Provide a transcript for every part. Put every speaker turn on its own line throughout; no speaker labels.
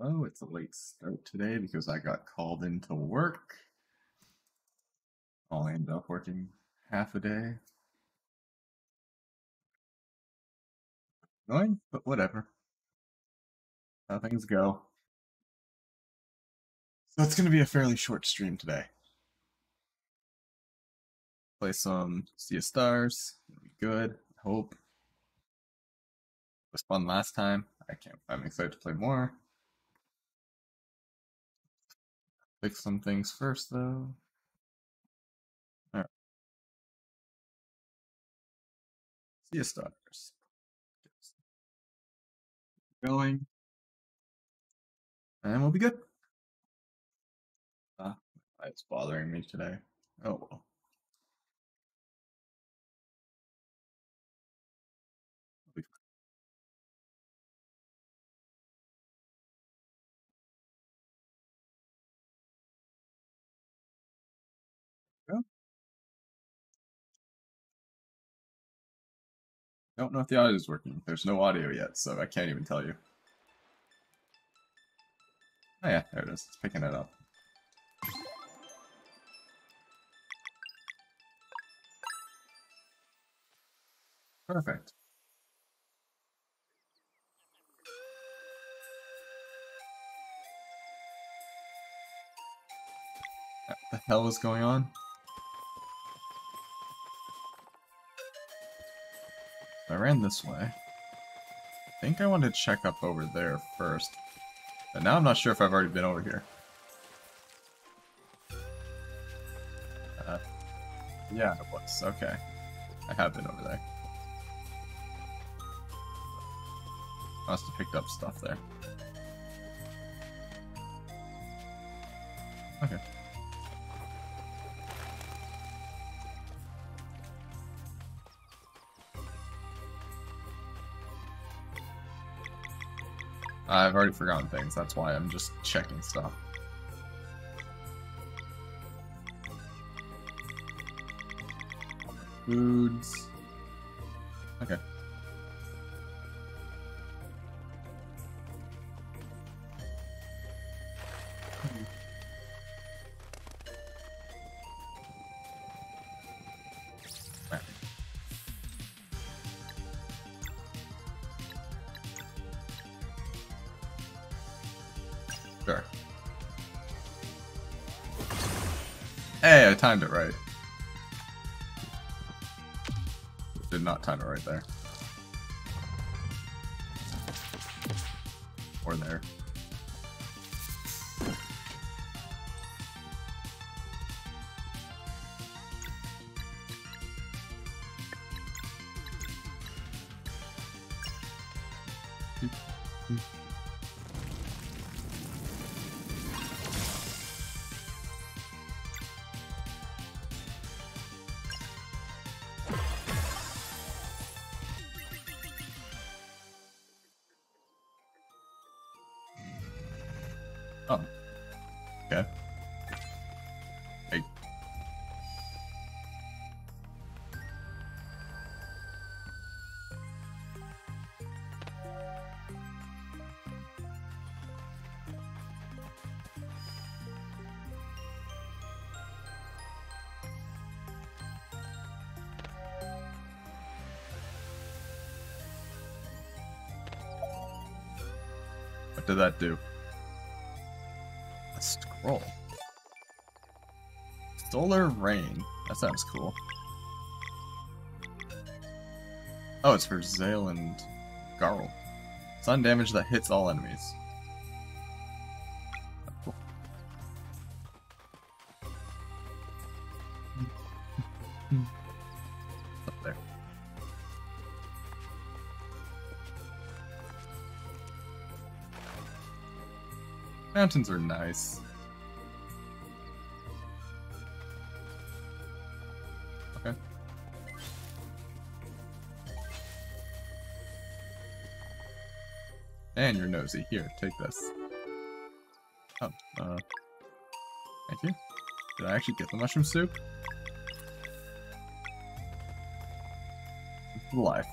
Hello, it's a late start today because I got called into work. I'll end up working half a day. Annoying, but whatever. How things go. So it's going to be a fairly short stream today. Play some Sea of Stars. It'll be good. I hope. It was fun last time. I can't. I'm excited to play more. Fix some things first, though. All right. Sea of Stars. Going. And we'll be good. Ah, it's bothering me today. Oh well. I don't know if the audio is working. There's no audio yet, so I can't even tell you. Oh yeah, there it is. It's picking it up. Perfect. What the hell is going on? I ran this way. I think I want to check up over there first. But now I'm not sure if I've already been over here. Uh, yeah, it was. Okay. I have been over there. Must have picked up stuff there. Okay. I've already forgotten things, that's why I'm just checking stuff. Foods. Okay. Right there. That do? A scroll. Solar Rain. That sounds cool. Oh, it's for Zale and Garl. Sun damage that hits all enemies. Mountains are nice. Okay. And you're nosy. Here, take this. Oh, uh... Thank you. Did I actually get the mushroom soup? Life.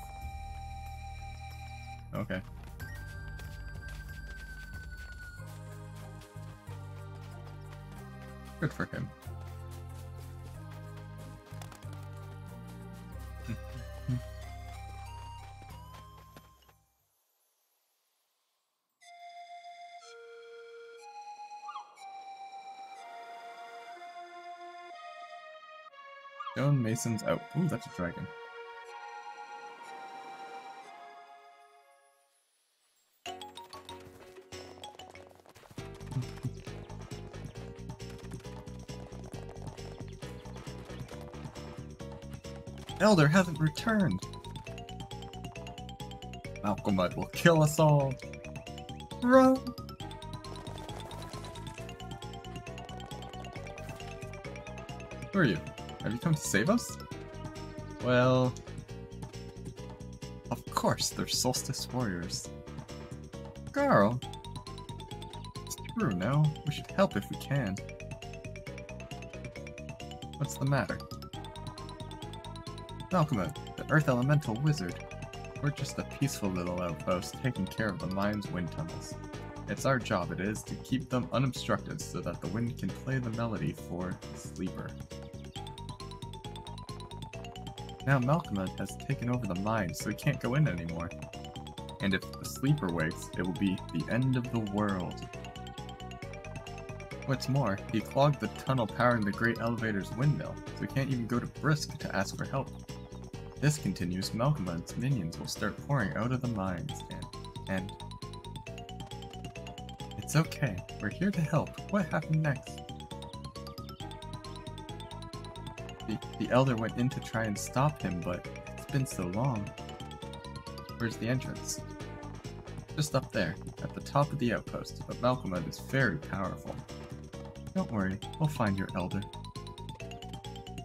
Good for him. Stone Mason's out. Ooh, that's a dragon. Elder hasn't returned. Malkomud will kill us all. Run! Who are you? Have you come to save us? Well... Of course, they're Solstice Warriors. Garl! It's true, no? We should help if we can. What's the matter? Malcolm, the Earth Elemental Wizard. We're just a peaceful little outpost taking care of the mine's wind tunnels. It's our job, it is, to keep them unobstructed so that the wind can play the melody for Sleeper. Now Malcolm has taken over the mine, so he can't go in anymore. And if the Sleeper wakes, it will be the end of the world. What's more, he clogged the tunnel powering the Great Elevator's windmill, so he can't even go to Brisk to ask for help this continues, Malcolm and minions will start pouring out of the mines, and, and... It's okay, we're here to help. What happened next? The, the Elder went in to try and stop him, but it's been so long. Where's the entrance? Just up there, at the top of the outpost, but Malcolm is very powerful. Don't worry, we'll find your Elder.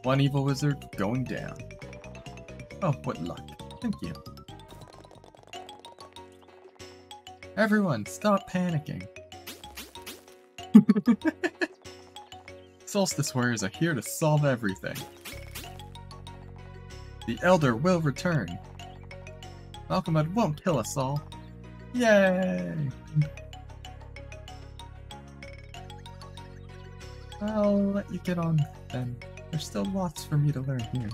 One evil wizard going down. Oh, what luck. Thank you. Everyone, stop panicking. Solstice Warriors are here to solve everything. The Elder will return. Malcolm won't kill us all. Yay! I'll let you get on then. There's still lots for me to learn here.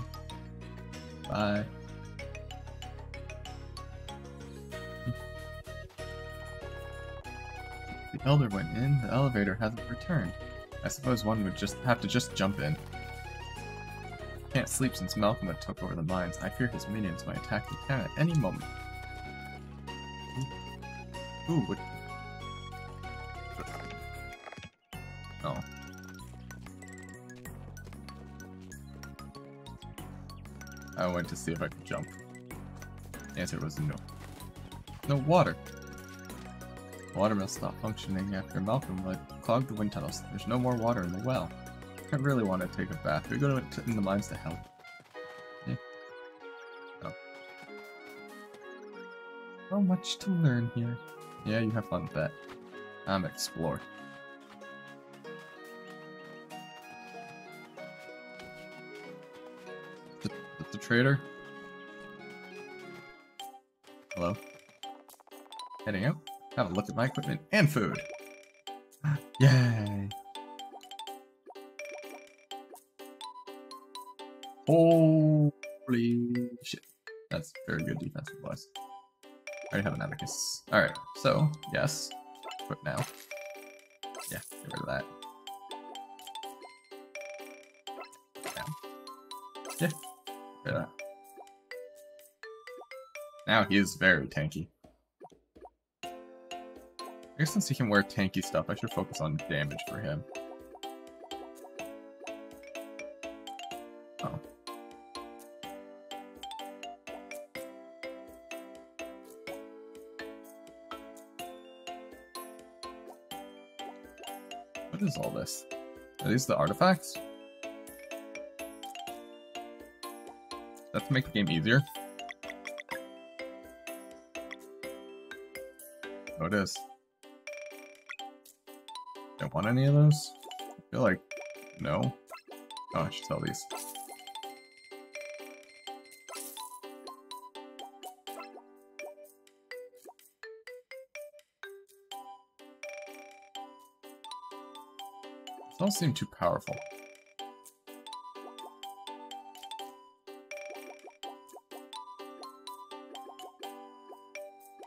Bye. The Elder went in, the elevator hasn't returned. I suppose one would just have to just jump in. Can't sleep since Malcolm took over the mines. I fear his minions might attack the town at any moment. Ooh, what... went to see if I could jump. The answer was no. No water. The water mill stopped functioning after Malcolm like, clogged the wind tunnels. There's no more water in the well. I really want to take a bath. We go to, in the mines to help. Yeah. Oh. So much to learn here. Yeah, you have fun with that. I'm explore. Trader. Hello. Heading out. Have a look at my equipment and food. Yay! Holy shit. That's very good defensive wise. I already have an abacus. Alright, so, yes. Equip now. Yeah, get rid of that. Yeah. Yeah. Now he is very tanky. I guess since he can wear tanky stuff, I should focus on damage for him. Oh. What is all this? Are these the artifacts? That to make the game easier. Oh, it is. Don't want any of those? I feel like, no. Oh, I should sell these. Don't seem too powerful.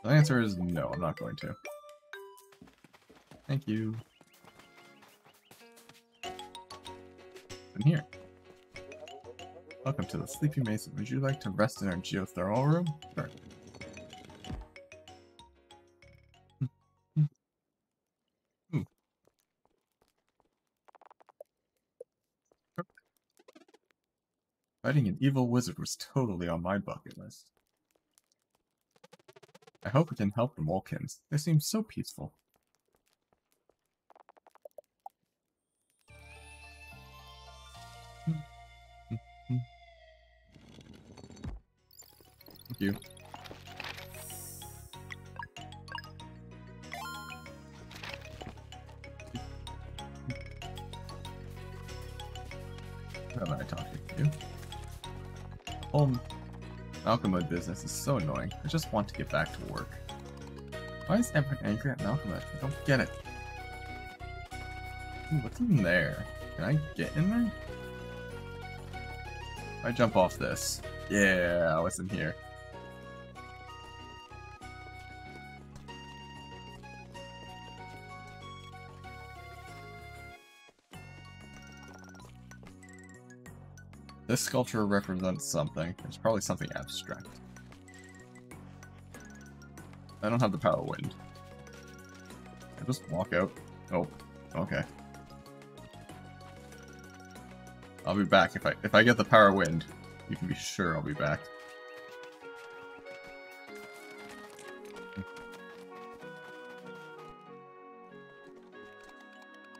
The answer is no, I'm not going to. Thank you. In here. Welcome to the Sleepy Mason. Would you like to rest in our geothermal room? Sure. Hmm. Hmm. Fighting an evil wizard was totally on my bucket list. I hope we can help the Molekins. They seem so peaceful. Malkomud business is so annoying. I just want to get back to work. Why is everyone angry at Malcolm? I don't get it. Ooh, what's in there? Can I get in there? I jump off this. Yeah, what's in here? This sculpture represents something. It's probably something abstract. I don't have the power wind. I just walk out. Oh, okay. I'll be back if I if I get the power wind. You can be sure I'll be back.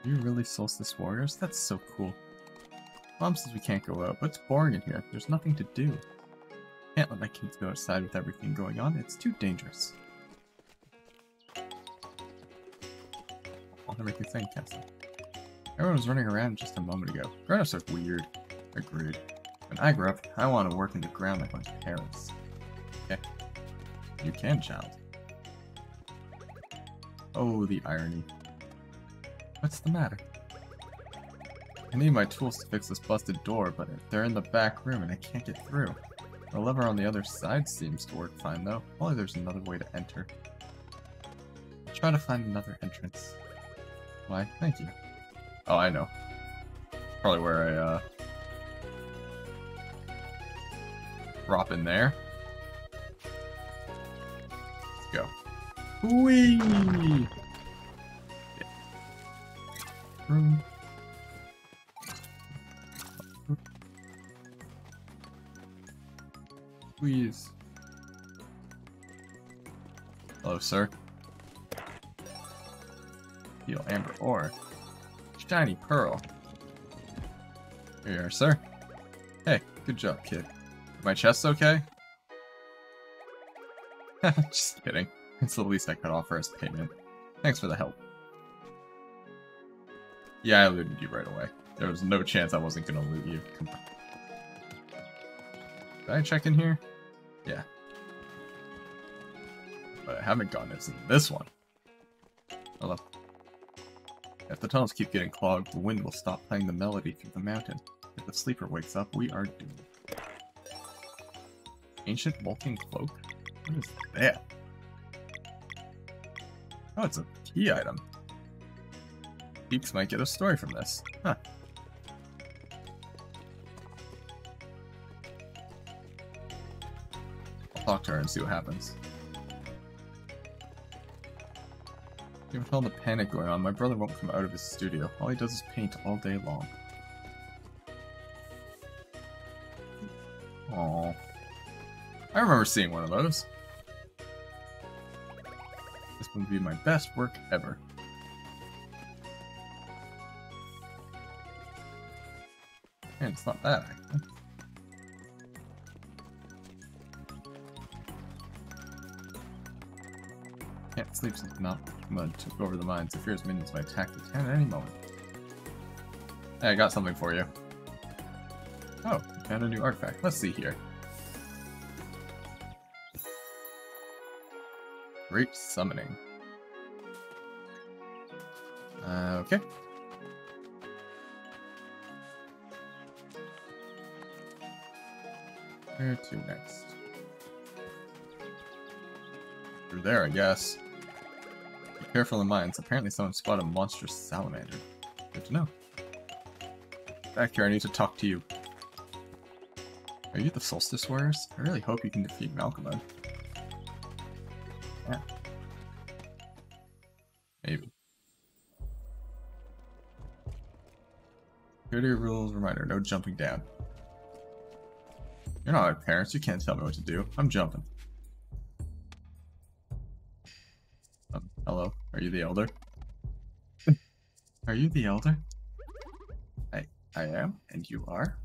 You really Solstice Warriors? That's so cool. Mom says we can't go out, but it's boring in here. There's nothing to do. Can't let my kids go outside with everything going on. It's too dangerous. I'll never thing, Castle. Everyone was running around just a moment ago. Grown-ups are weird. Agreed. When I grow up, I want to work in the ground like my parents. Okay. You can, child. Oh, the irony. What's the matter? I need my tools to fix this busted door, but they're in the back room and I can't get through. The lever on the other side seems to work fine though. Only there's another way to enter. I'll try to find another entrance. Why, thank you. Oh, I know. Probably where I, uh... Drop in there. Let's go. Whee! Yeah. Room. Please. Hello, sir. Feel amber ore. Shiny pearl. Here you are, sir. Hey, good job, kid. My chest okay? Just kidding. It's the least I could offer as payment. Thanks for the help. Yeah, I looted you right away. There was no chance I wasn't gonna loot you. Did I check in here? Yeah. But I haven't gotten it in this one. Oh, Hello. If the tunnels keep getting clogged, the wind will stop playing the melody through the mountain. If the sleeper wakes up, we are doomed. Ancient Vulcan Cloak? What is that? Oh, it's a key item. Teaks might get a story from this. Huh. Talk to her and see what happens. Given all the panic going on, my brother won't come out of his studio. All he does is paint all day long. Aww. I remember seeing one of those. This would be my best work ever. And it's not bad. sleeps in the mouth mud took over the mines. The fierce minions might attack the town at any moment. Hey, I got something for you. Oh, found a new artifact. Let's see here. Great summoning. Uh, okay. Where to next? Through there, I guess. Careful in mines. Apparently someone spotted a monstrous salamander. Good to know. Back here, I need to talk to you. Are you the Solstice Warriors? I really hope you can defeat Malcolm. Yeah. Maybe. Here your rules. Reminder, no jumping down. You're not my parents. You can't tell me what to do. I'm jumping. You the elder? are you the elder? I I am, and you are?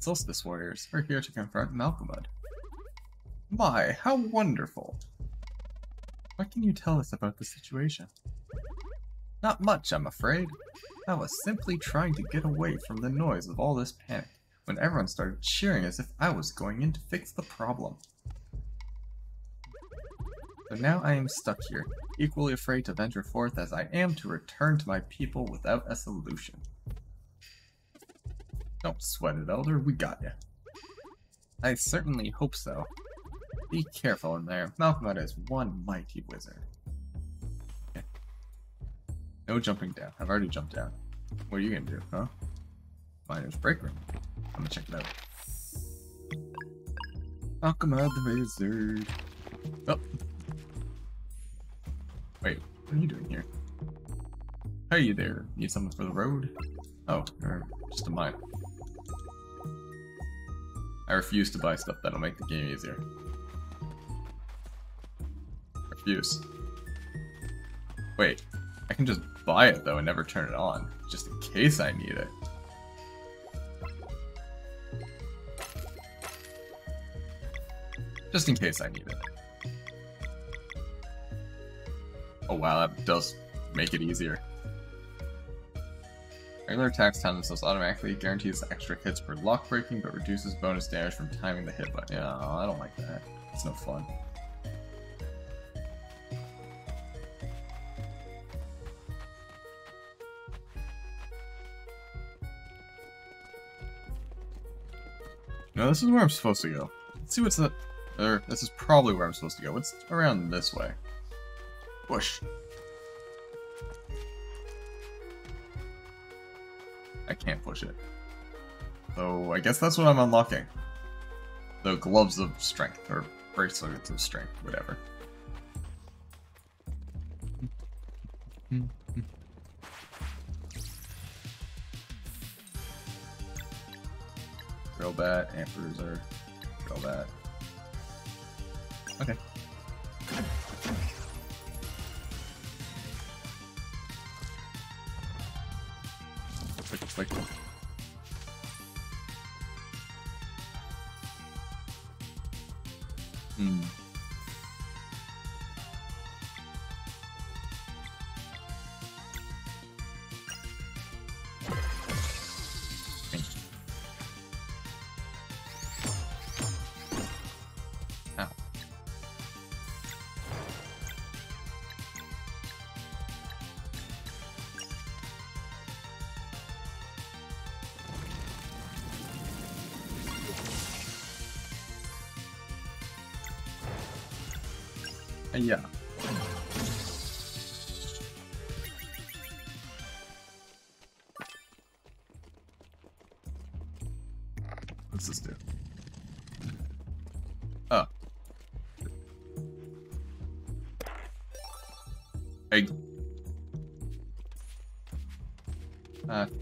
Solstice Warriors are here to confront Malkomud. My, how wonderful! What can you tell us about the situation? Not much, I'm afraid. I was simply trying to get away from the noise of all this panic when everyone started cheering as if I was going in to fix the problem. So now I am stuck here, equally afraid to venture forth as I am to return to my people without a solution. Don't sweat it, Elder. We got you. I certainly hope so. Be careful in there. Malcolm is one mighty wizard. No jumping down. I've already jumped down. What are you gonna do, huh? Miner's break room. I'm gonna check it out. Malcolm the wizard. Oh. Hey there. Need something for the road? Oh, just a mine. I refuse to buy stuff that'll make the game easier. Refuse. Wait, I can just buy it though and never turn it on, just in case I need it. Just in case I need it. Oh wow, that does make it easier. Regular attacks time themselves automatically guarantees extra hits per lock breaking, but reduces bonus damage from timing the hit button. Yeah, oh, I don't like that. It's no fun. No, this is where I'm supposed to go. Let's see what's the... Or, this is probably where I'm supposed to go. What's around this way? Bush. I can't push it. So I guess that's what I'm unlocking. The gloves of strength, or bracelets of strength, whatever. Real bat, Emperors are real bat. Okay. Click.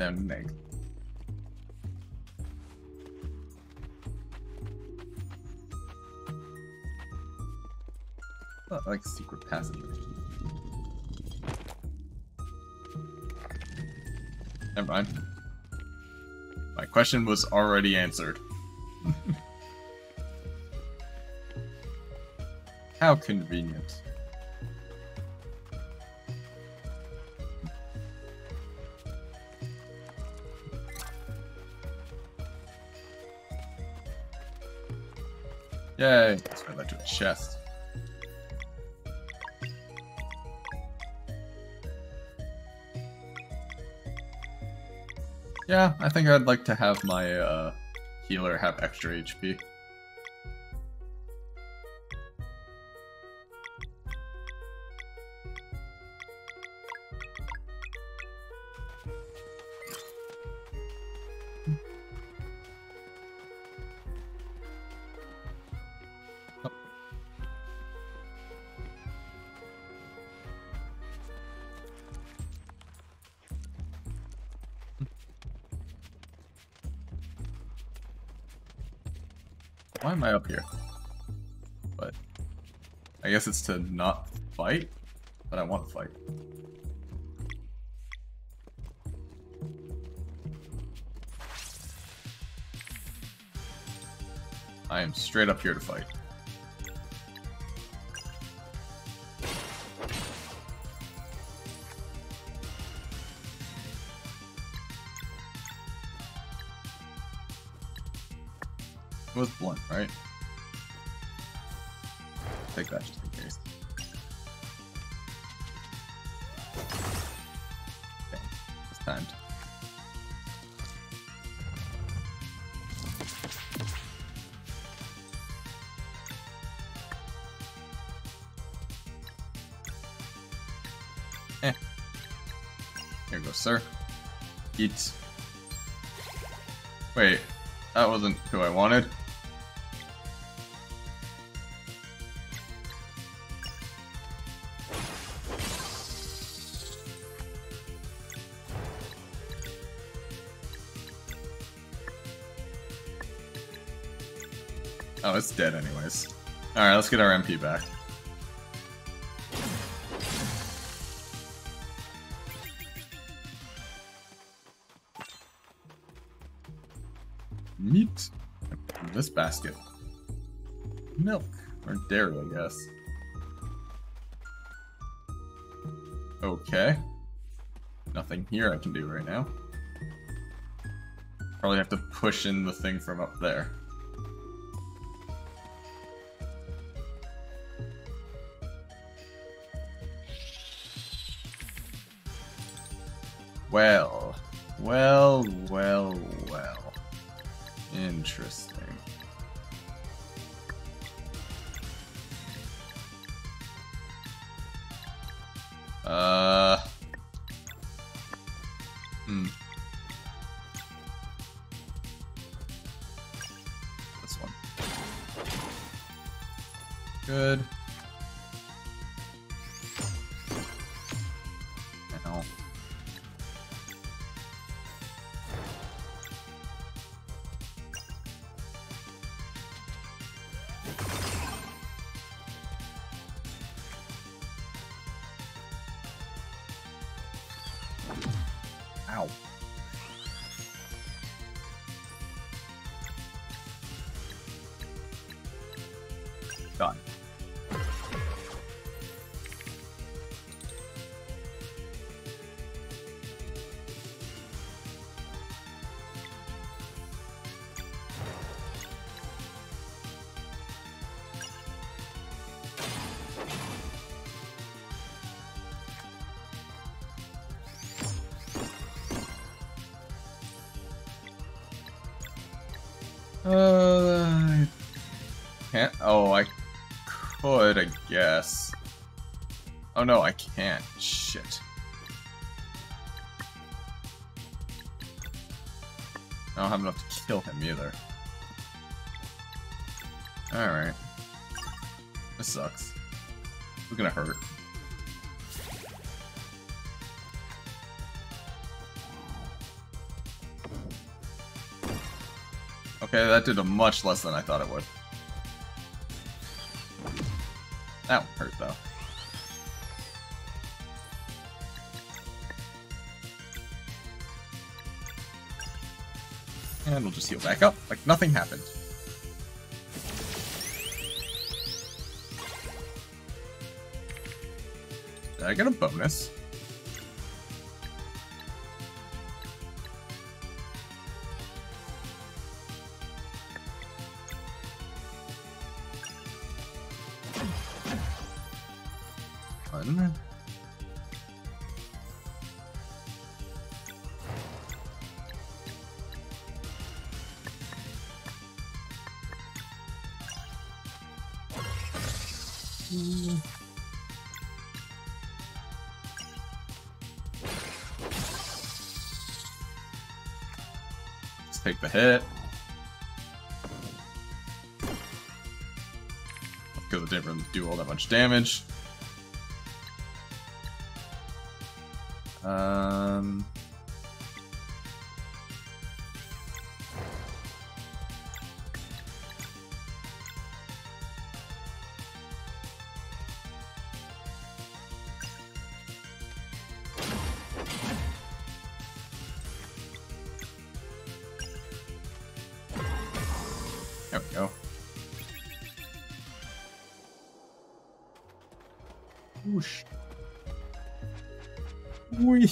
Egg. Oh, I like secret passages. Never mind. My question was already answered. How convenient. Yay! Let's that to a chest. Yeah, I think I'd like to have my uh, healer have extra HP. Guess it's to not fight, but I want to fight. I am straight up here to fight. It was blunt, right? Take that just in case. Okay, it's timed. Eh. Here go, sir. Eat. Wait, that wasn't who I wanted. Dead anyways. Alright, let's get our MP back. Meat. This basket. Milk. Or dairy, I guess. Okay. Nothing here I can do right now. Probably have to push in the thing from up there. Ow. Done. Oh, I could, I guess. Oh no, I can't. Shit. I don't have enough to kill him either. Alright. This sucks. We're gonna hurt. Okay, that did a much less than I thought it would. That hurt though. And we'll just heal back up, like nothing happened. Did I get a bonus? Hit. Because it didn't really do all that much damage.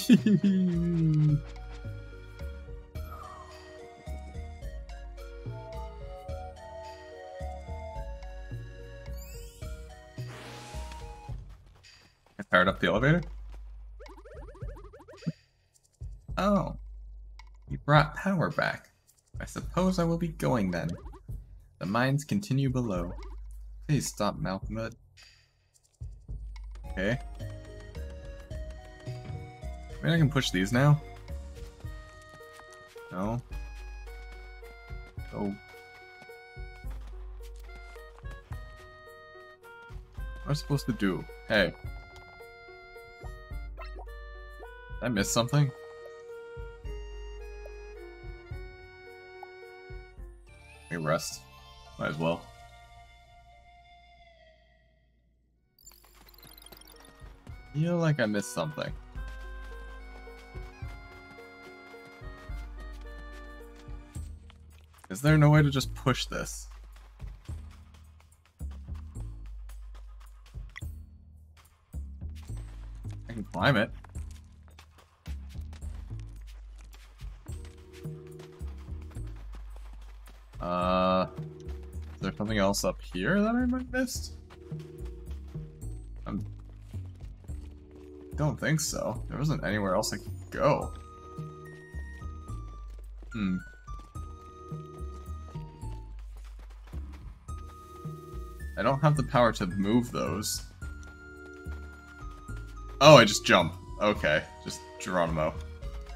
I fired up the elevator? Oh. You brought power back. I suppose I will be going then. The mines continue below. Please stop, Malcolm. Okay. Maybe I can push these now? No. Oh. What am I supposed to do? Hey. Did I miss something? Hey, rest. Might as well. Feel like I missed something. Is there no way to just push this? I can climb it. Uh, is there something else up here that I might missed? I'm don't think so. There wasn't anywhere else I could go. Hmm. I don't have the power to move those. Oh, I just jump. Okay, just Geronimo.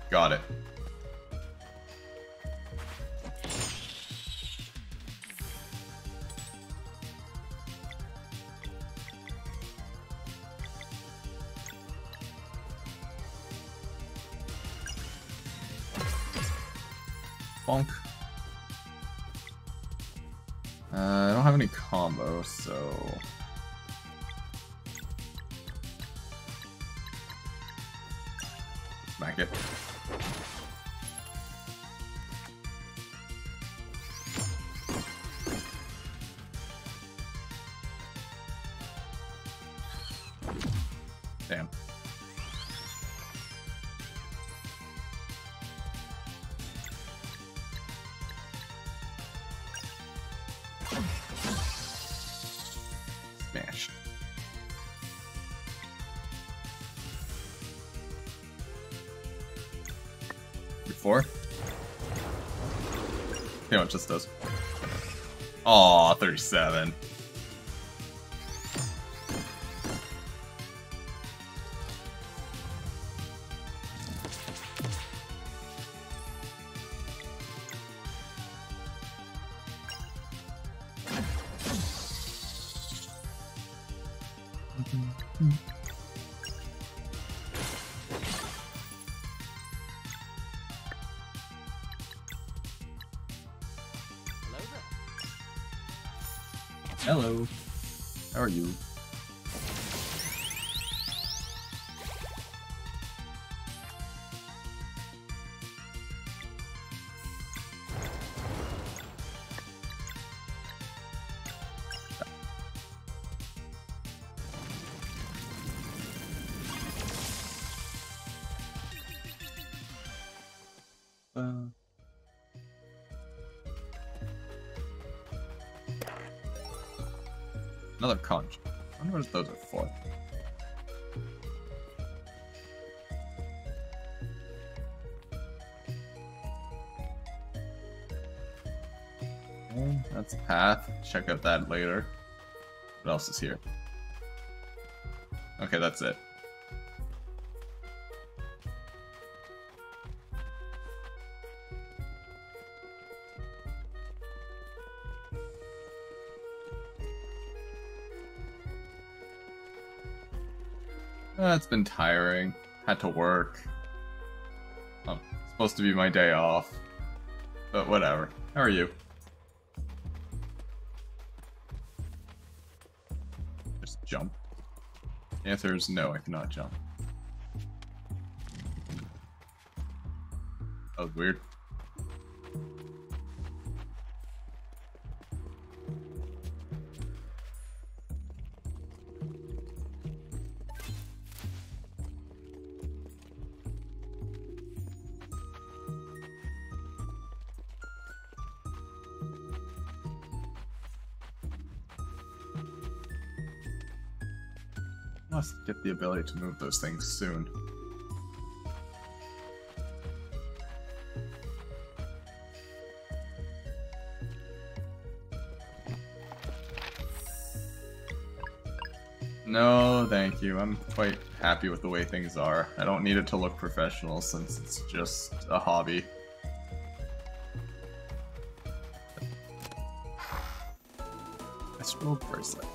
Got it. So... it just does. Aw, 37. Mm-hmm. Hello. How are you? What those are for. Okay, that's a path. Check out that later. What else is here? Okay, that's it. Been tiring. Had to work. Oh, supposed to be my day off. But whatever. How are you? Just jump. The answer is no, I cannot jump. That was weird. Ability to move those things soon. No, thank you. I'm quite happy with the way things are. I don't need it to look professional since it's just a hobby. Astral bracelet.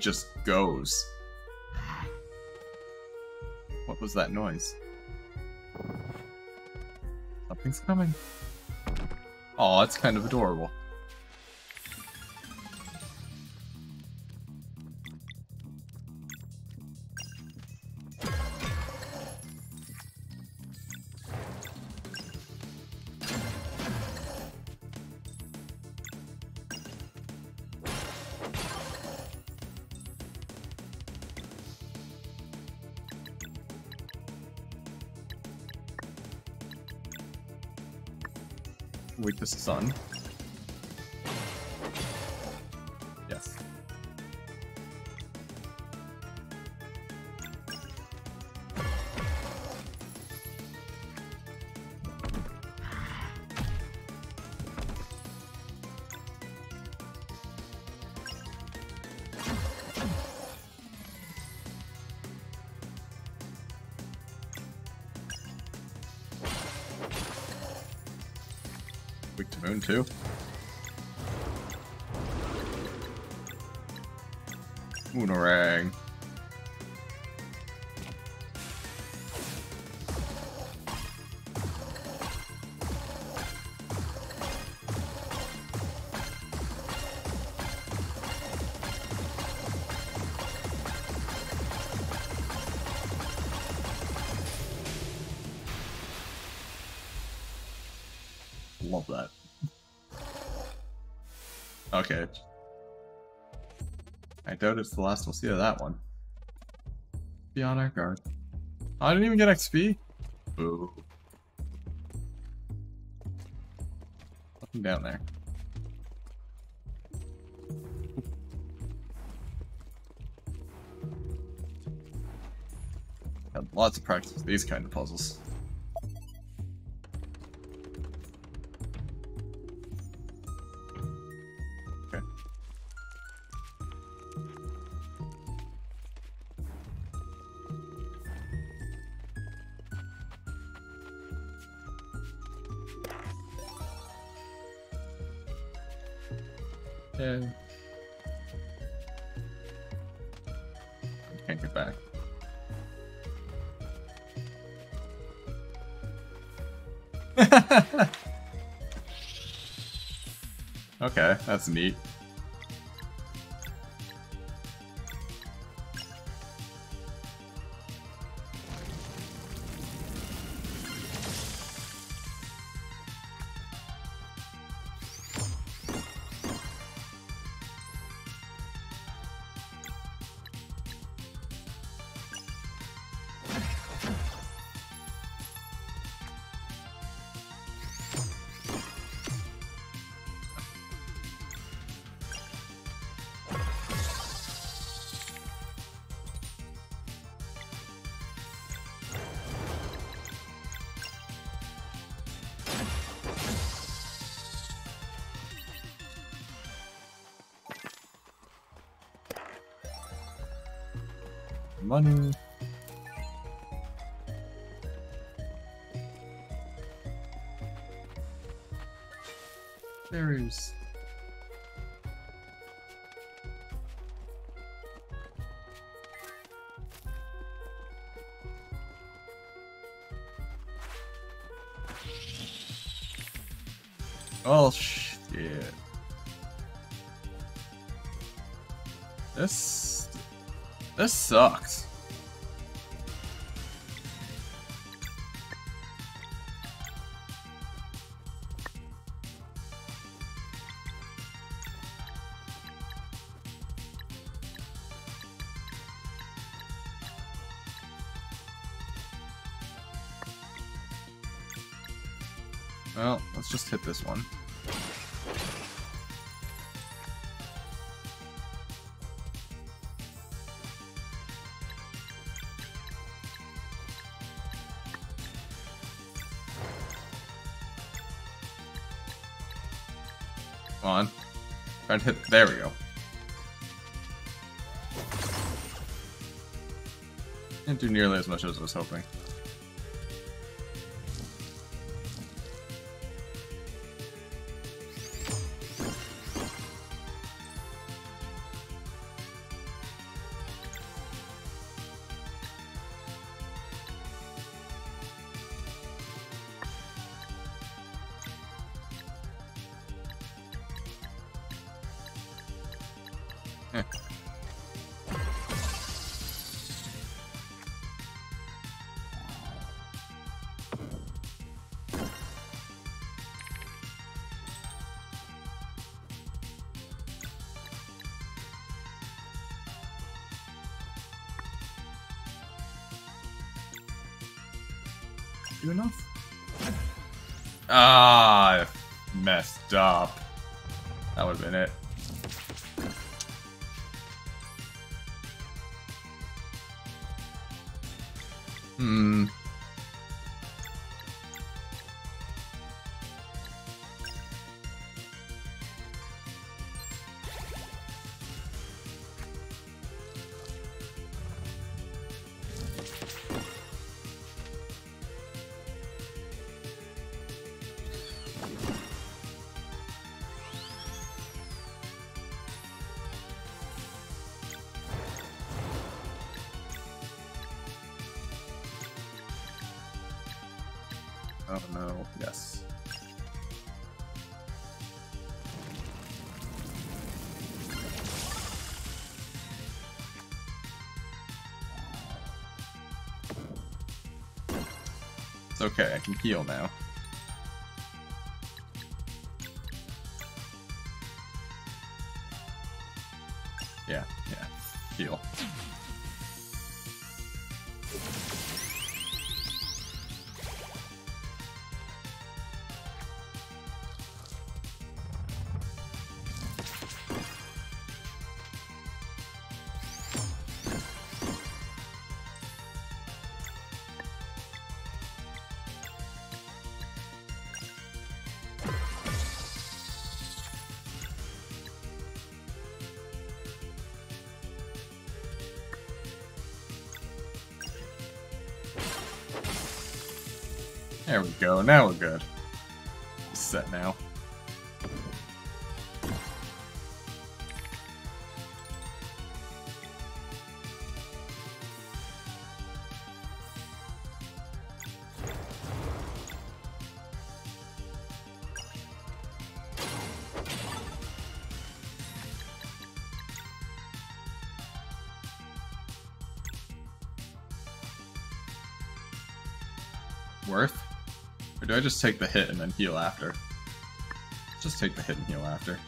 It just goes. What was that noise? Something's coming. Oh, it's kind of adorable. Yes. Moon too. Moonerang. Love Okay. I doubt it's the last we'll see of that one. Be on our guard. Oh, I didn't even get XP? Boo. Nothing down there. Had lots of practice with these kind of puzzles. That's neat. Money. Berries. Oh shit. This this sucks. Just hit this one. Come on. Try to hit. There we go. Didn't do nearly as much as I was hoping. Okay, I can heal now. Go, now we're good. Set now. Do I just take the hit and then heal after? Just take the hit and heal after.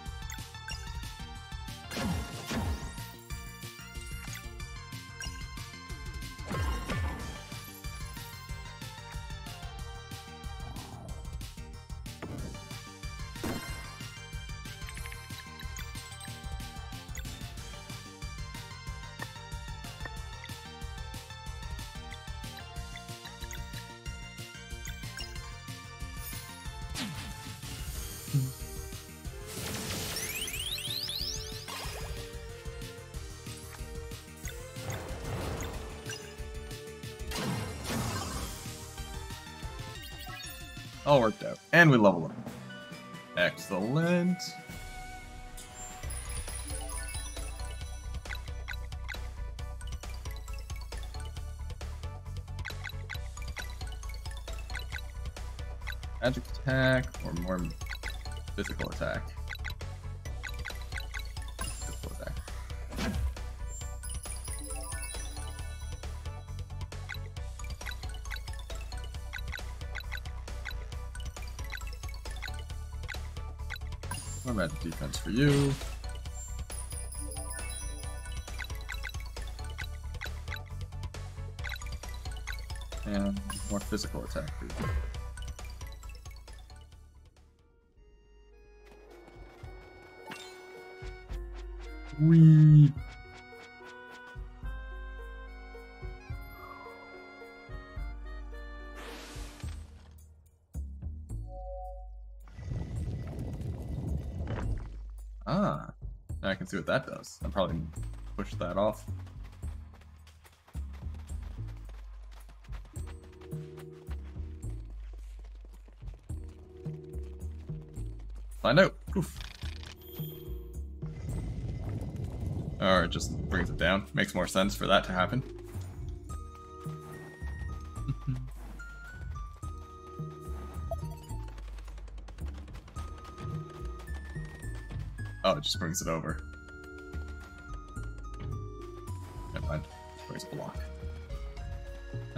And we level up. Excellent. Magic attack or more physical attack? Defense for you. And more physical attack for you. Wee. See what that does. I'll probably push that off. Find out. Oof. Or it just brings it down. Makes more sense for that to happen. oh, it just brings it over.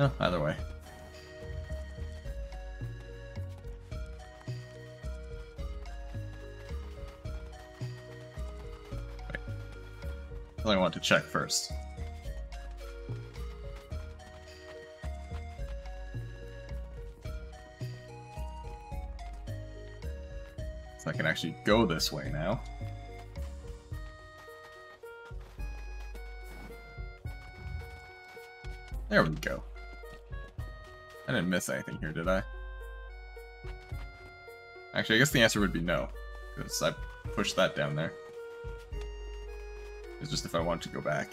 Oh, either way. I want to check first. So I can actually go this way now. There we go. Didn't miss anything here, did I? Actually, I guess the answer would be no, because I pushed that down there. It's just if I want to go back.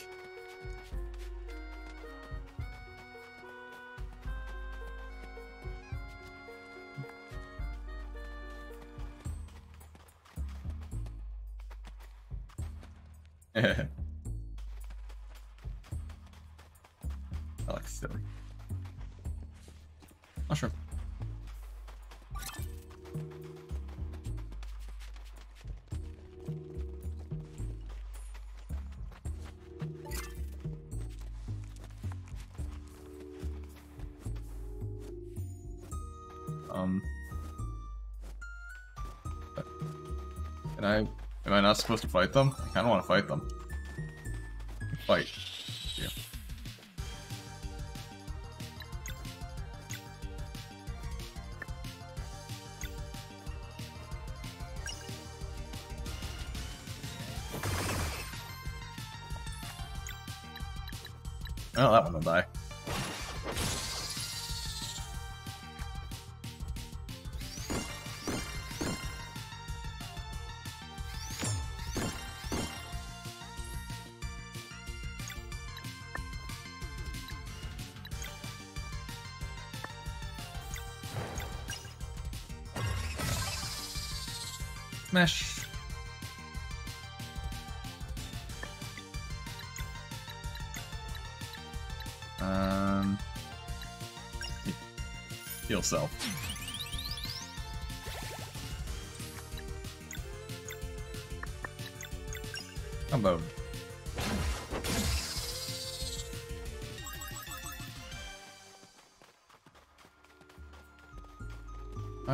Not supposed to fight them? I kind of want to fight them. Fight. Smash. Um. he- Heal self. Combo.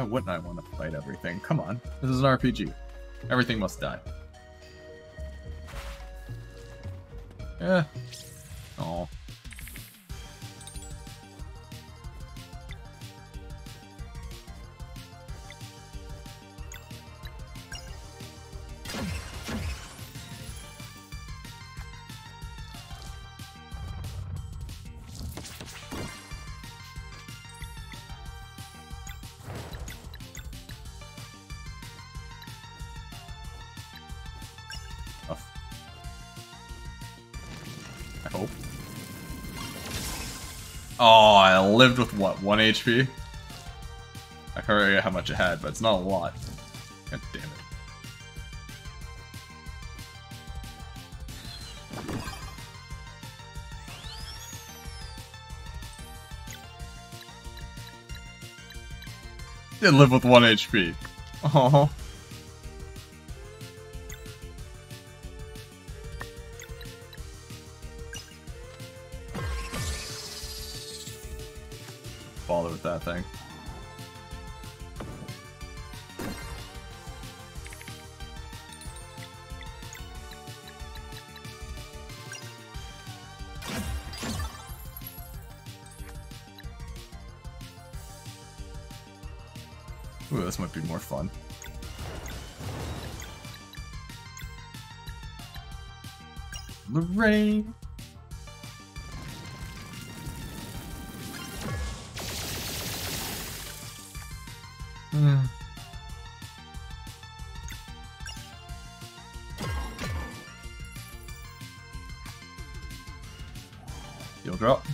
Wouldn't I everything? Come on. This is an RPG. Everything must die. Yeah. Lived with what, 1 HP? I forget how much it had, but it's not a lot. God damn it. Did live with one HP. Oh. Fun. Lorraine! Hmm. You'll drop.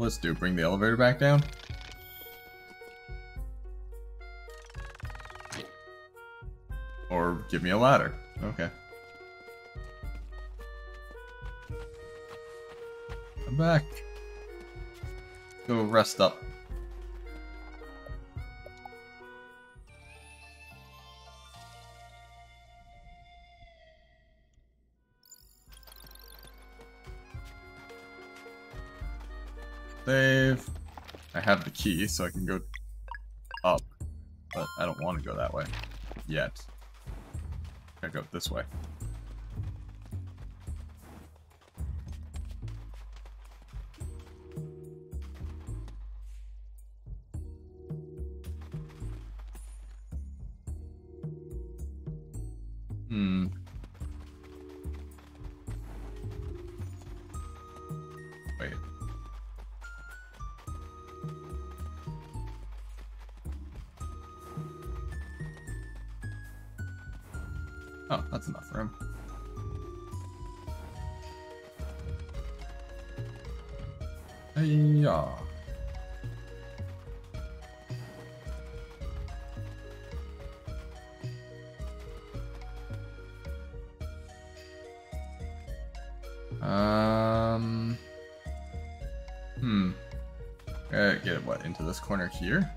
This do? Bring the elevator back down? Or give me a ladder. Okay. I'm back. Go rest up. Key, so I can go up. But I don't want to go that way. Yet. I go this way. Corner here?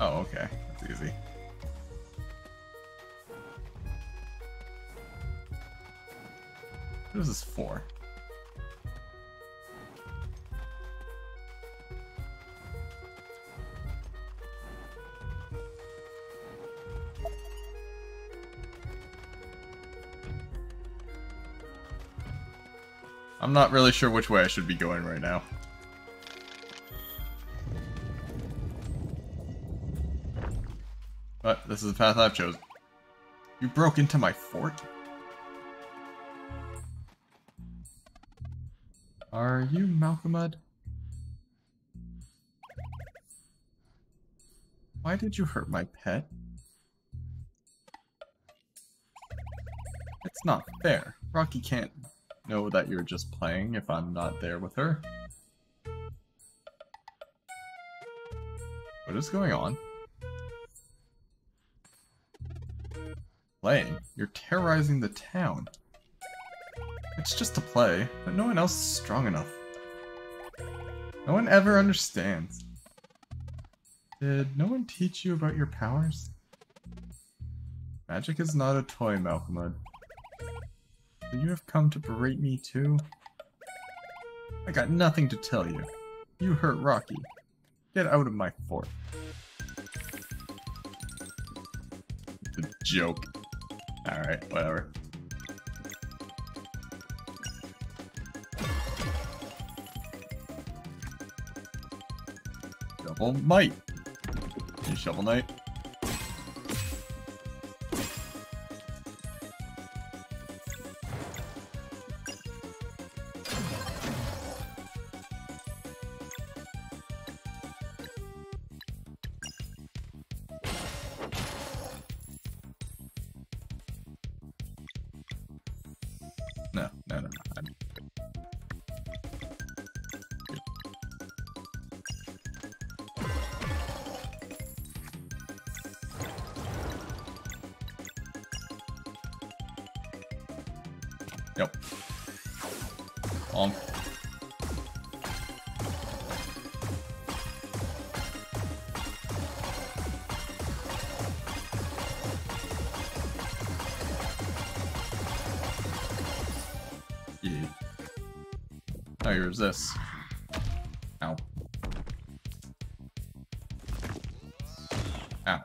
Oh, okay. That's easy. What is this for? I'm not really sure which way I should be going right now. This is the path I've chosen. You broke into my fort? Are you Malkomud? Why did you hurt my pet? It's not fair. Rocky can't know that you're just playing if I'm not there with her. What is going on? Terrorizing the town. It's just a play, but no one else is strong enough. No one ever understands. Did no one teach you about your powers? Magic is not a toy, Malcolm. Would you have come to berate me too? I got nothing to tell you. You hurt Rocky. Get out of my fort. a joke. Alright, whatever. Double might. Shovel Knight. Oh, this. Ow. Ow.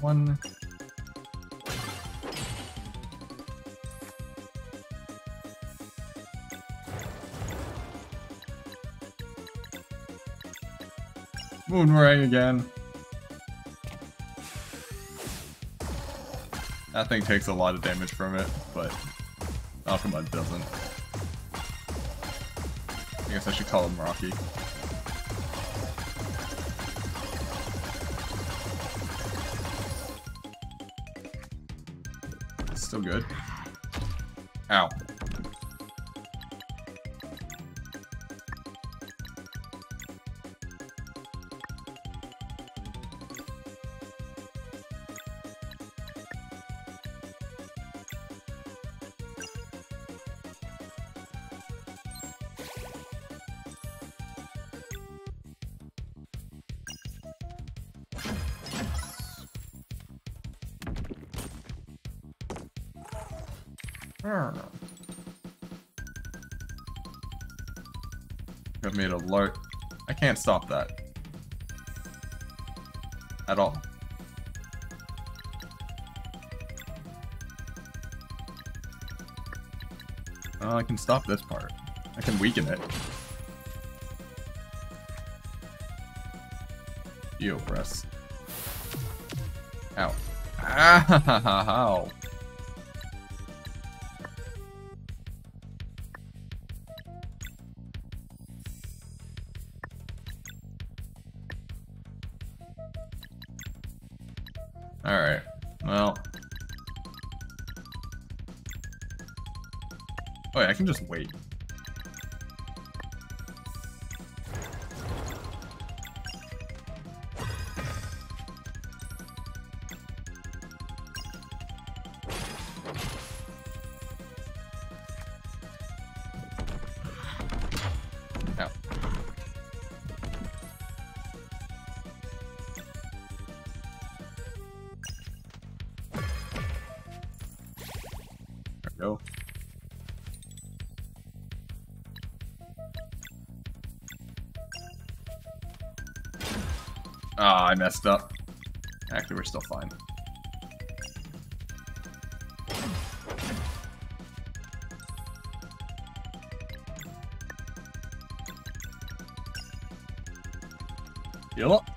One. Moonerang again. That thing takes a lot of damage from it, but Malkomud doesn't. I guess I should call him Rocky. Still good. Ow. I've made a large... I can't stop that. At all. Oh, I can stop this part. I can weaken it. Yo, press. Ow. Ow. Can just wait. I messed up. Actually, we're still fine. Yep.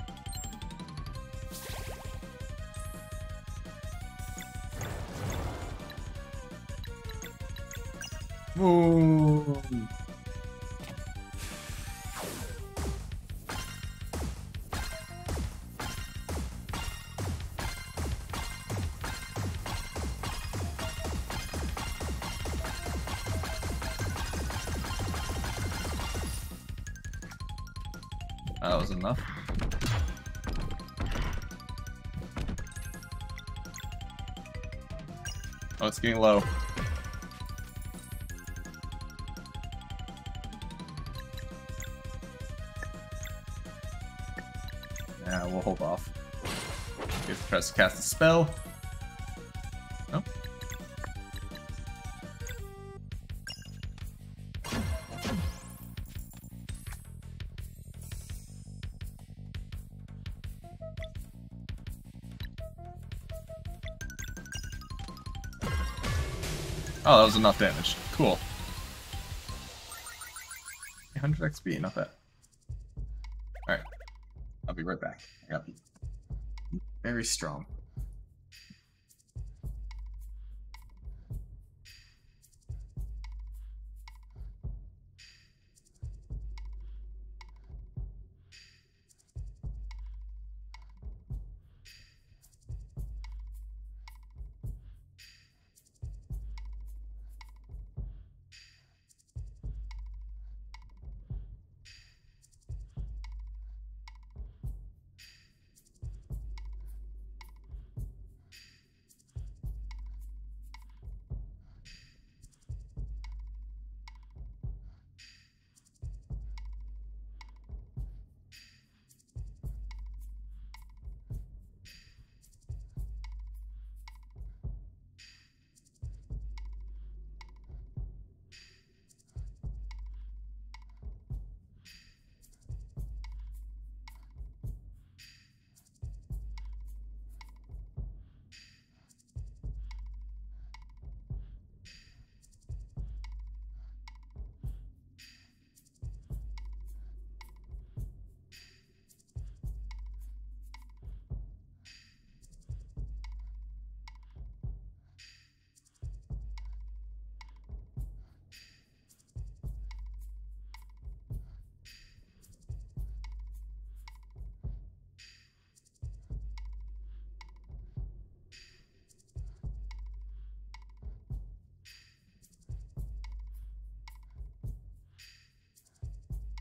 It's getting low. Yeah, we'll hold off. If press cast a spell. Oh, that was enough damage. Cool. 100 XP, not bad. Alright. I'll be right back. I got very strong.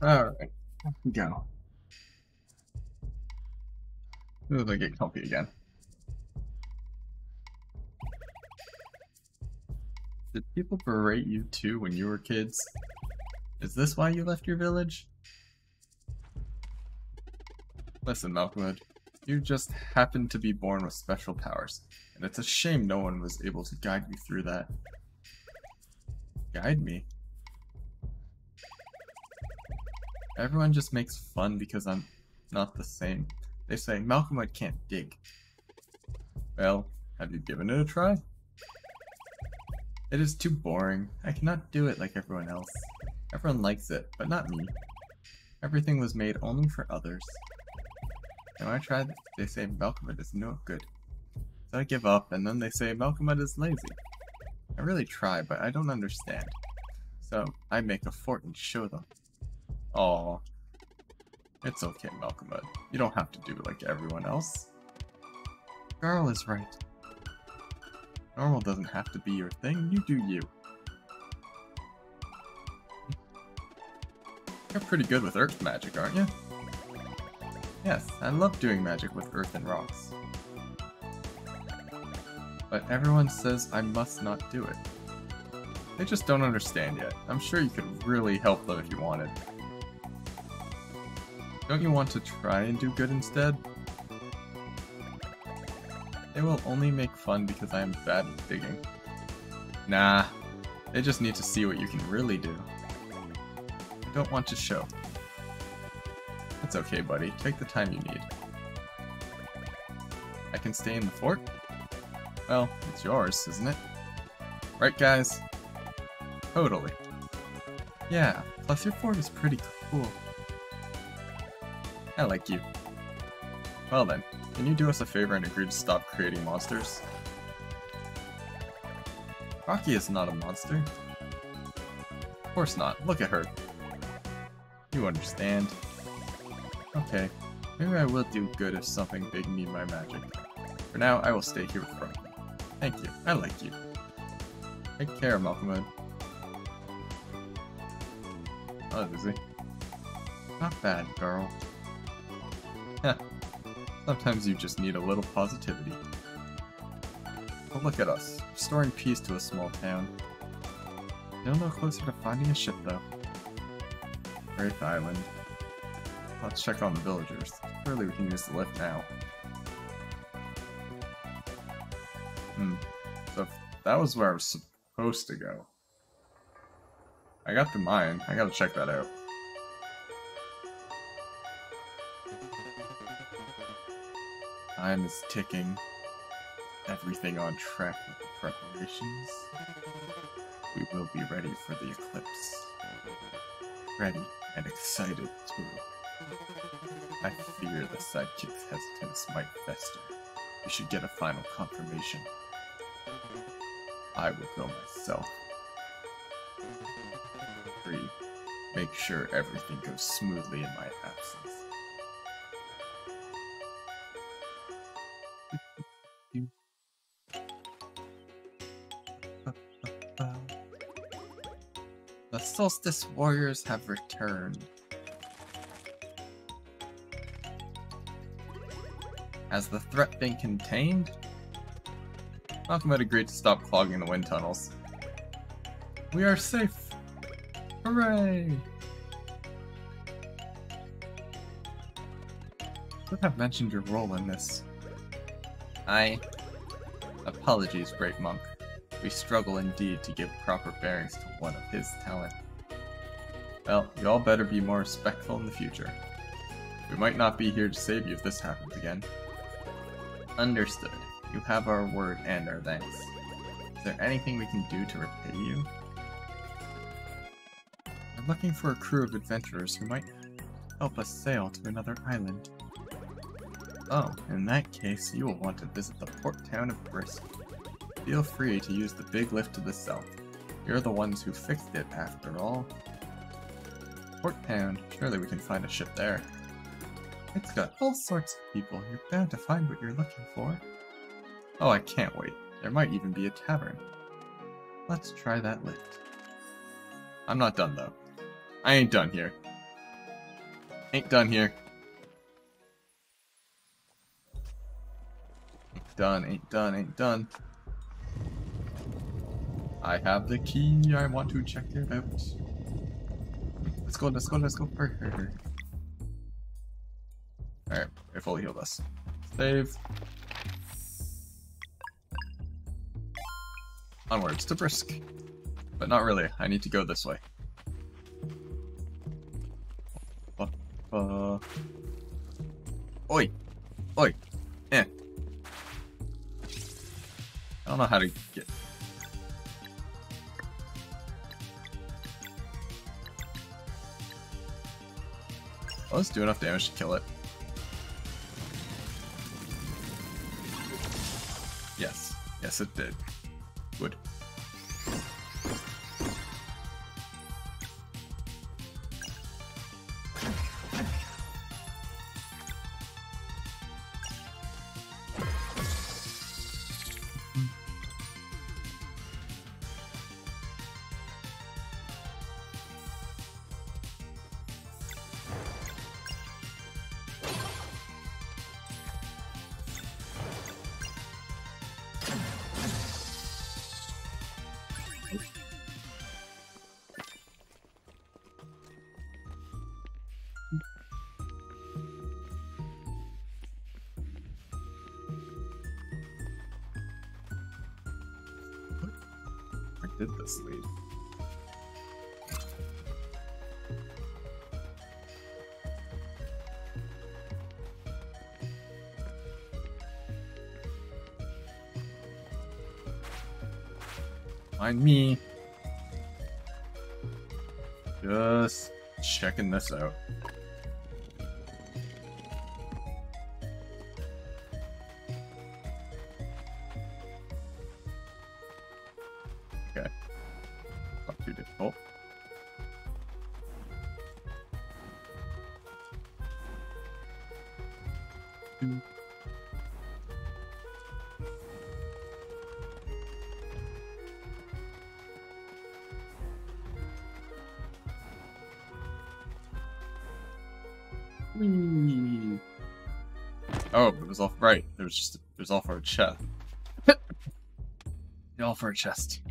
Alright, go. Ooh, they get comfy again. Did people berate you too when you were kids? Is this why you left your village? Listen, Malcolm, you just happened to be born with special powers, and it's a shame no one was able to guide you through that. Guide me? Everyone just makes fun because I'm not the same. They say Malcolmite can't dig. Well, have you given it a try? It is too boring. I cannot do it like everyone else. Everyone likes it, but not me. Everything was made only for others. And when I tried, they say Malcolmite is no good. So I give up, and then they say Malcolmite is lazy. I really try, but I don't understand. So I make a fort and show them. Oh, It's okay, Malcolmite. You don't have to do like everyone else. Garl is right. Normal doesn't have to be your thing, you do you. You're pretty good with earth magic, aren't you? Yes, I love doing magic with earth and rocks. But everyone says I must not do it. They just don't understand yet. I'm sure you could really help them if you wanted. Don't you want to try and do good instead? They will only make fun because I am bad at digging. Nah, they just need to see what you can really do. I don't want to show. It's okay, buddy. Take the time you need. I can stay in the fort? Well, it's yours, isn't it? Right, guys? Totally. Yeah, plus your fort is pretty cool. I like you. Well then, can you do us a favor and agree to stop creating monsters? Rocky is not a monster. Of course not. Look at her. You understand. Okay, maybe I will do good if something big need my magic. For now, I will stay here with Rocky. Thank you. I like you. Take care, Malkomud. Oh, is he? Not bad, girl. Sometimes you just need a little positivity. But look at us, restoring peace to a small town. Still no closer to finding a ship, though. Great Island. Let's check on the villagers. Surely we can use the lift now. Hmm. So that was where I was supposed to go. I got the mine. I gotta check that out. Time is ticking. Everything on track with the preparations. We will be ready for the eclipse. Ready and excited too. I fear the sidekick's hesitance might fester. We should get a final confirmation. I will go myself. 3. Make sure everything goes smoothly in my absence. Solstice Warriors have returned. Has the threat been contained? Malkomud had agreed to stop clogging the wind tunnels. We are safe! Hooray! Could have mentioned your role in this. I... Apologies, great monk. We struggle indeed to give proper bearings to one of his talent. Well, you all better be more respectful in the future. We might not be here to save you if this happens again. Understood. You have our word and our thanks. Is there anything we can do to repay you? We're looking for a crew of adventurers who might help us sail to another island. Oh, in that case, you will want to visit the port town of Brisk. Feel free to use the big lift to the south. You're the ones who fixed it, after all. Port town, surely we can find a ship there. It's got all sorts of people. You're bound to find what you're looking for. Oh, I can't wait. There might even be a tavern. Let's try that lift. I'm not done, though. I ain't done here. Ain't done here. Ain't done, ain't done, ain't done. I have the key. I want to check it out. Let's go, let's go, let's go. Alright, I fully healed us. Save. Onwards to Brisk. But not really. I need to go this way. Uh. Oi! Oi! Eh. I don't know how to get... Well, let's do enough damage to kill it. Yes. Yes, it did. Good. Find me. Just checking this out. Was off right. There was just it was all for a chest. all for a chest.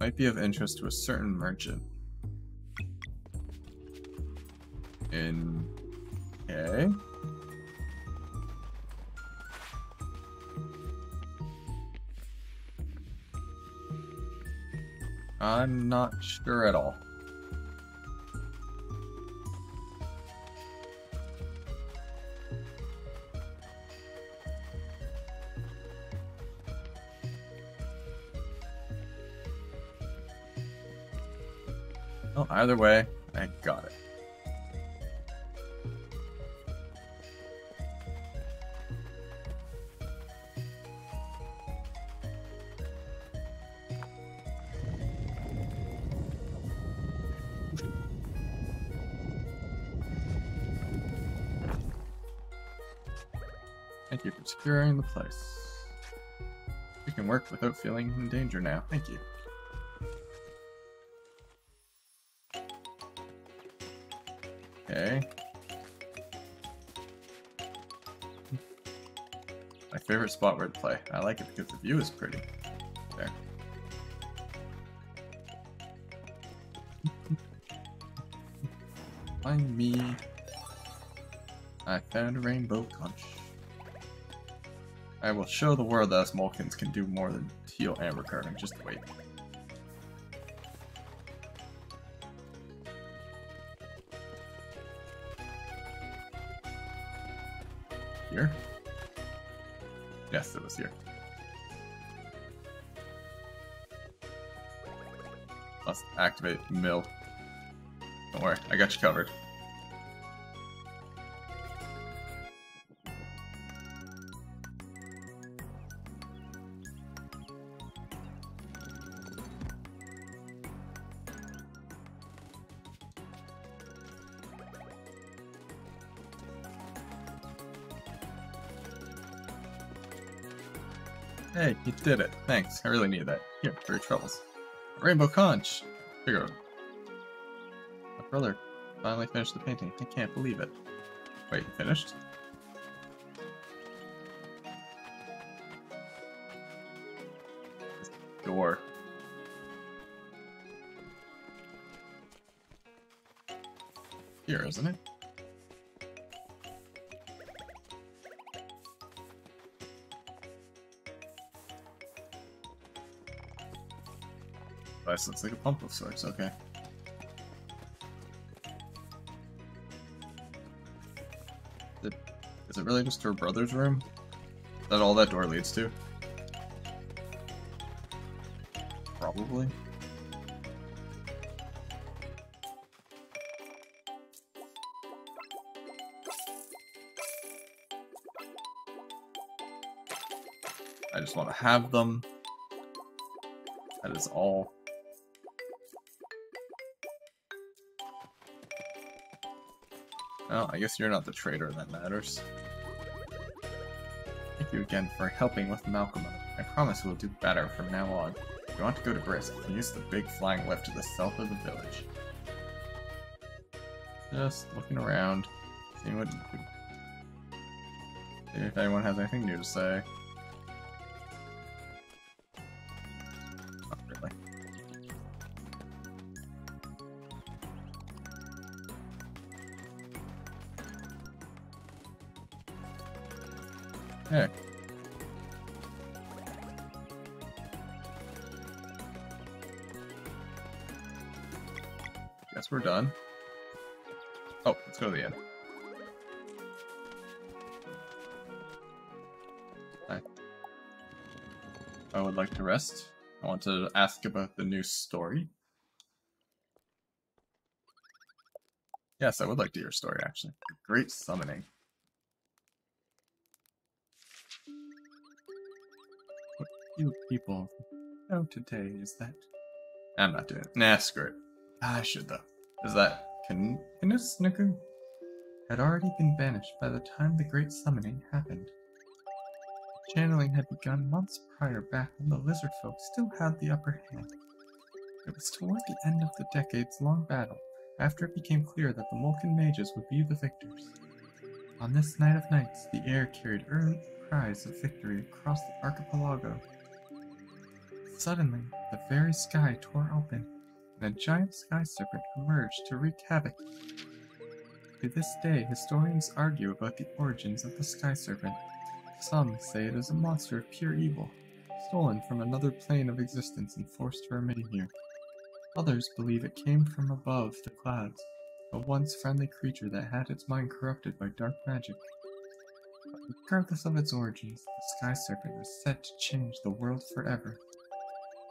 Might be of interest to a certain merchant. Not sure at all. Well, either way, securing the place. You can work without feeling in danger now. Thank you. Okay. My favorite spot where to play. I like it because the view is pretty. There. Find me. I found a rainbow conch. I will show the world that us Molekins can do more than teal amber carving. Just wait. Here? Yes, it was here. Let's activate mill. Don't worry, I got you covered. Did it. Thanks. I really need that. Here, for your troubles. Rainbow conch! Figure My brother finally finished the painting. I can't believe it. Wait, finished? Door. Here, isn't it? This looks like a pump of sorts, okay. Is it really just her brother's room? Is that all that door leads to? Probably. I just want to have them. That is all. Well, I guess you're not the traitor that matters. Thank you again for helping with Malkomud. I promise we'll do better from now on. If you want to go to Brisk, use the big flying lift to the south of the village. Just looking around, seeing what... See if anyone has anything new to say. want to ask about the new story. Yes, I would like to hear a story, actually. Great summoning. What you people know today is that... I'm not doing it. Nah, screw it. I should, though. Is that Kin Kinisniku? Had already been banished by the time the Great Summoning happened. Channeling had begun months back when the lizard folk still had the upper hand. It was toward the end of the decades long battle, after it became clear that the Molekin mages would be the victors. On this night of nights, the air carried early cries of victory across the archipelago. Suddenly, the very sky tore open, and a giant sky serpent emerged to wreak havoc. To this day, historians argue about the origins of the sky serpent. Some say it is a monster of pure evil, stolen from another plane of existence and forced to remain here. Others believe it came from above the clouds, a once friendly creature that had its mind corrupted by dark magic. But regardless of its origins, the sky serpent was set to change the world forever.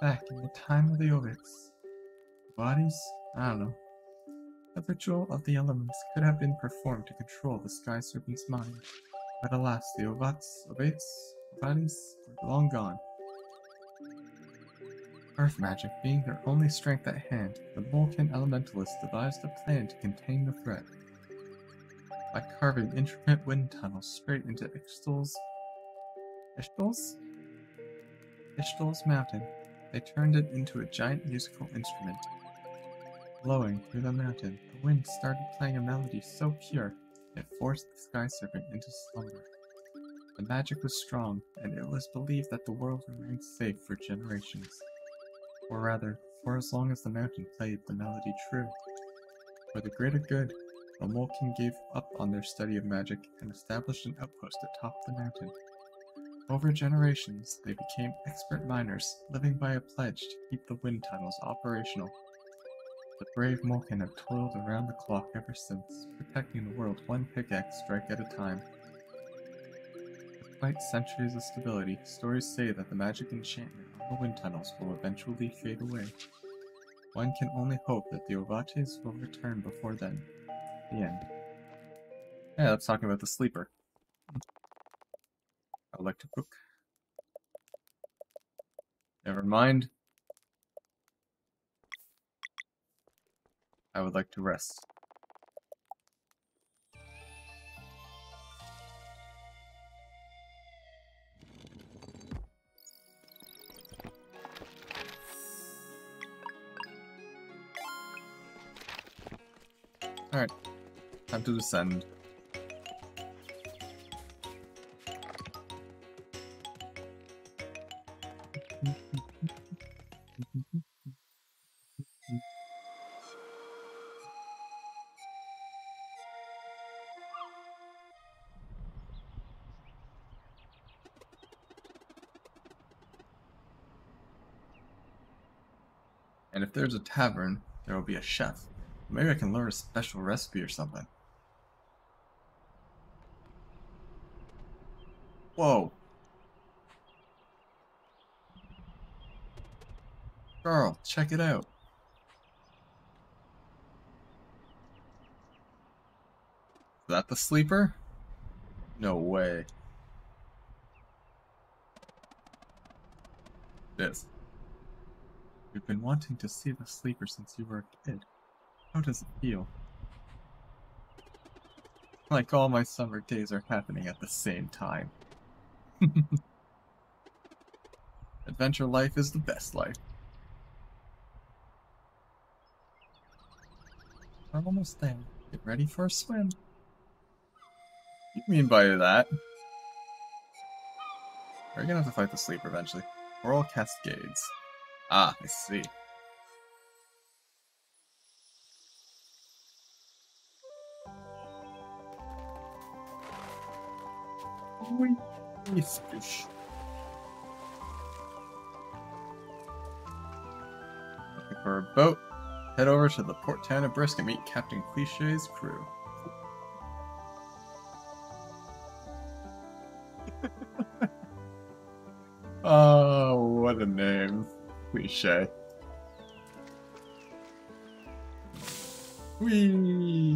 Back in the time of the Ovix, bodies? I don't know. A ritual of the elements could have been performed to control the sky serpent's mind, but alas, the Ovats, Ovates, Ovatis were long gone. Earth magic being their only strength at hand, the Vulcan elementalists devised a plan to contain the threat. By carving intricate wind tunnels straight into Ixtal's Ixtal's? Ixtal's mountain, they turned it into a giant musical instrument. Blowing through the mountain, the wind started playing a melody so pure it forced the sky serpent into slumber. The magic was strong, and it was believed that the world remained safe for generations. Or rather, for as long as the mountain played the melody true. For the greater good, the Molekin gave up on their study of magic and established an outpost atop the mountain. Over generations, they became expert miners, living by a pledge to keep the wind tunnels operational. The brave Molekin have toiled around the clock ever since, protecting the world one pickaxe strike at a time. Despite centuries of stability, stories say that the magic enchantment the wind tunnels will eventually fade away. One can only hope that the Ovates will return before then. The end. Yeah, that's talking about the sleeper. To cook. Never mind. I would like to rest. Time to descend. And if there's a tavern, there will be a chef. Maybe I can learn a special recipe or something. Whoa. Garl, check it out. Is that the sleeper? No way. This. We've been wanting to see the sleeper since you were a kid. How does it feel? Like all my summer days are happening at the same time. Adventure life is the best life. We're almost there. Get ready for a swim. What do you mean by that? We're we gonna have to fight the sleeper eventually? We're all Cascades. Ah, I see. Looking for a boat. Head over to the Port Town of Brisk and meet Captain Cliché's crew. oh, what a name. Cliche. Whee!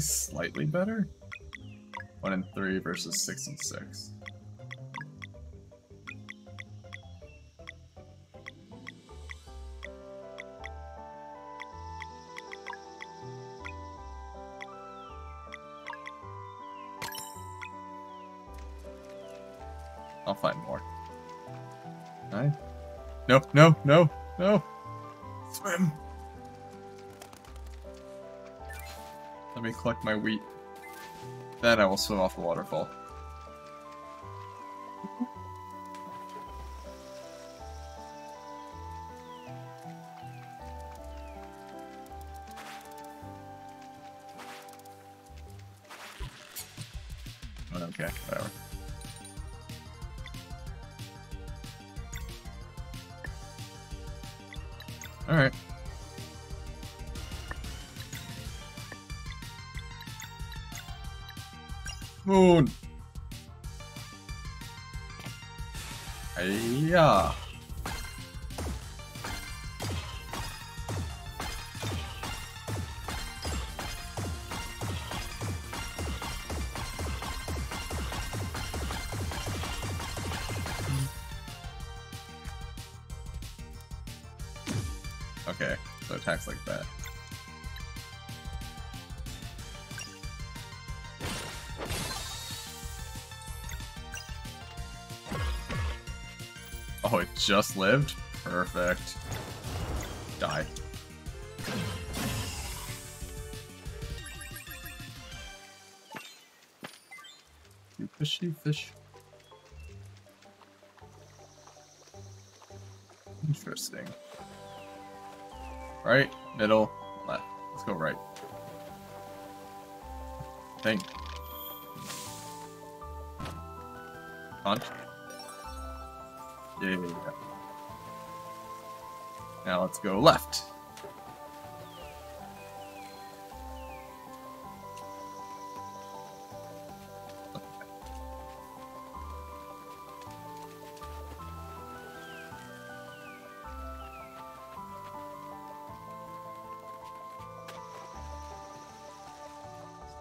Slightly better. One and three versus six and six. I'll find more. Nine. No, no, no, no. Collect my wheat. Then I will swim off the waterfall. Just lived? Perfect. Die. You fishy fish. Interesting. Right, middle, left. Let's go right. Think. Punch. Go left.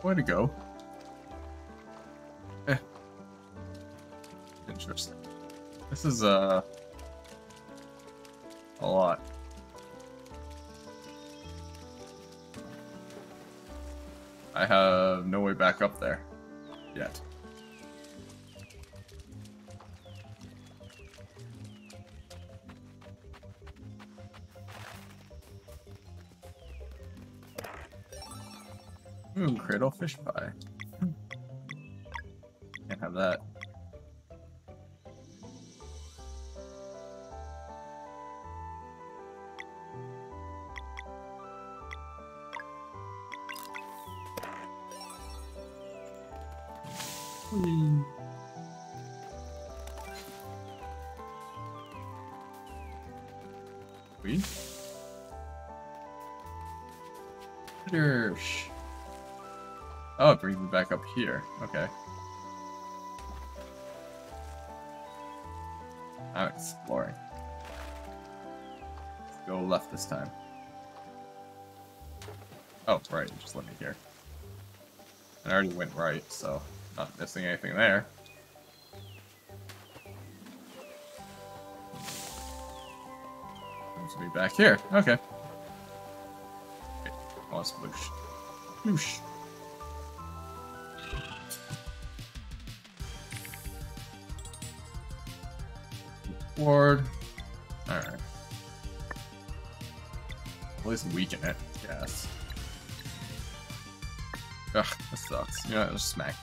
Way to go. Eh. Interesting. This is, uh... Back up here. Okay. I'm exploring. Let's go left this time. Oh, right, just let me here. I already went right, so not missing anything there. Seems to be back here. Okay. Oh, sploosh. Sploosh. It, yes. Ugh, this sucks. You know, just smack.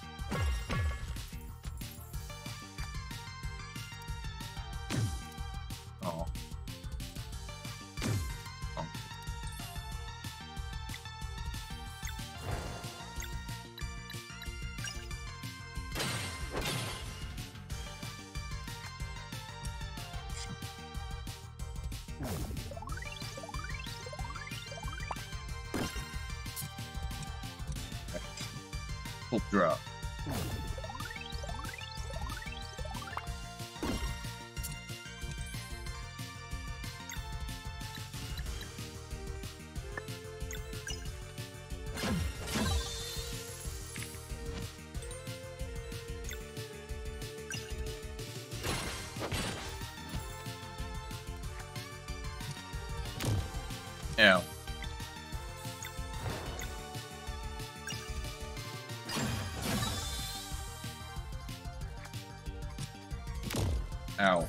Ow.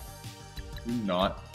Do not.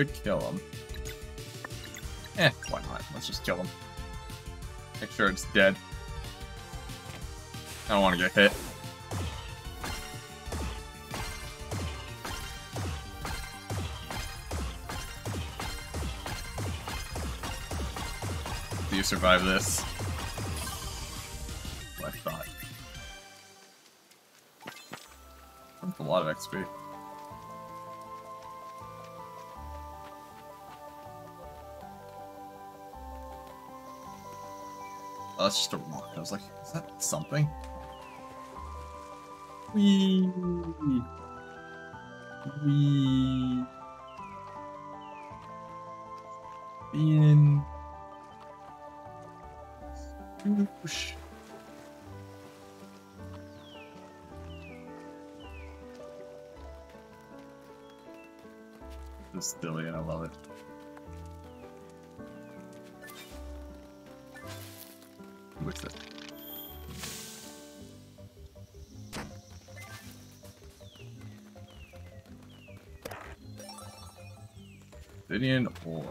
Could kill him. Eh, why not? Let's just kill him. Make sure it's dead. I don't want to get hit. Do you survive this? I thought. That's a lot of XP. That's just a rock. I was like, is that something? Wee. Wee. Being. Whoosh. This Dillion, I love it. What's it? Obsidian ore.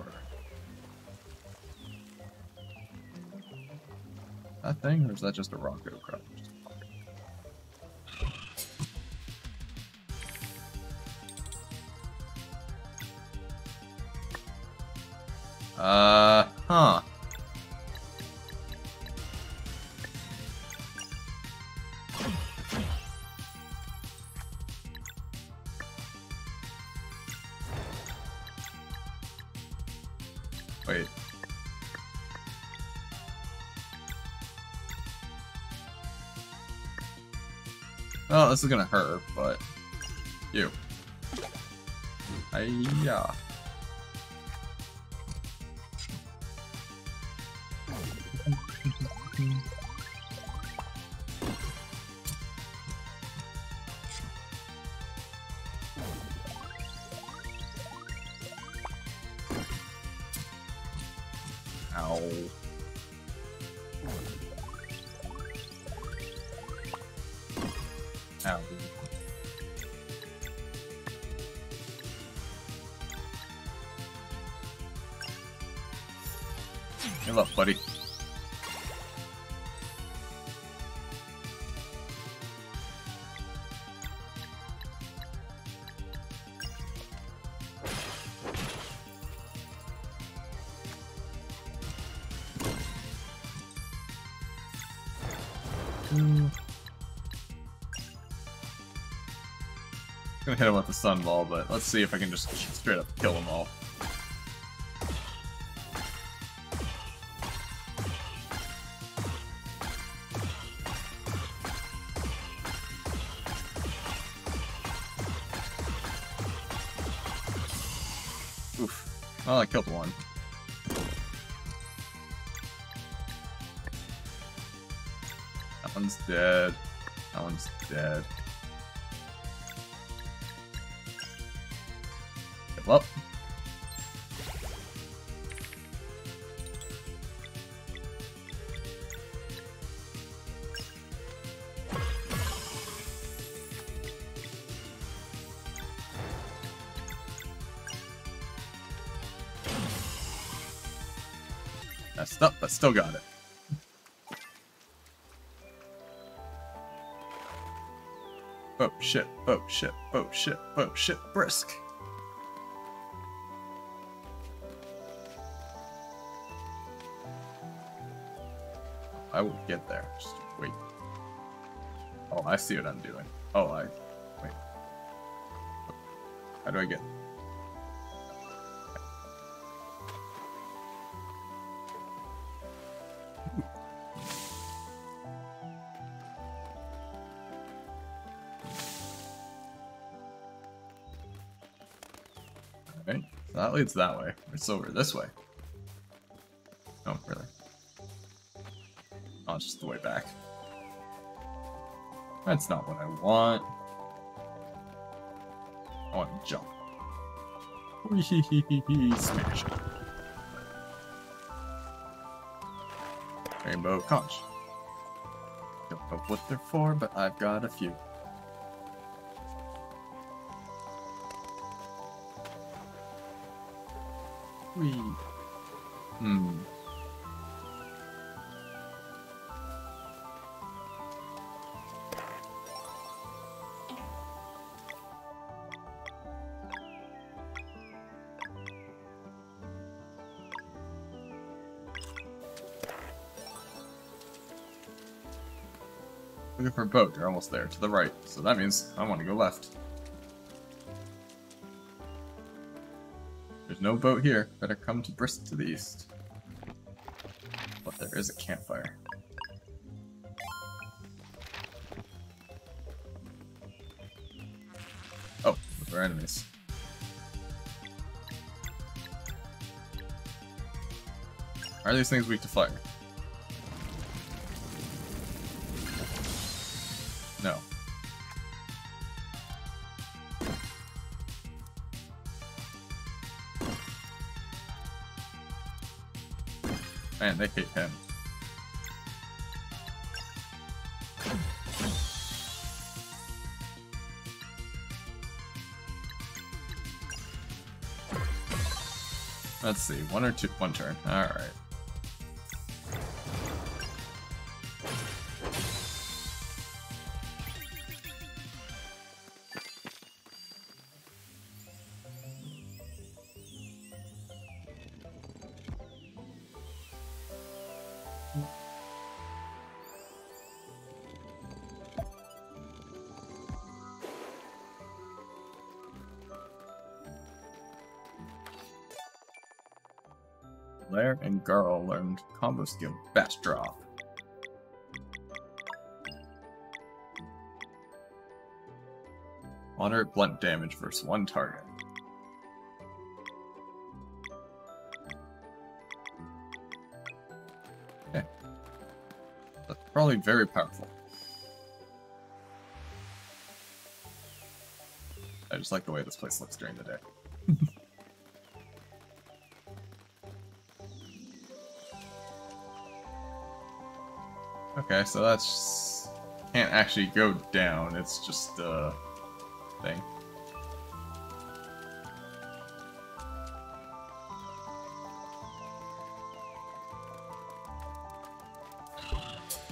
That thing, or is that just a rock crap? This is gonna hurt, but you. Hiya. Ow. Gonna hit him with the sun ball, but let's see if I can just straight up kill them all. Oof. Well, I killed one. That one's dead. That one's dead. Still got it. Oh, boat, ship, boat, oh, ship, boat, oh, ship, boat, ship, brisk. I will get there. Just wait. Oh, I see what I'm doing. Oh, I... Wait. How do I get... So that way. It's over this way. Oh, really? Oh, it's just the way back. That's not what I want. I want to jump. Smash. Rainbow conch. Don't know what they're for, but I've got a few. Hmm. Looking for a boat. They're almost there, to the right. So that means I want to go left. There's no boat here. Better come to Brisk to the east. But there is a campfire. Oh, are enemies. Are these things weak to fire? Him. Let's see, one or two, one turn. Alright. Blair and combo skill Fast Drop. Moderate blunt damage versus one target. Okay. That's probably very powerful. I just like the way this place looks during the day. Okay, so that's can't actually go down. It's just a thing.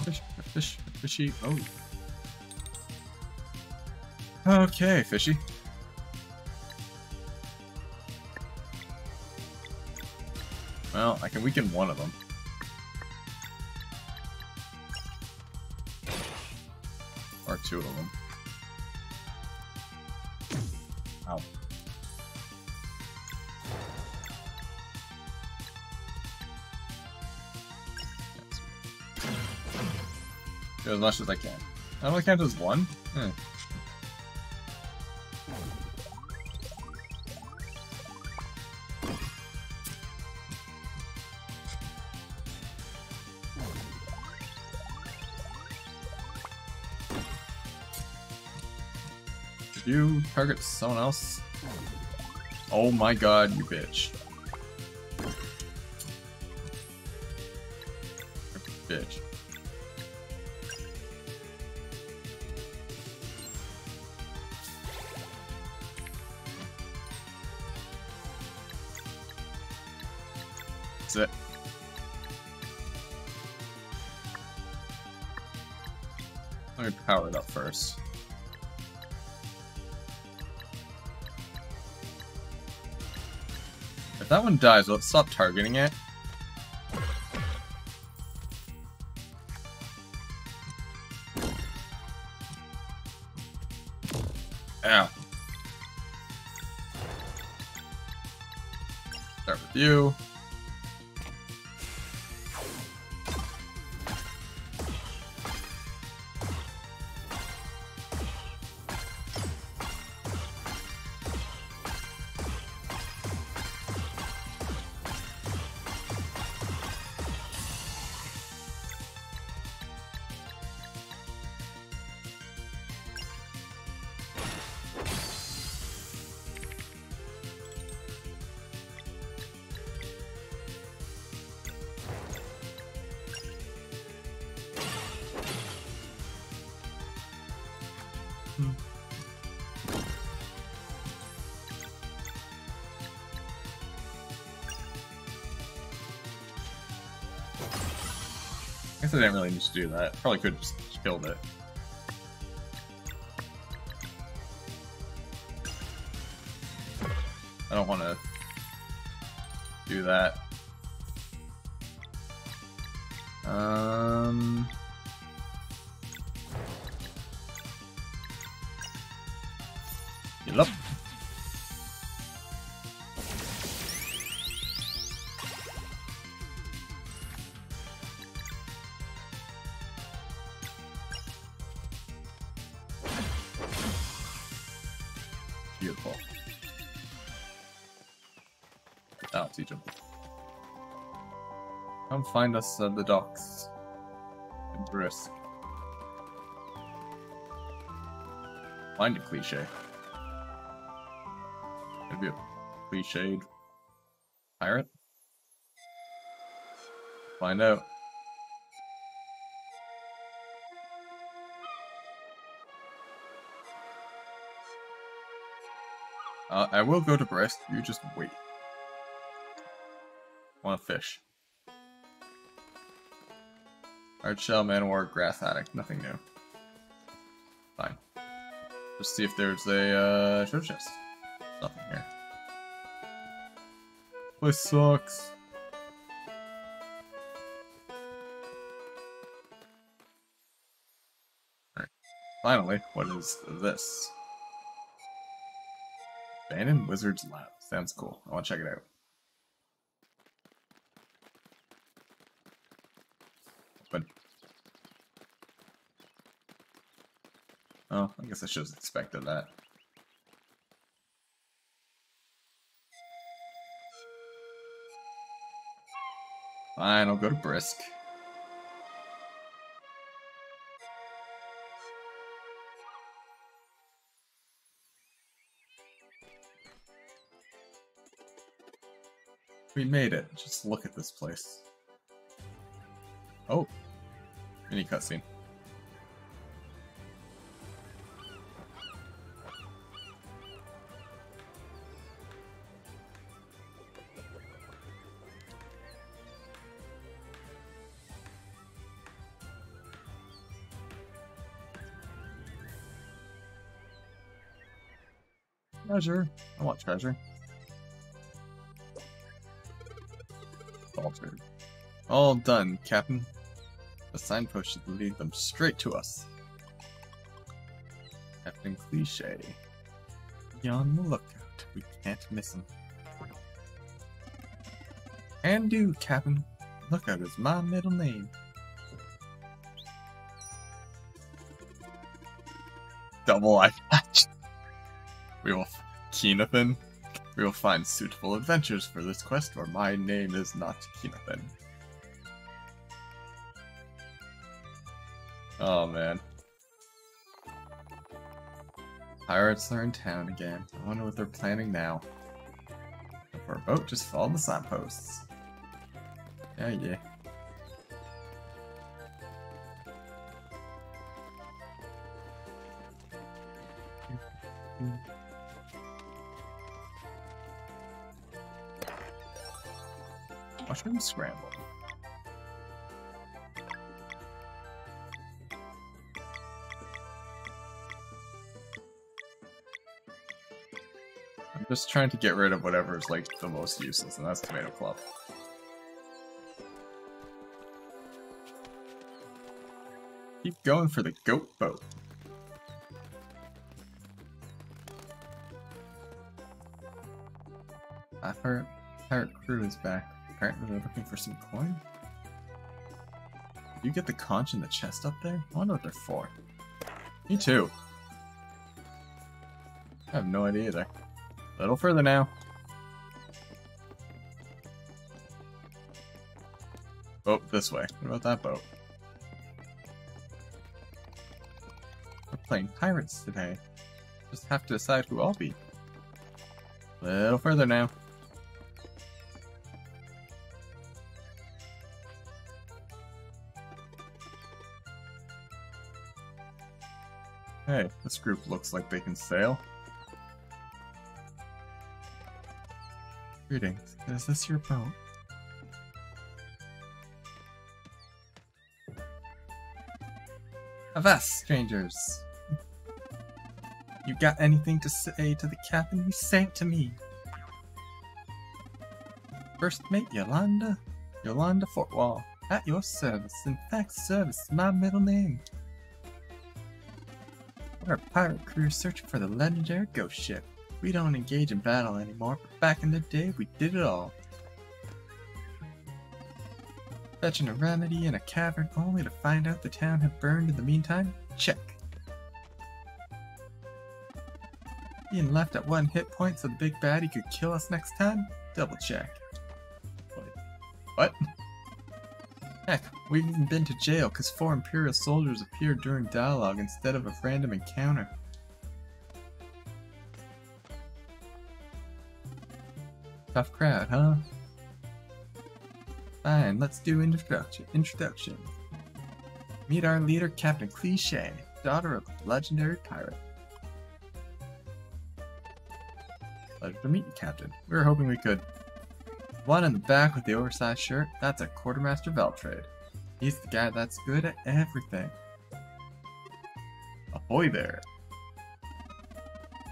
Fish, fish, fishy. Oh. Okay, fishy. Well, I can weaken one of them. Two of them. Ow. Do as much as I can. I only count as one? Hmm. Target someone else? Oh my god, you bitch. If that one dies, let's stop targeting it. Didn't really need to do that. Probably could have just killed it. Come find us at the docks. In Brisk. Find a cliche. Maybe a cliched pirate? Find out. Uh, I will go to Brisk, you just wait. Want a fish. Hard shell, man war, grass addict, nothing new. Fine. Let's see if there's a uh, treasure chest. Nothing here. This sucks. Finally, what is this? Abandoned Wizard's Lab. Sounds cool. I want to check it out. Open. Oh, I guess I should have expected that. Fine, I'll go to Brisk. We made it. Just look at this place. Oh. Mini cutscene. Treasure. I want treasure. Altered. All done, Captain. The signpost should lead them straight to us. Captain Cliche. Be on the lookout. We can't miss him. And do, Captain. Lookout is my middle name. Double eye patch. We will Keenathan. We will find suitable adventures for this quest, or my name is not Keenathan. Oh man. Pirates are in town again. I wonder what they're planning now. For a boat, just follow the signposts. Yeah, yeah. Scramble. Just trying to get rid of whatever is like the most useless, and that's Tomato Club. Keep going for the goat boat. I've pirate crew is back. Apparently they're looking for some coin. You get the conch in the chest up there? I wonder what they're for. Me too. I have no idea either. A little further now. Oh, this way. What about that boat? We're playing pirates today. Just have to decide who I'll be. A little further now. Hey, this group looks like they can sail. Greetings. Is this your boat? Avast, strangers! You got anything to say to the captain? You say it to me. First mate Yolanda? Yolanda Fortwall. At your service. In fact, service is my middle name. We're a pirate crew searching for the legendary ghost ship. We don't engage in battle anymore, but back in the day, we did it all. Fetching a remedy in a cavern only to find out the town had burned in the meantime? Check. Being left at one hit point so the big baddie could kill us next time? Double check. Wait, what? We've even been to jail because four Imperial soldiers appeared during dialogue instead of a random encounter. Tough crowd, huh? Fine, let's do introduction. Introduction. Meet our leader, Captain Cliche, daughter of a legendary pirate. Pleasure to meet you, Captain. We were hoping we could one in the back with the oversized shirt, that's a Quartermaster Veltrade. He's the guy that's good at everything. Ahoy there!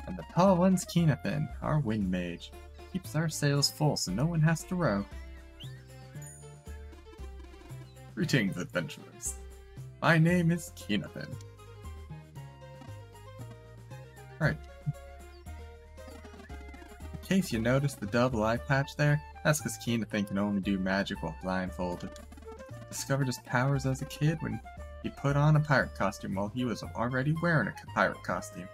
And the tall one's Keenathan, our wind mage. Keeps our sails full so no one has to row. Greetings, adventurers. My name is Keenathan. Alright. In case you noticed the double eye patch there, that's because Keenathan can only do magic while blindfolded. Discovered his powers as a kid when he put on a pirate costume while he was already wearing a pirate costume.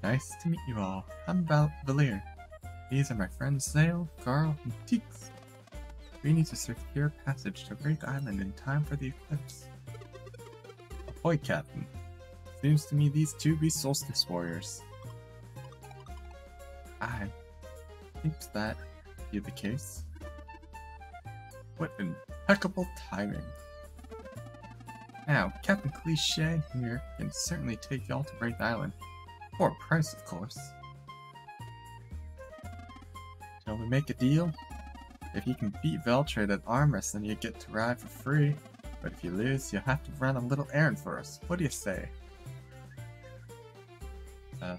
Nice to meet you all. I'm Val. These are my friends Zale, Garl, and Teaks. We need to secure passage to Wraith Island in time for the eclipse. Ahoy, Captain. Seems to me these two be solstice warriors. I think that be the case. What impeccable timing. Now, Captain Cliche here can certainly take y'all to Wraith Island. For a price, of course. Shall we make a deal? If you can beat Veltrade at arm wrestling, you get to ride for free. But if you lose, you'll have to run a little errand for us. What do you say? Uh,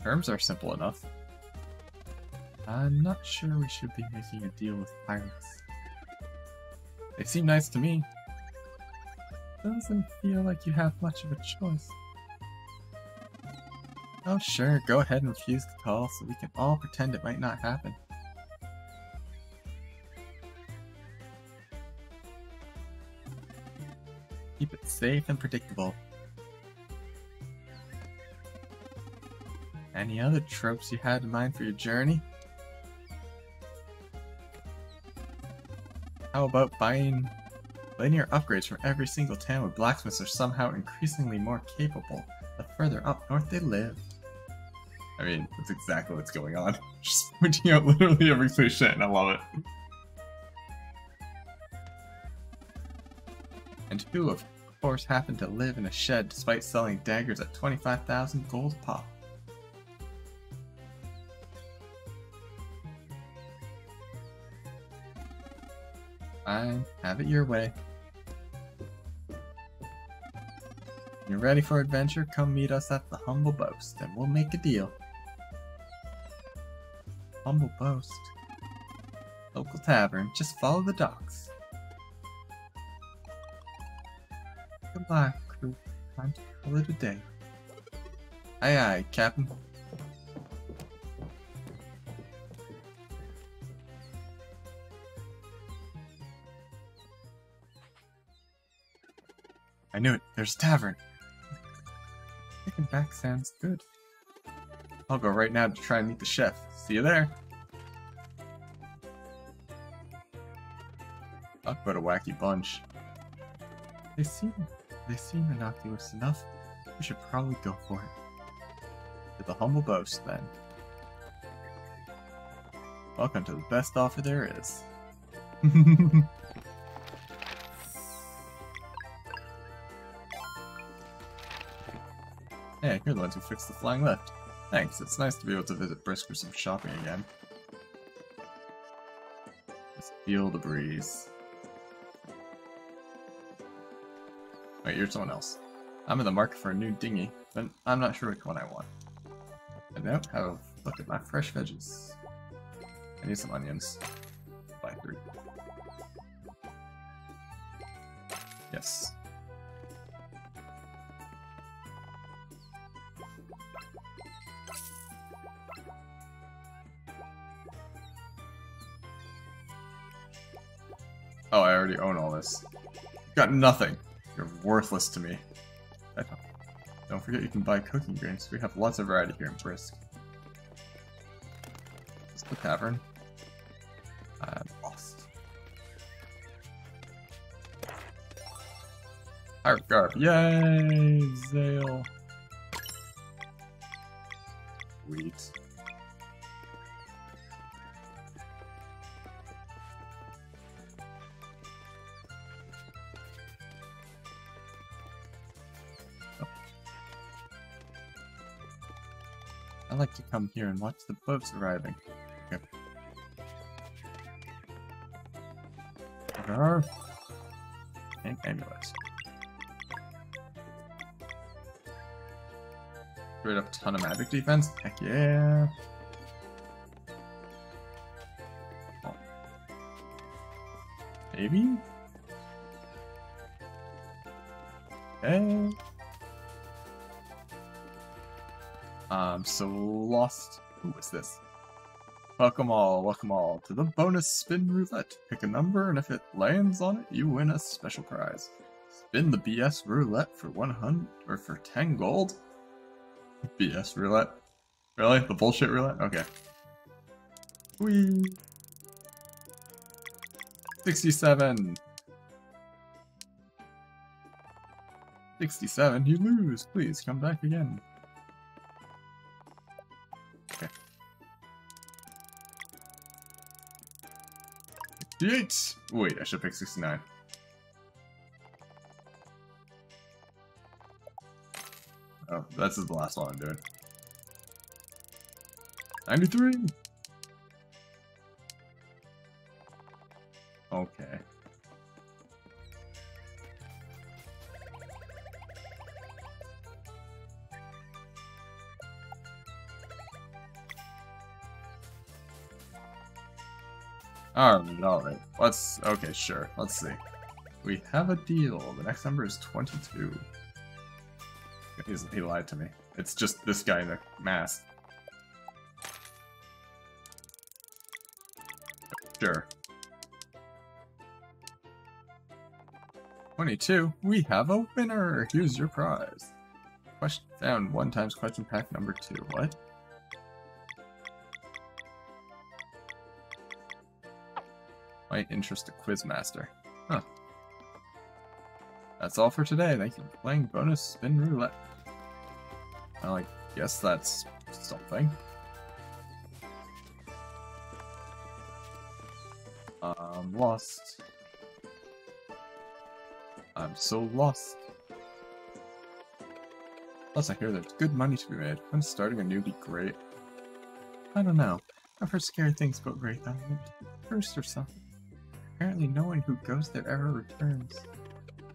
Terms are simple enough. I'm not sure we should be making a deal with pirates. They seem nice to me. Doesn't feel like you have much of a choice. Oh sure, go ahead and refuse the call so we can all pretend it might not happen. Keep it safe and predictable. Any other tropes you had in mind for your journey? How about buying linear upgrades for every single town where blacksmiths are somehow increasingly more capable the further up north they live? I mean, that's exactly what's going on. Just pointing out literally every cliche, and I love it. And who, of course, happened to live in a shed despite selling daggers at 25,000 gold pop? Fine, have it your way. When you're ready for adventure, come meet us at the Humble Boast, and we'll make a deal. Humble Boast. Local tavern. Just follow the docks. Goodbye, crew. Time to call it a day. Aye aye, Captain. I knew it. There's a tavern. Taking back sounds good. I'll go right now to try and meet the chef. See you there. Talk about a wacky bunch. They seem they seem innocuous enough. We should probably go for it. To the humble boast, then. Welcome to the best offer there is. hey, you're the ones who fixed the flying lift. Thanks, it's nice to be able to visit Brisk for some shopping again. Just feel the breeze. Wait, you're someone else. I'm in the market for a new dinghy, but I'm not sure which one I want. I now have a look at my fresh veggies. I need some onions. Buy three. Yes. This. Got nothing. You're worthless to me. Don't forget you can buy cooking drinks. We have lots of variety here in Brisk. Is the tavern? I'm lost. Pirate Garb. Yay! Zale. Come here and watch the boats arriving. Okay. Gar. And amulet. Straight up ton of magic defense? Heck yeah! Maybe? Lost. Who is this? Welcome all, welcome all to the bonus spin roulette. Pick a number, and if it lands on it, you win a special prize. Spin the BS roulette for 100 or for 10 gold. BS roulette. Really? The bullshit roulette? Okay. Whee! 67. 67, you lose. Please come back again. Eight. Wait, I should pick 69. Oh, that's the last one I'm doing. 93! Alright, alright. Let's... Okay, sure. Let's see. We have a deal. The next number is 22. He's, he lied to me. It's just this guy in the mask. Sure. 22. We have a winner! Here's your prize. Question found one times question pack number two. What? Might interest a Quizmaster. Huh. That's all for today. Thank you for playing bonus spin roulette. Well, I guess that's something. I'm lost. I'm so lost. Plus, I hear there's good money to be made. When starting a new be great. I don't know. I've heard scary things about Wraith Island. First or something. Apparently no one who goes there ever returns.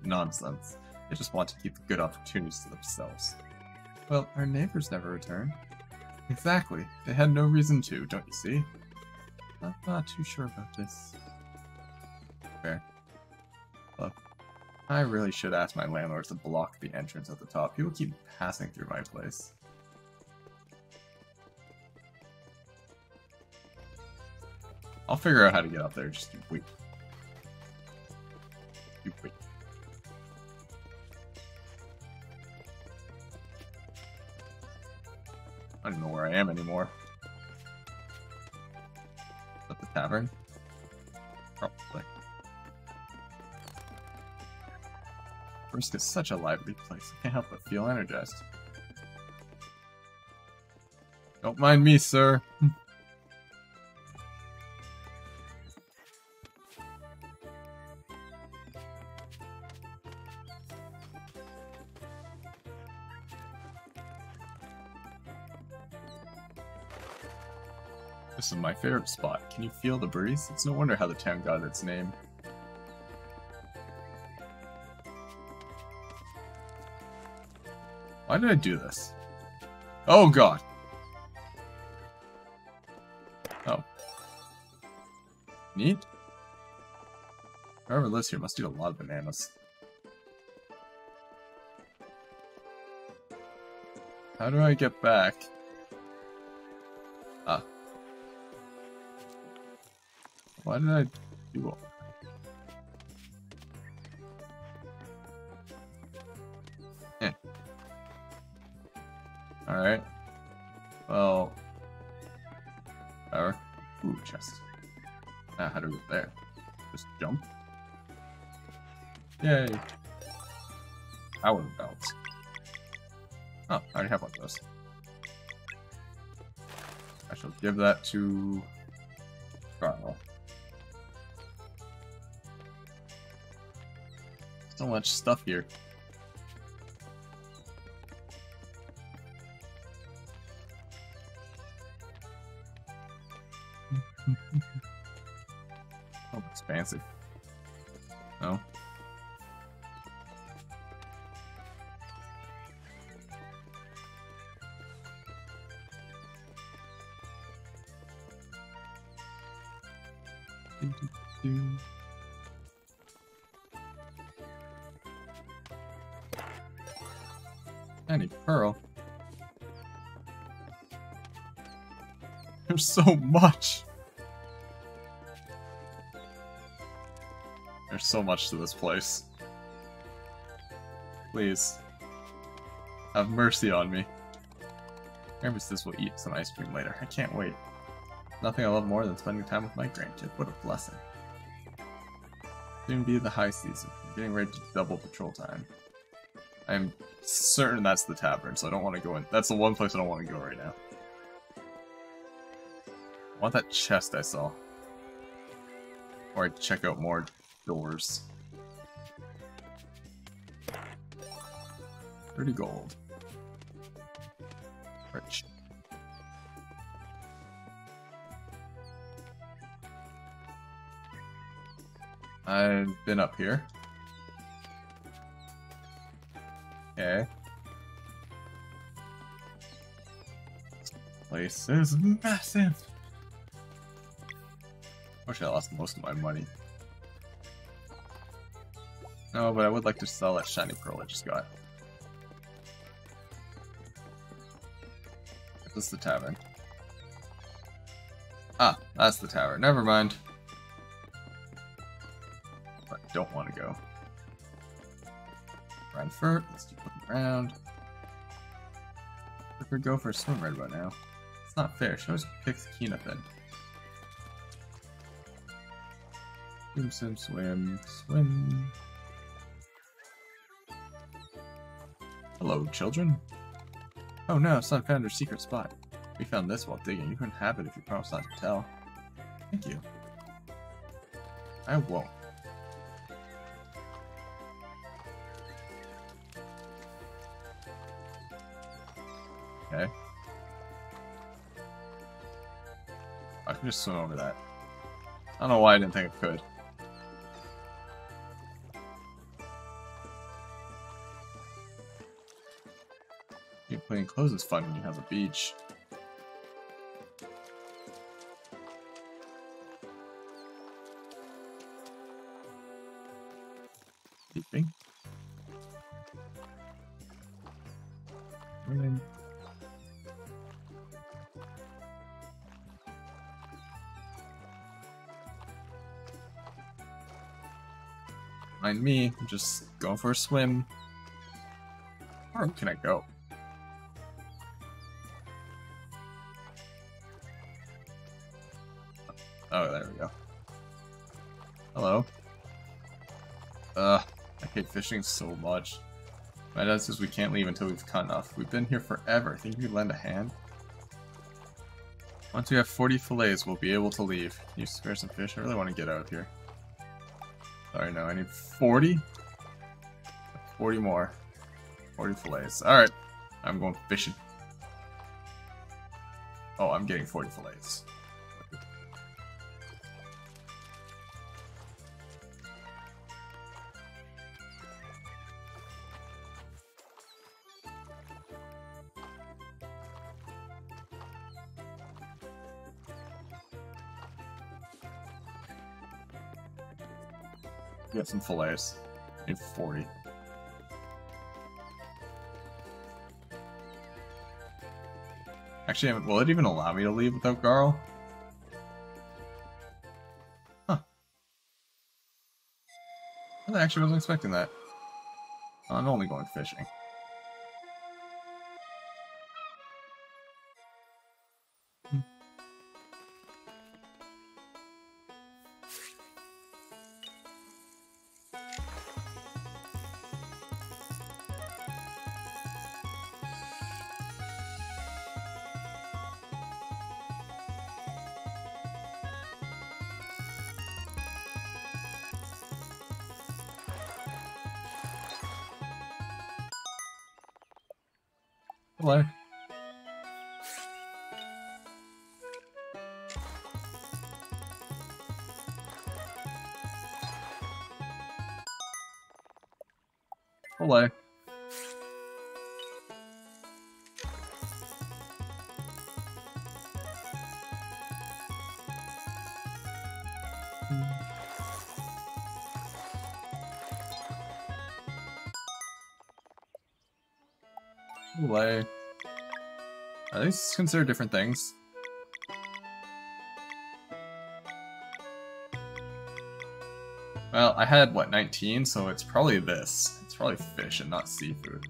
Nonsense. They just want to keep the good opportunities to themselves. Well, our neighbors never returned. Exactly. They had no reason to, don't you see? I'm not too sure about this. Fair. Look, I really should ask my landlord to block the entrance at the top. People keep passing through my place. I'll figure out how to get up there, just wait. I am anymore. At the tavern? Probably. Brisk is such a lively place. I can't help but feel energized. Don't mind me, sir. my favorite spot. Can you feel the breeze? It's no wonder how the town got its name. Why did I do this? Oh god! Oh. Neat. Whoever lives here must eat a lot of bananas. How do I get back? Why did I do all Eh. Alright. Well. Power. Ooh, chest. Ah, how do we get there? Just jump? Yay. Power belts. Oh, I already have one of those. I shall give that to much stuff here. So much. There's so much to this place. Please. Have mercy on me. Nemesis will eat some ice cream later. I can't wait. Nothing I love more than spending time with my grandkid. What a blessing. Soon be the high season. I'm getting ready to double patrol time. I'm certain that's the tavern, so I don't want to go in. That's the one place I don't want to go right now. I want that chest I saw. Or I'd check out more doors. 30 gold. Rich. I've been up here. Okay. This place is massive. Wish I lost most of my money. No, but I would like to sell that shiny pearl I just got. This is the tavern. Ah, that's the tower. Never mind. I don't want to go. Run for Let's keep looking around. If we go for a swim right about now. It's not fair. She always picks Kina then. Swim, swim, swim, swim. Hello, children. Oh no, son found her secret spot. We found this while digging. You couldn't have it if you promised not to tell. Thank you. I won't. Okay. I can just swim over that. I don't know why I didn't think I could. Cleaning clothes is fun when you have a beach. Sleeping. Mind me, I'm just going for a swim. Where can I go? Fishing so much. My dad says we can't leave until we've caught enough. We've been here forever. Think you could lend a hand? Once we have 40 fillets, we'll be able to leave. Can you spare some fish? I really want to get out of here. Sorry, no, I need 40? 40 more. 40 fillets. Alright, I'm going fishing. Oh, I'm getting 40 fillets. Get some fillets. Need 40. Actually, will it even allow me to leave without Garl? Huh. I actually wasn't expecting that. I'm only going fishing. Hello. Are these considered different things? Well, I had, what, 19, so it's probably this. It's probably fish and not seafood.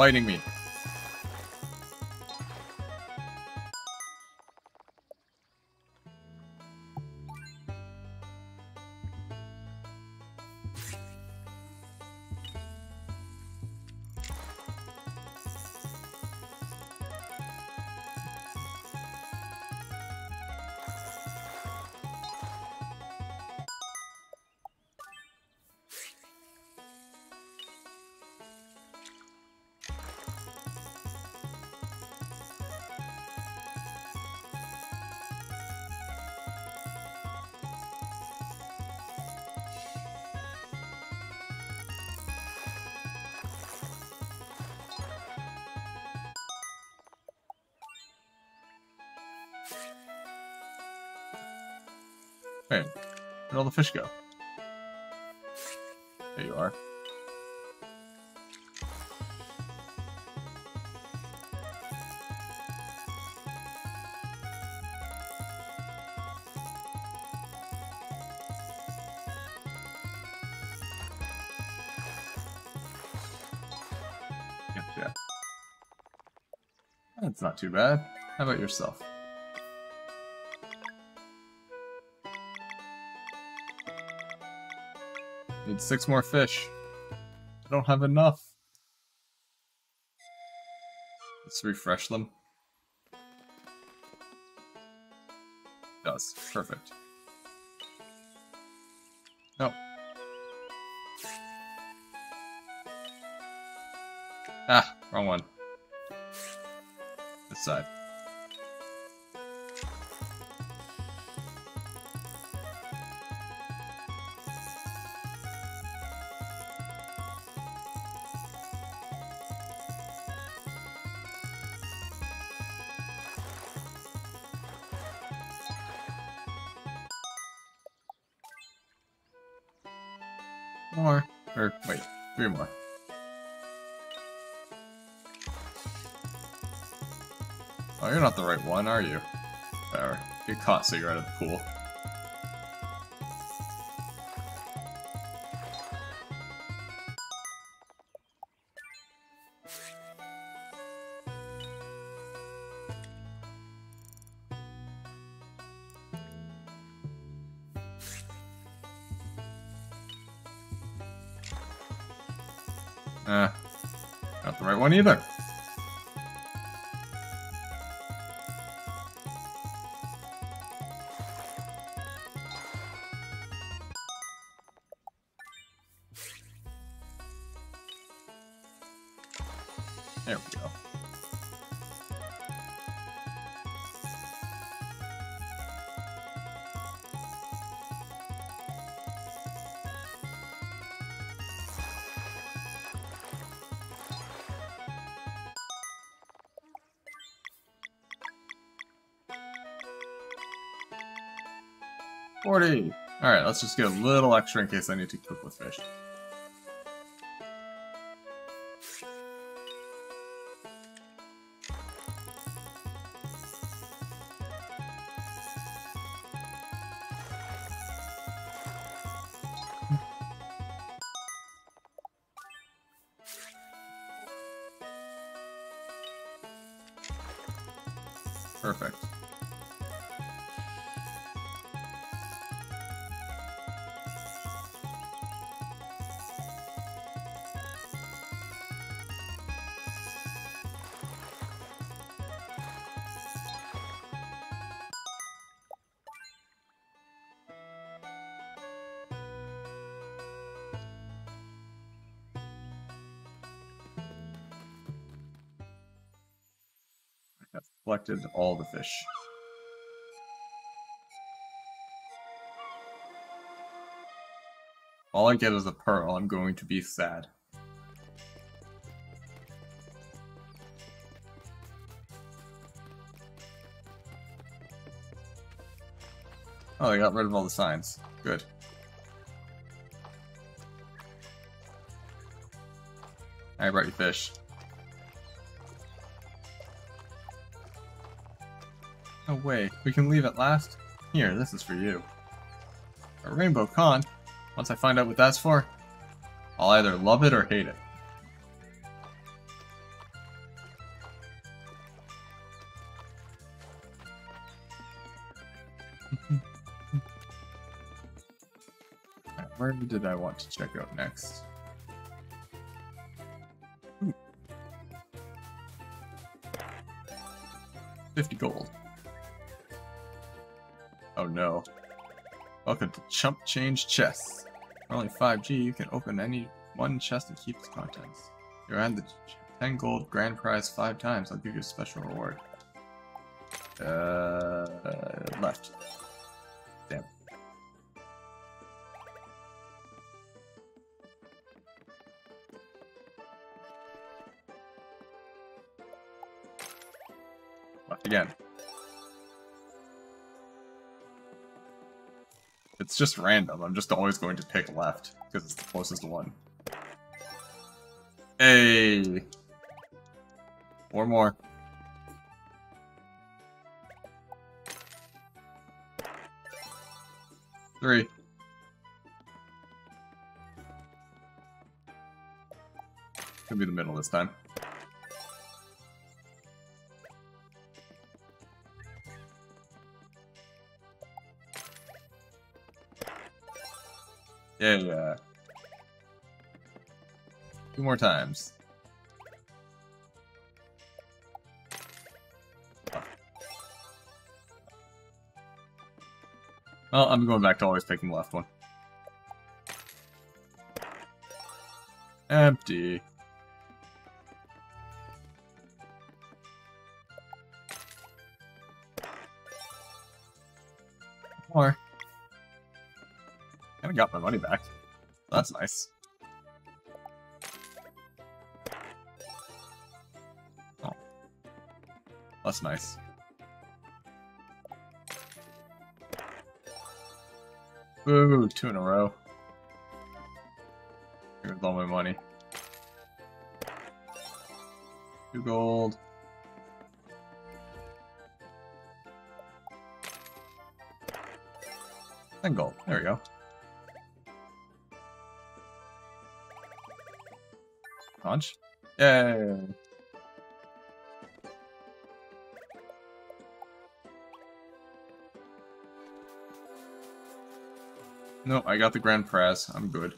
Fighting me. Where'd all the fish go? There you are. That's not too bad. How about yourself? Six more fish. I don't have enough. Let's refresh them. Does. Perfect. Caught out of the pool. Uh, not the right one either. 40. All right, let's just get a little extra in case I need to cook with fish. Collected all the fish. All I get is a pearl, I'm going to be sad. Oh, I got rid of all the signs. Good. I brought you fish. No way. We can leave at last? Here, this is for you. A rainbow conch? Once I find out what that's for, I'll either love it or hate it. Where did I want to check out next? Ooh. 50 gold. Oh no. Welcome to Chump Change Chests. For only 5G, you can open any one chest and keep its contents. You earn the 10 gold grand prize 5 times. I'll give you a special reward. Uh, left. Just random. I'm just always going to pick left because it's the closest one. Hey! Or more. Three. Could be the middle this time. Yeah, yeah. Two more times. Well, I'm going back to always picking the left one. Empty. Kinda got my money back. That's nice. Oh. That's nice. Ooh, two in a row. Here's all my money. Two gold. And gold. There we go. Punch. Yay! No, I got the Grand Prize. I'm good.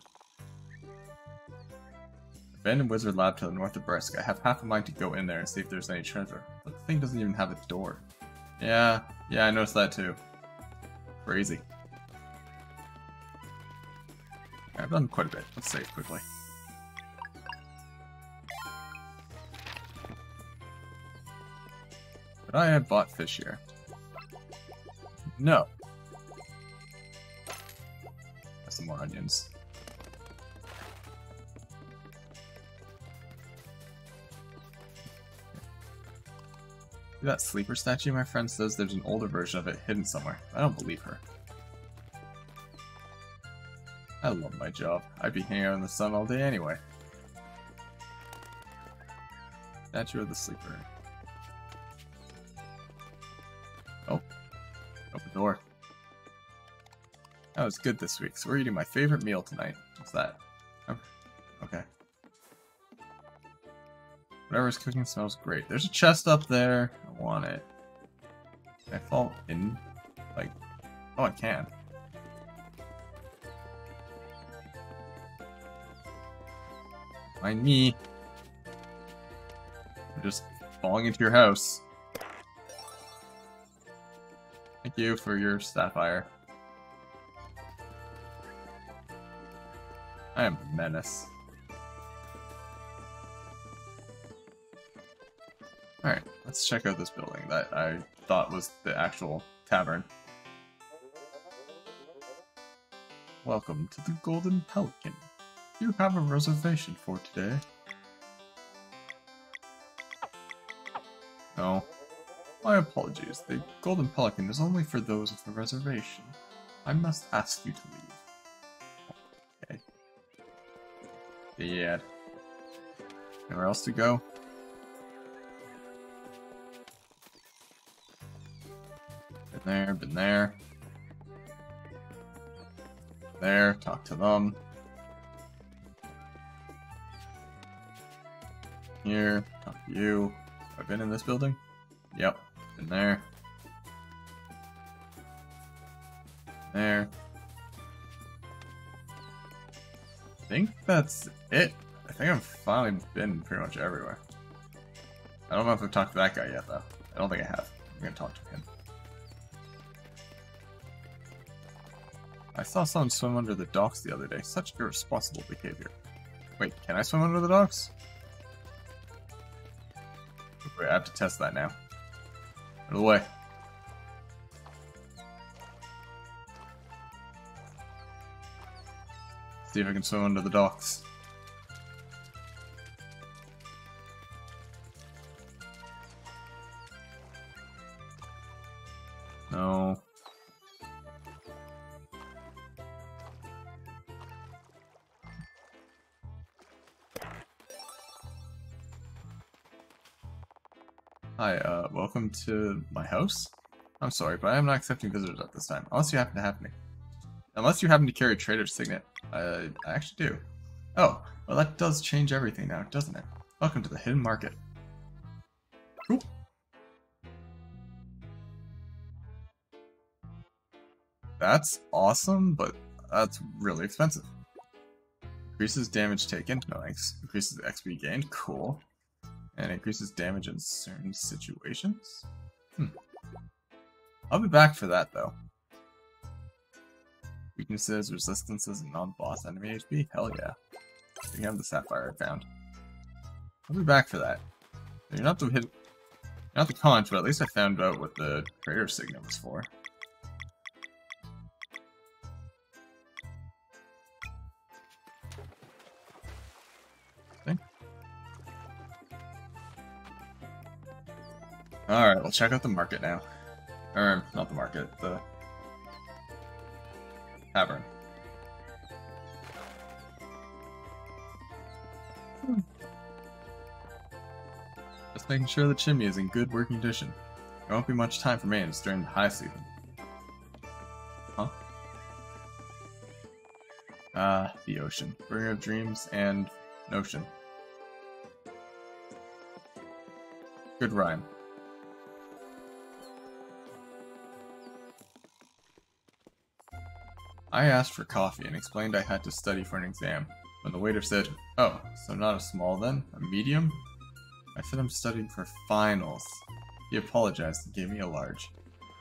Abandoned Wizard Lab to the north of Brisk. I have half a mind to go in there and see if there's any treasure. But the thing doesn't even have a door. Yeah, yeah, I noticed that too. Crazy. I've done quite a bit. Let's save quickly. But I have bought fish here. No. Some more onions. That sleeper statue my friend says there's an older version of it hidden somewhere. I don't believe her. I love my job. I'd be hanging out in the sun all day anyway. Statue of the sleeper. Oh, that was good this week, so we're eating my favorite meal tonight. What's that? Oh, okay. Whatever's cooking smells great. There's a chest up there. I want it. Can I fall in? Like, oh, I can. Mind me. I'm just falling into your house. Thank you for your sapphire. I am a menace. Alright, let's check out this building that I thought was the actual tavern. Welcome to the Golden Pelican. You have a reservation for today. No. My apologies. The Golden Pelican is only for those of the reservation. I must ask you to leave. Yeah. Anywhere else to go? Been there, been there. There, talk to them. Here, talk to you. I've been in this building? Yep, been there. There. Think that's it. I think I've finally been pretty much everywhere. I don't know if I've talked to that guy yet, though. I don't think I have. I'm gonna talk to him. I saw someone swim under the docks the other day. Such irresponsible behavior. Wait, can I swim under the docks? Wait, I have to test that now. Out of the way. See if I can swim under the docks. No. Hi, uh, welcome to my house? I'm sorry, but I am not accepting visitors at this time, unless you happen to have me. Unless you happen to carry a trader's signet. Uh, I actually do. Oh, well that does change everything now, doesn't it? Welcome to the Hidden Market. Cool. That's awesome, but that's really expensive. Increases damage taken, no thanks. Increases XP gained, cool. And increases damage in certain situations? Hmm. I'll be back for that, though. Weaknesses, resistances, and non-boss enemy HP? Hell yeah. We have the Sapphire I found. I'll be back for that. You're not the hit, not the conch, but at least I found out what the Trader signet was for. Alright, we'll check out the market now. Or, not the market, the tavern. Hmm. Just making sure the chimney is in good working condition. There won't be much time for maintenance during the high season. Huh? Ah, the ocean. Bringer of dreams and notion. Good rhyme. I asked for coffee and explained I had to study for an exam. When the waiter said, Oh, so not a small then? A medium? I said I'm studying for finals. He apologized and gave me a large.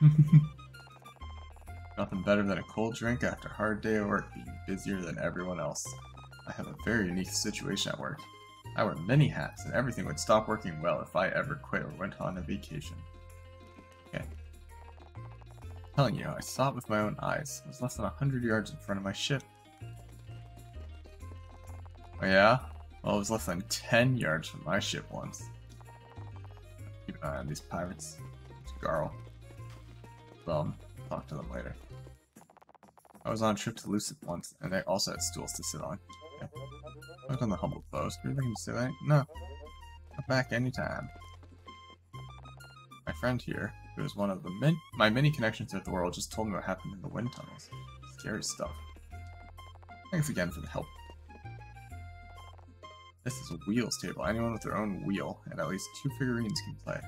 Nothing better than a cold drink after a hard day of work being busier than everyone else. I have a very unique situation at work. I wear many hats and everything would stop working well if I ever quit or went on a vacation. Telling you, I saw it with my own eyes. It was less than a hundred yards in front of my ship. Oh yeah? Well, it was less than 10 yards from my ship once. Keep an eye on these pirates. It's Garl. Bum. Talk to them later. I was on a trip to Lucent once, and they also had stools to sit on. I was on the humble post. Are you looking to say that? No. Come back anytime. My friend here, who is one of the min my many connections with the world, just told me what happened in the wind tunnels. Scary stuff. Thanks again for the help. This is a wheels table. Anyone with their own wheel and at least two figurines can play.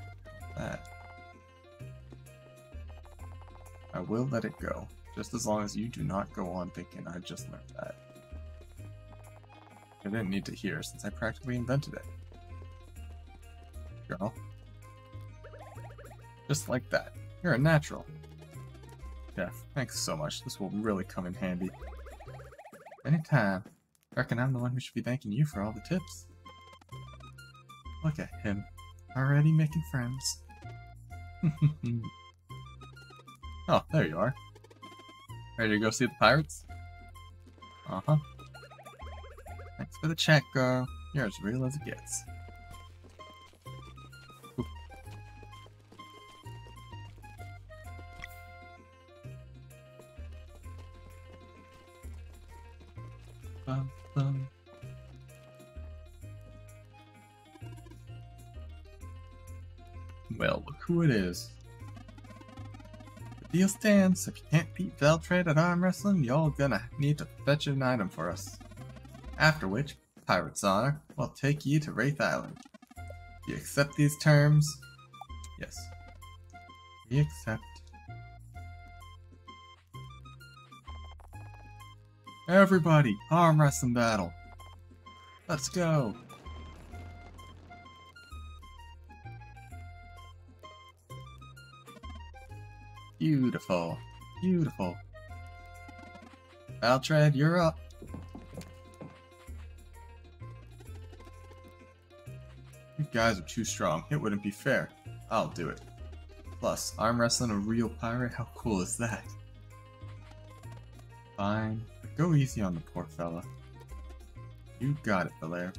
That. I will let it go, just as long as you do not go on thinking I just learned that. I didn't need to hear since I practically invented it. Girl. Just like that. You're a natural. Yeah, thanks so much. This will really come in handy. Anytime. I Reckon I'm the one who should be thanking you for all the tips. Look at him. Already making friends. oh, there you are. Ready to go see the pirates? Uh-huh. Thanks for the check, girl. You're as real as it gets. Who it is. The deal stands. If you can't beat Veltred at arm wrestling, you're gonna need to fetch an item for us. After which, Pirate's Honor will take you to Wraith Island. Do you accept these terms? Yes. We accept. Everybody, arm wrestling battle. Let's go. Beautiful. Beautiful. Valtred, you're up. You guys are too strong. It wouldn't be fair. I'll do it. Plus, arm wrestling a real pirate? How cool is that? Fine, but go easy on the poor fella. You got it, Belair.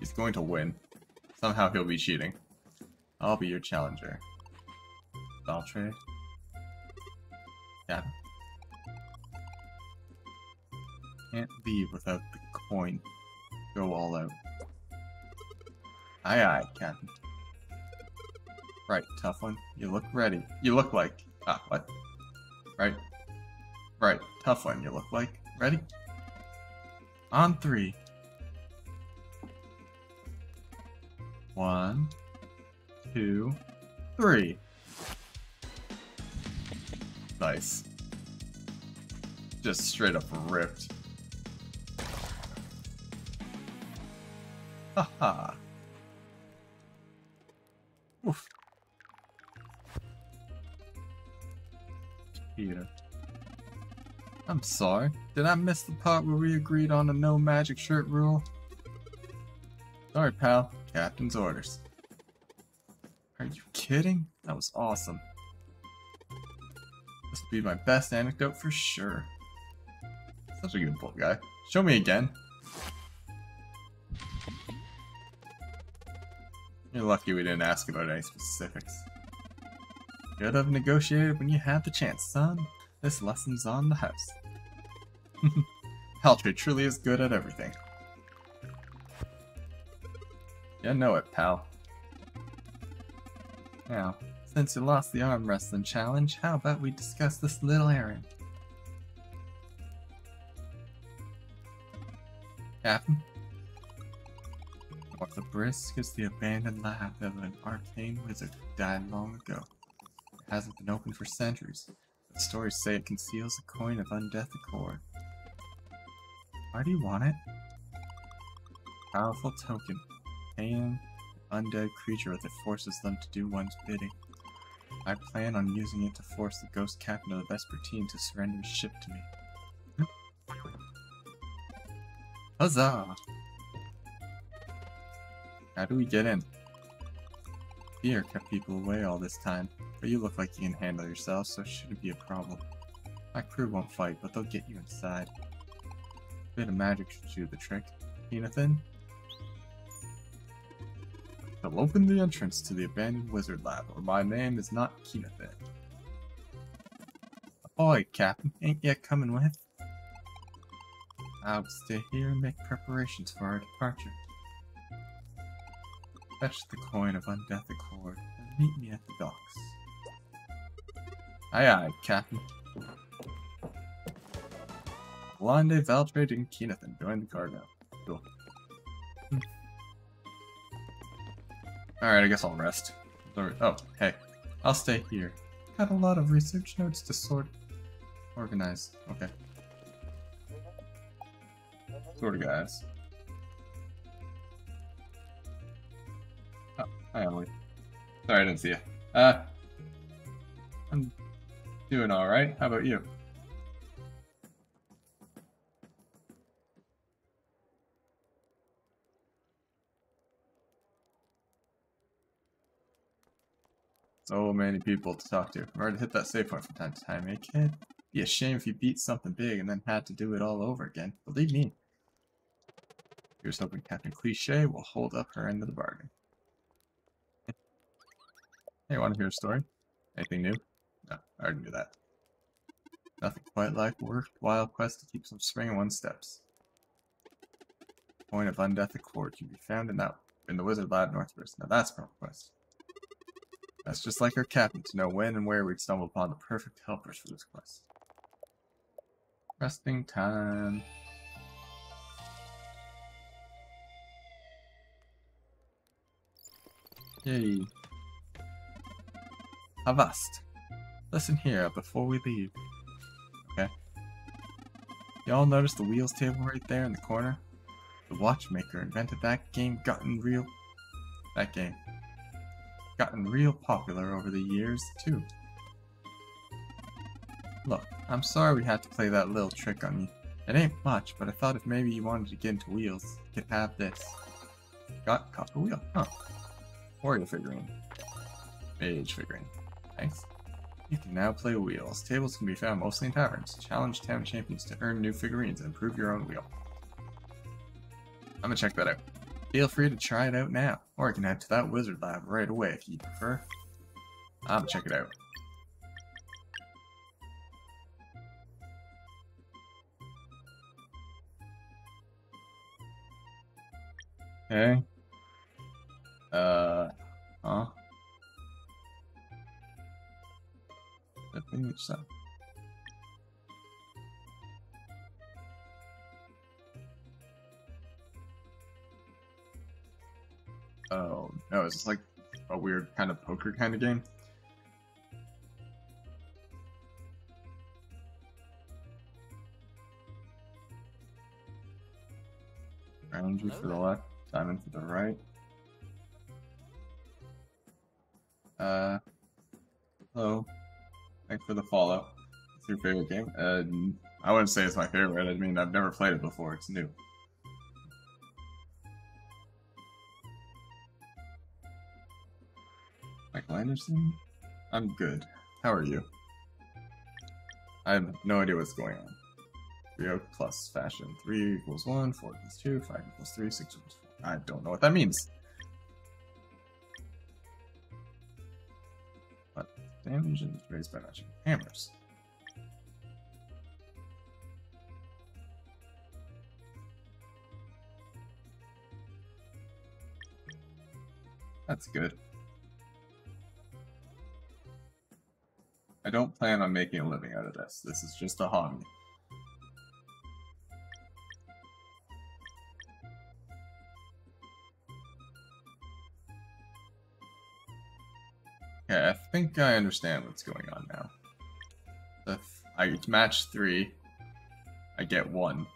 He's going to win. Somehow he'll be cheating. I'll be your challenger. Valtred, yeah. Can't leave without the coin. Go all out. Aye aye, Captain. Right, tough one. You look ready. You look like. Ah, what? Right. Right, tough one. You look like. Ready? On three. One, two, three. Nice. Just straight up ripped. Haha. Oof. Peter. I'm sorry. Did I miss the part where we agreed on a no magic shirt rule? Sorry, pal. Captain's orders. Are you kidding? That was awesome. Be my best anecdote for sure. Such a good bull guy. Show me again. You're lucky we didn't ask about any specifics. Could have negotiated when you had the chance, son. This lesson's on the house. Paltry truly is good at everything. You know it, pal. Now, since you lost the arm wrestling challenge, how about we discuss this little errand? Captain? What the brisk is the abandoned lab of an arcane wizard who died long ago. It hasn't been opened for centuries. The stories say it conceals a coin of undeath accord. Why do you want it? Powerful token. Paying an undead creature with it forces them to do one's bidding. I plan on using it to force the ghost captain of the Vespertine to surrender his ship to me. Huzzah! How do we get in? Fear kept people away all this time, but you look like you can handle yourself, so it shouldn't be a problem. My crew won't fight, but they'll get you inside. A bit of magic should do the trick. Kenathan? They'll open the entrance to the abandoned wizard lab, or my name is not Kenathan. Ahoy, Captain. Ain't yet coming with? I will stay here and make preparations for our departure. Fetch the coin of Undeath Accord and meet me at the docks. Aye aye, Captain. Blonde, Valtrade, and Kenathan join the cargo. Cool. Alright, I guess I'll rest. Oh, hey. I'll stay here. Got a lot of research notes to sort organize. Okay. Sort of guys. Oh, hi Emily. Sorry I didn't see you. Uh, I'm doing alright. How about you? So many people to talk to. Remember to hit that save point from time to time, eh kid? Be a shame if you beat something big and then had to do it all over again. Believe me. Here's hoping Captain Klee'shaeh will hold up her end of the bargain. Hey, want to hear a story? Anything new? No, I already knew that. Nothing quite like worthwhile quest to keep some spring in one's steps. Point of Undeath Accord can be found in that in the Wizard Lab Northwest. Now that's a quest. That's just like our captain to know when and where we'd stumble upon the perfect helpers for this quest. Resting time. Yay. Avast. Listen here before we leave. Okay. Y'all notice the wheels table right there in the corner? The watchmaker invented that game gotten real... That game. Gotten real popular over the years, too. Look, I'm sorry we had to play that little trick on you. It ain't much, but I thought if maybe you wanted to get into wheels, you could have this. Got copper wheel, huh? Warrior figurine. Mage figurine. Thanks. You can now play wheels. Tables can be found mostly in taverns. Challenge town champions to earn new figurines and improve your own wheel. I'm gonna check that out. Feel free to try it out now, or you can head to that wizard lab right away if you prefer. I'll check it out. Okay. Uh, huh? Let me stop. Oh no, is this like a weird kind of poker kind of game? Round you for the left, diamond for the right. Uh, hello. Thanks for the follow. It's your favorite game? Uh, I wouldn't say it's my favorite. I mean, I've never played it before. It's new. Michael Anderson? I'm good. How are you? I have no idea what's going on. 3 plus fashion. 3 equals 1, 4 equals 2, 5 equals 3, 6 equals 4. I don't know what that means. But damage is raised by matching hammers. That's good. I don't plan on making a living out of this. This is just a hobby. Okay, I think I understand what's going on now. If I match three, I get one.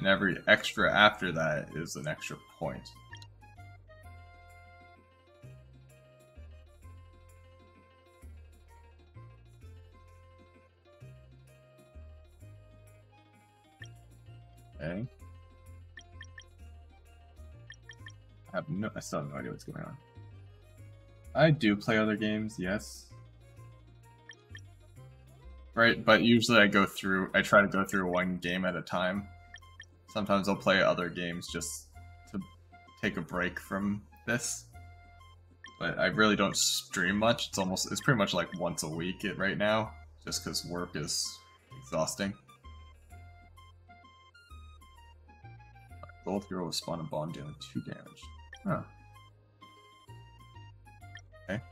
And every extra after that is an extra point. Have no I still have no idea what's going on. I do play other games, yes. Right, but usually I go through, I try to go through one game at a time. Sometimes I'll play other games just to take a break from this. But I really don't stream much. It's almost, it's pretty much like once a week it, right now, just because work is exhausting. Gold hero will spawn a bomb dealing 2 damage. Huh. Okay.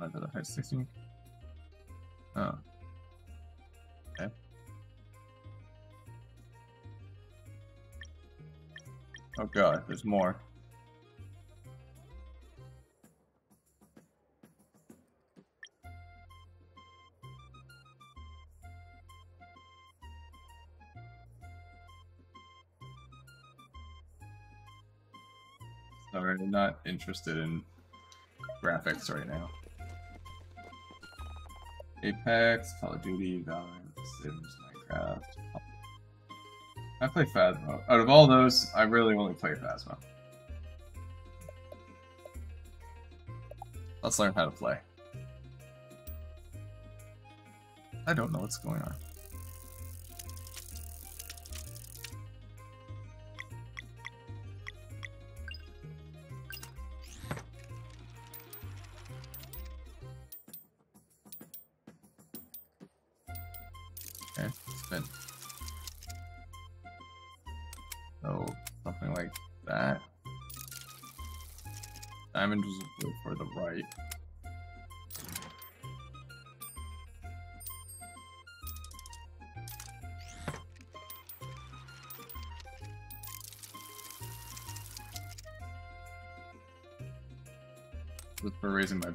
Under the height 16. Oh. Okay. Oh god, there's more. Sorry, I'm not interested in graphics right now. Apex, Call of Duty, Valorant, Sims, Minecraft. I play Phasmo. Out of all those, I really only play Phasmo. Let's learn how to play. I don't know what's going on.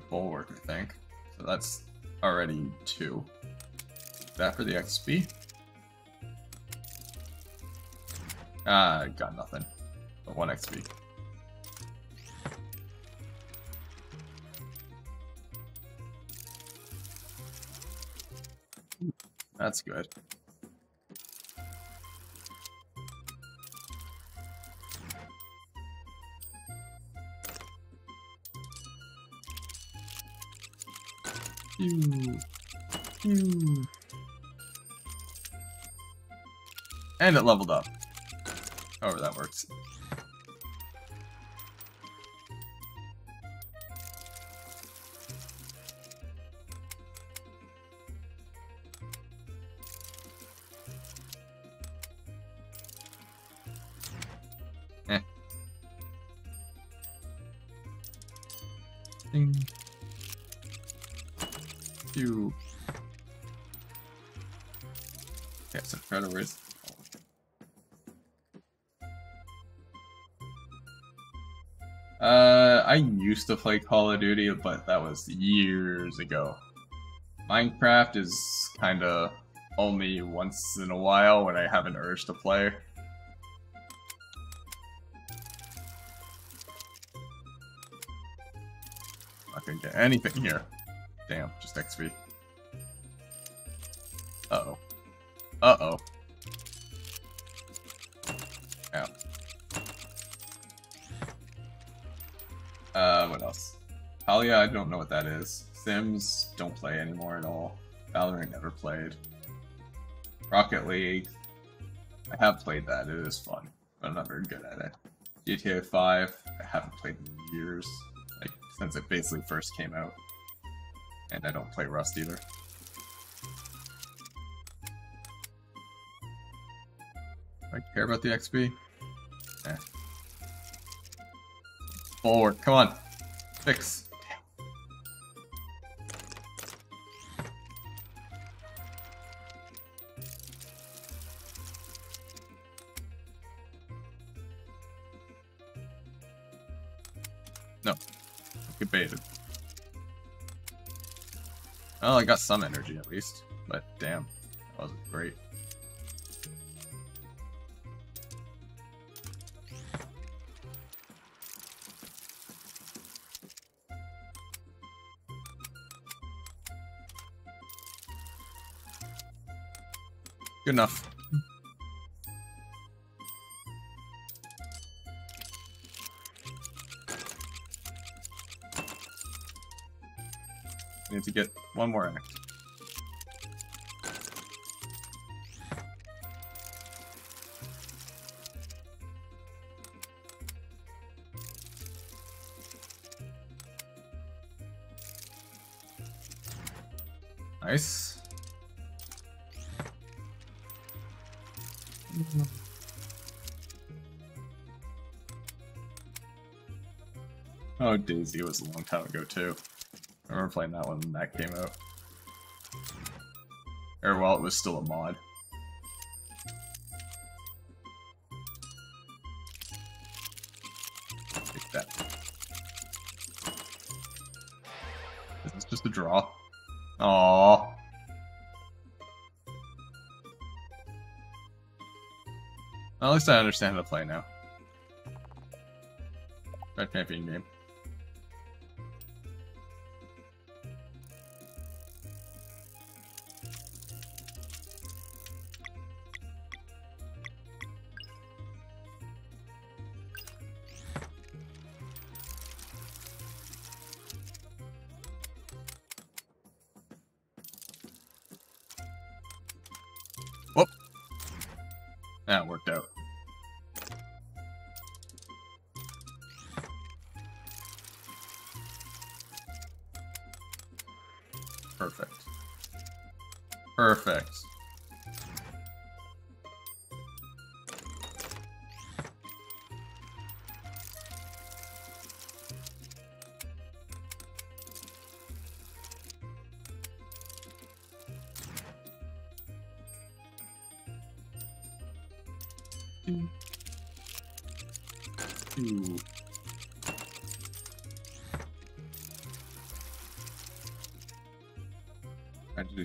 Bulwark, I think. So that's already two. That for the XP? Ah, got nothing. But one XP. That's good. Pew. Pew. And it leveled up. However that works. Used to play Call of Duty, but that was years ago. Minecraft is kind of only once in a while when I have an urge to play. I gonna get anything here. Damn, just XP. I don't know what that is. Sims, don't play anymore at all. Valorant never played. Rocket League, I have played that. It is fun, but I'm not very good at it. GTA 5, I haven't played in years, like since it basically first came out. And I don't play Rust either. Do I care about the XP? Eh. Forward, come on. Fix. Got some energy at least. But damn, that wasn't great. Good enough. One more act. Nice. Oh, DayZ was a long time ago too. Remember playing that one when that came out. Or well, it was still a mod. Take that. Is this just a draw? Aww. Well, at least I understand how to play now. Red champion game. That worked out.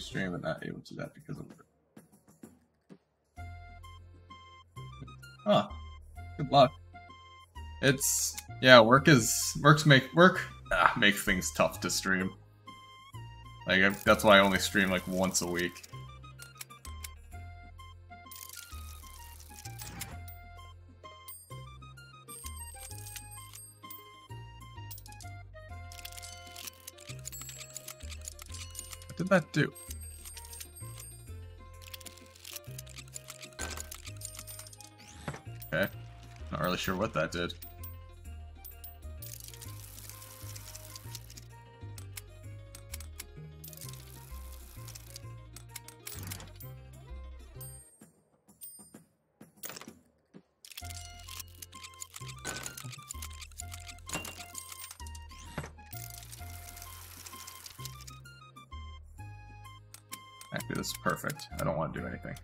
Stream and not able to do that because of work. Huh. Good luck. It's yeah, work is works make work ah, makes things tough to stream. Like I, that's why I only stream like once a week. What did that do? sure what that did. This perfect. I don't want to do anything.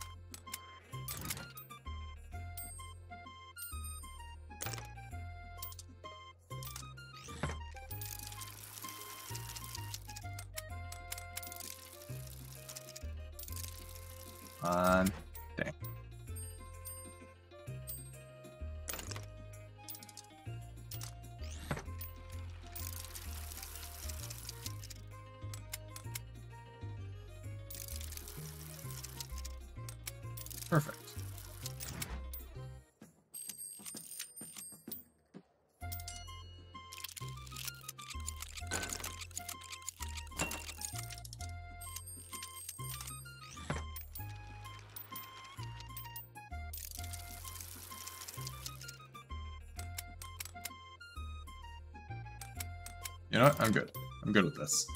You know what? I'm good. I'm good with this.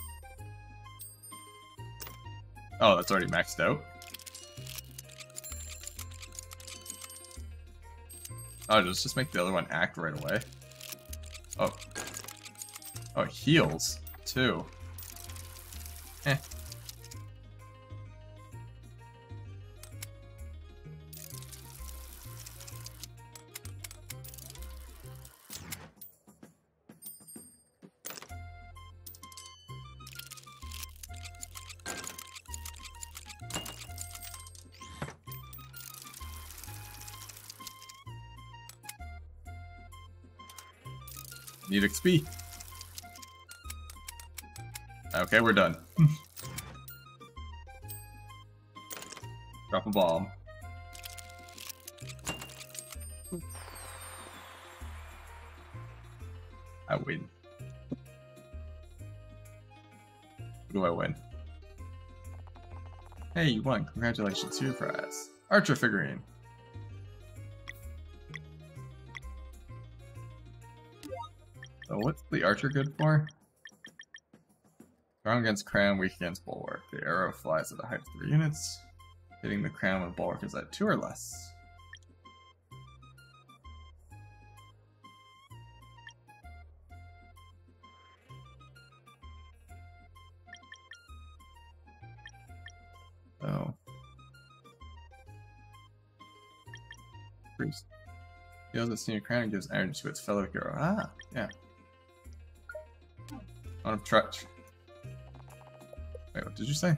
Oh, that's already maxed out? Oh, let's just make the other one act right away. Oh. Oh, heals, too. XP. Okay, we're done. Drop a bomb. I win. Do I win? Hey, you won. Congratulations, your prize. Archer figurine. The archer good for? Strong against crown, weak against bulwark. The arrow flies at a height of 3 units. Hitting the crown when bulwark is at 2 or less. Oh. Priest. Heals its senior crown gives iron to its fellow hero. Ah, yeah. Trudge. Wait, what did you say?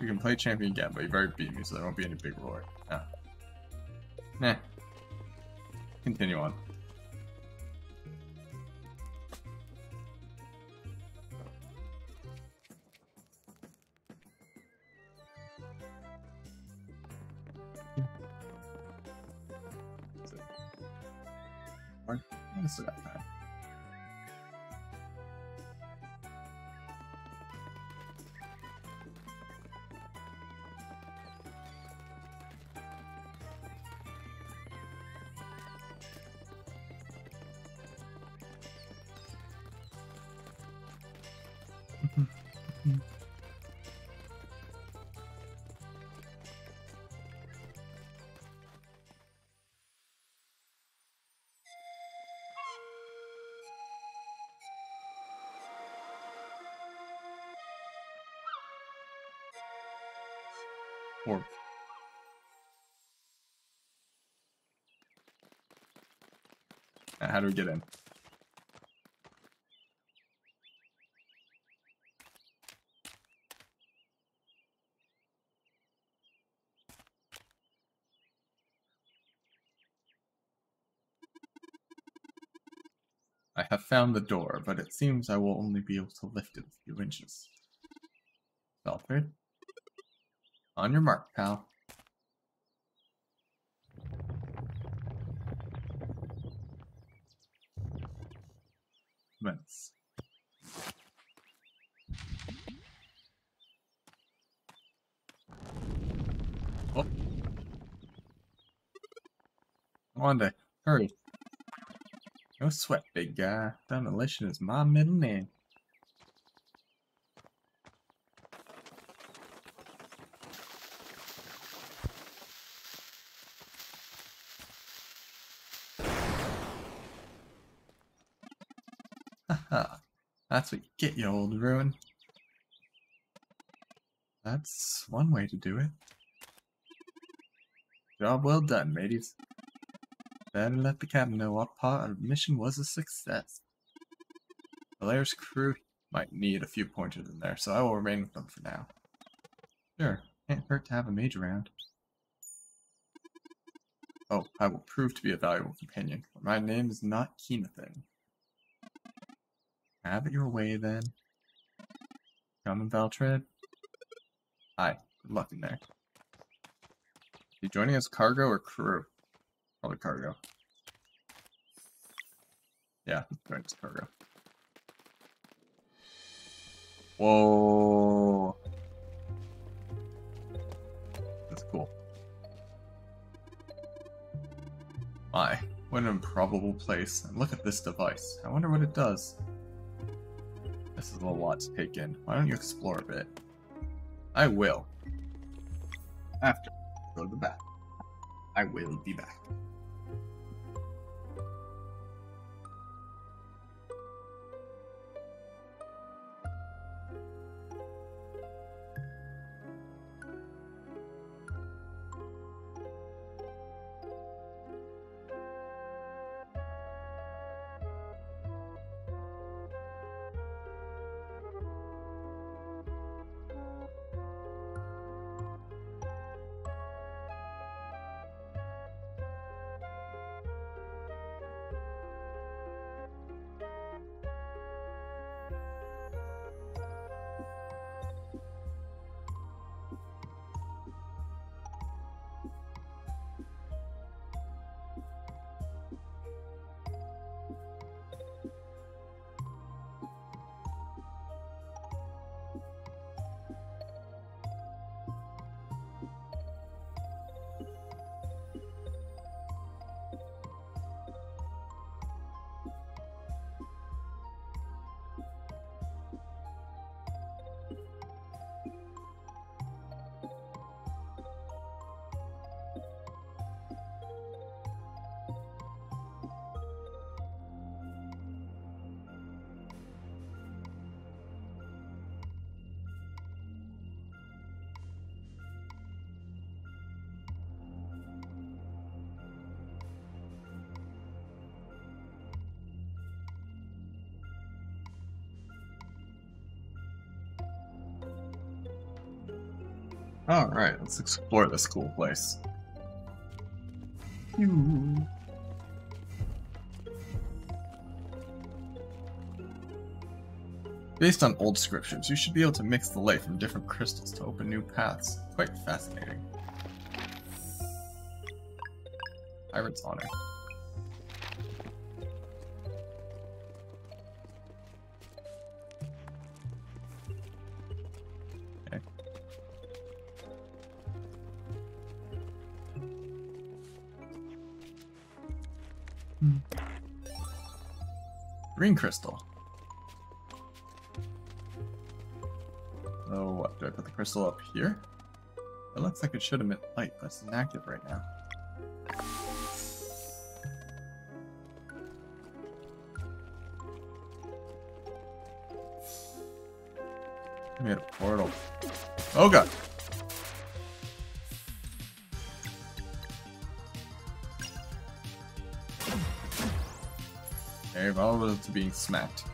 You can play champion again, but you've already beat me, so there won't be any big reward. Ah. Nah. Continue on. Uh, how do we get in? I have found the door, but it seems I will only be able to lift it a few inches. Belford? On your mark, pal. Commence. Oh. Wanda, hurry. No sweat, big guy. Demolition is my middle name. Haha. That's what you get, you old ruin. That's one way to do it. Job well done, mateys. Better let the captain know what part of the mission was a success. Valere's crew might need a few pointers in there, so I will remain with them for now. Sure, can't hurt to have a mage around. Oh, I will prove to be a valuable companion. My name is not Keenathan. Have it your way, then. Come in, Valtred. Hi, good luck in there. You joining as cargo or crew? Probably cargo. Yeah, joining as cargo. Whoa. That's cool. My, what an improbable place. And look at this device. I wonder what it does. This is a lot to take in. Why don't you explore a bit? I will. After. Go to the bath. I will be back. Let's explore this cool place. Phew. Based on old scriptures, you should be able to mix the light from different crystals to open new paths. Quite fascinating. Pirate's Honor. Green crystal. So what, do I put the crystal up here? It looks like it should emit light, but it's inactive right now. I made a portal. Oh god! Vulnerable to being smacked.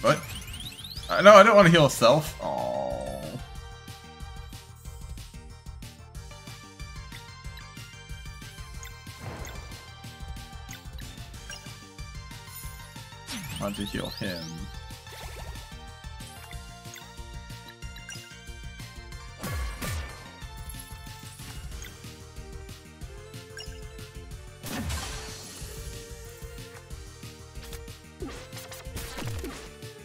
What? Uh, no, I don't want to heal self. To heal him.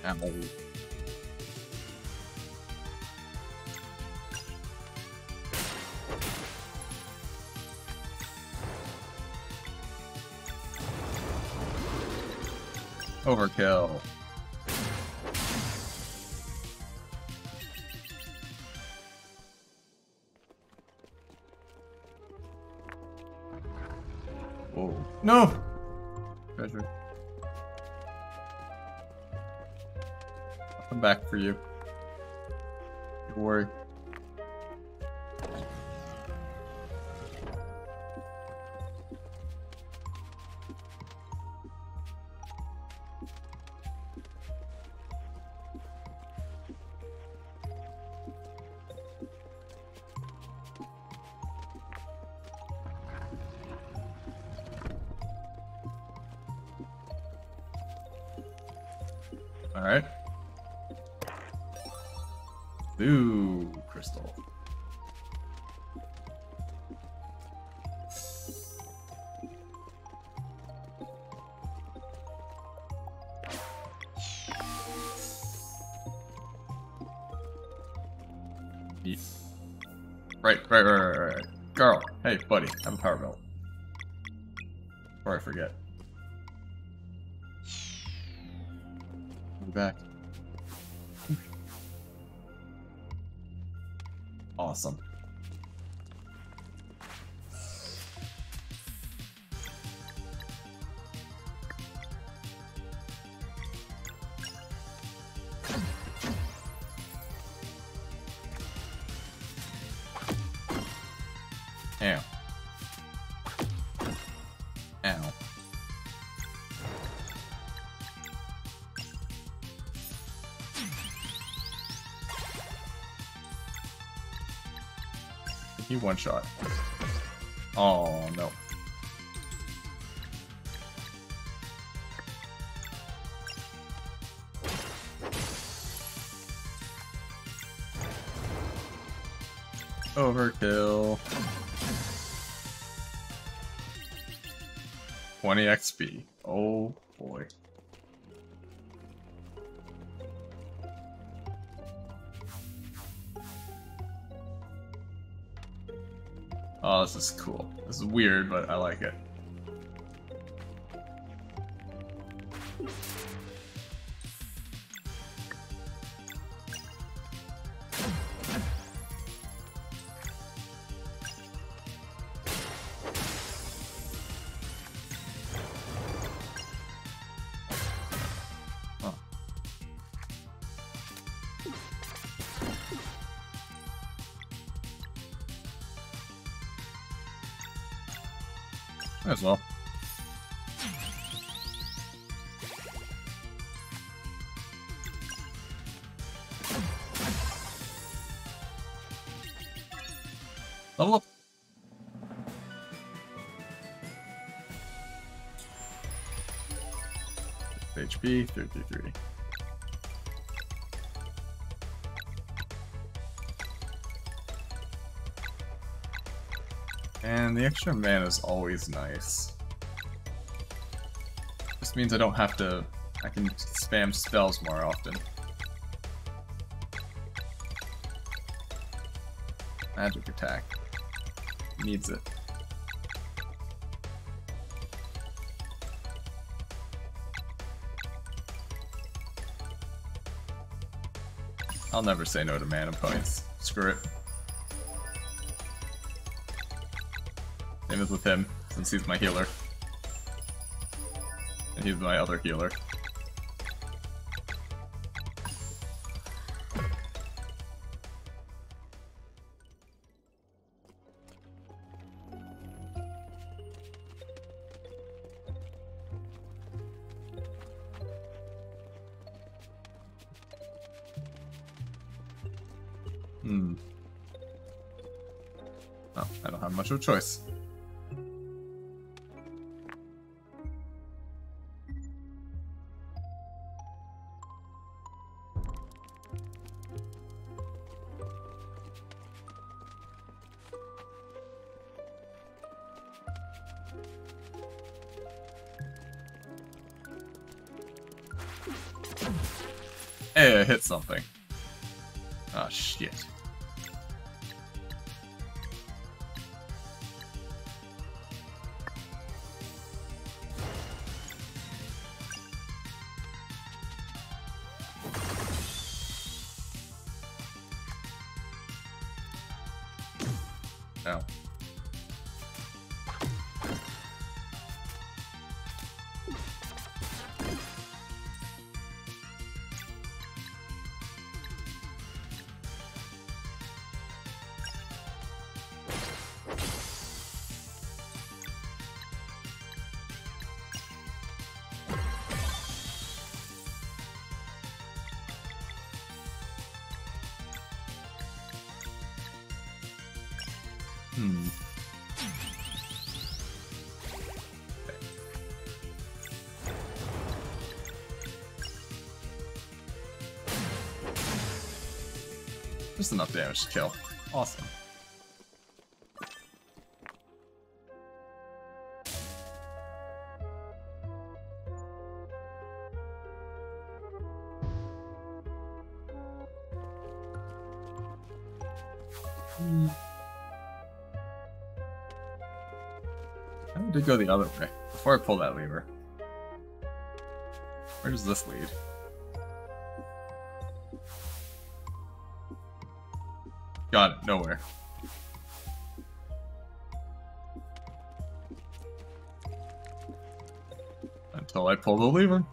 Ow. Overkill. Whoa. No! Treasure. I'll come back for you. Hey, buddy, have a power belt. Before I forget. One shot. Oh no. Overkill. 20 XP. Is cool. This is weird, but I like it. HP 33. And the extra mana is always nice. Just means I don't have to. I can spam spells more often. Magic attack. Needs it. I'll never say no to mana points. Screw it. Same as with him, since he's my healer. And he's my other healer. Choice. Hmm. Just enough damage to kill. Awesome. Go the other way before I pull that lever. Where does this lead? Got it, nowhere. Until I pull the lever.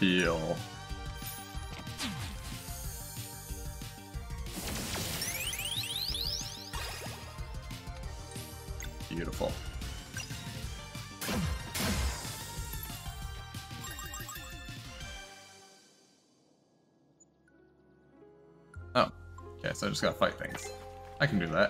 Heal. Beautiful. Oh, okay, so I just gotta fight things. I can do that.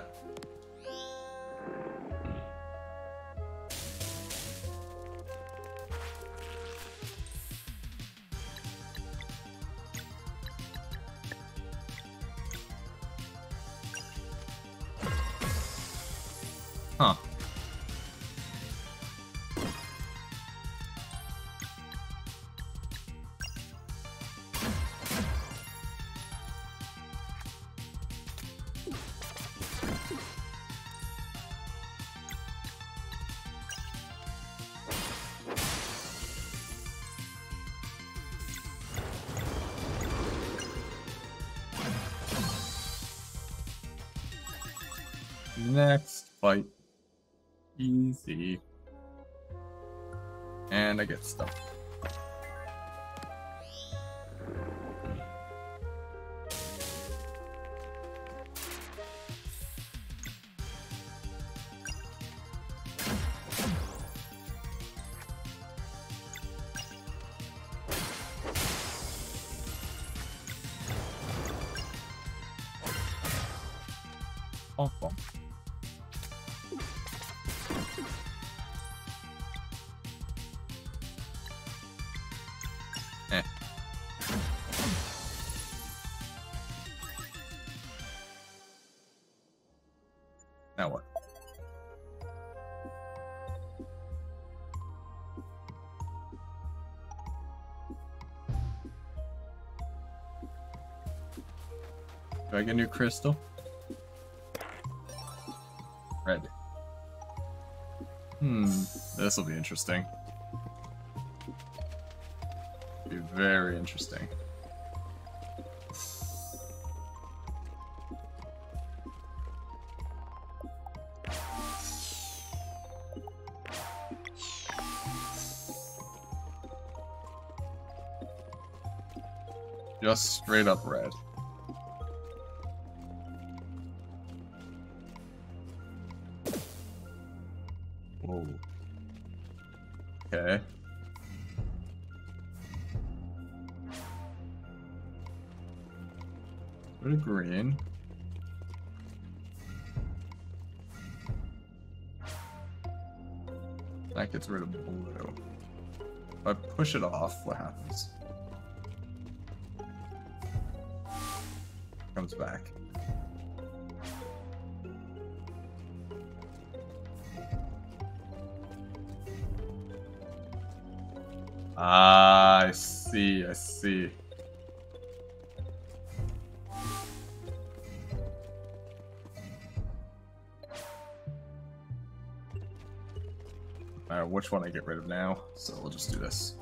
Easy. And I get stuck. Do I get a new crystal? Red. Hmm, this will be interesting. Be very interesting. Just straight up red. Whoa. Okay. Go green. That gets rid of blue. If I push it off, what happens? One I get rid of now? So we'll just do this.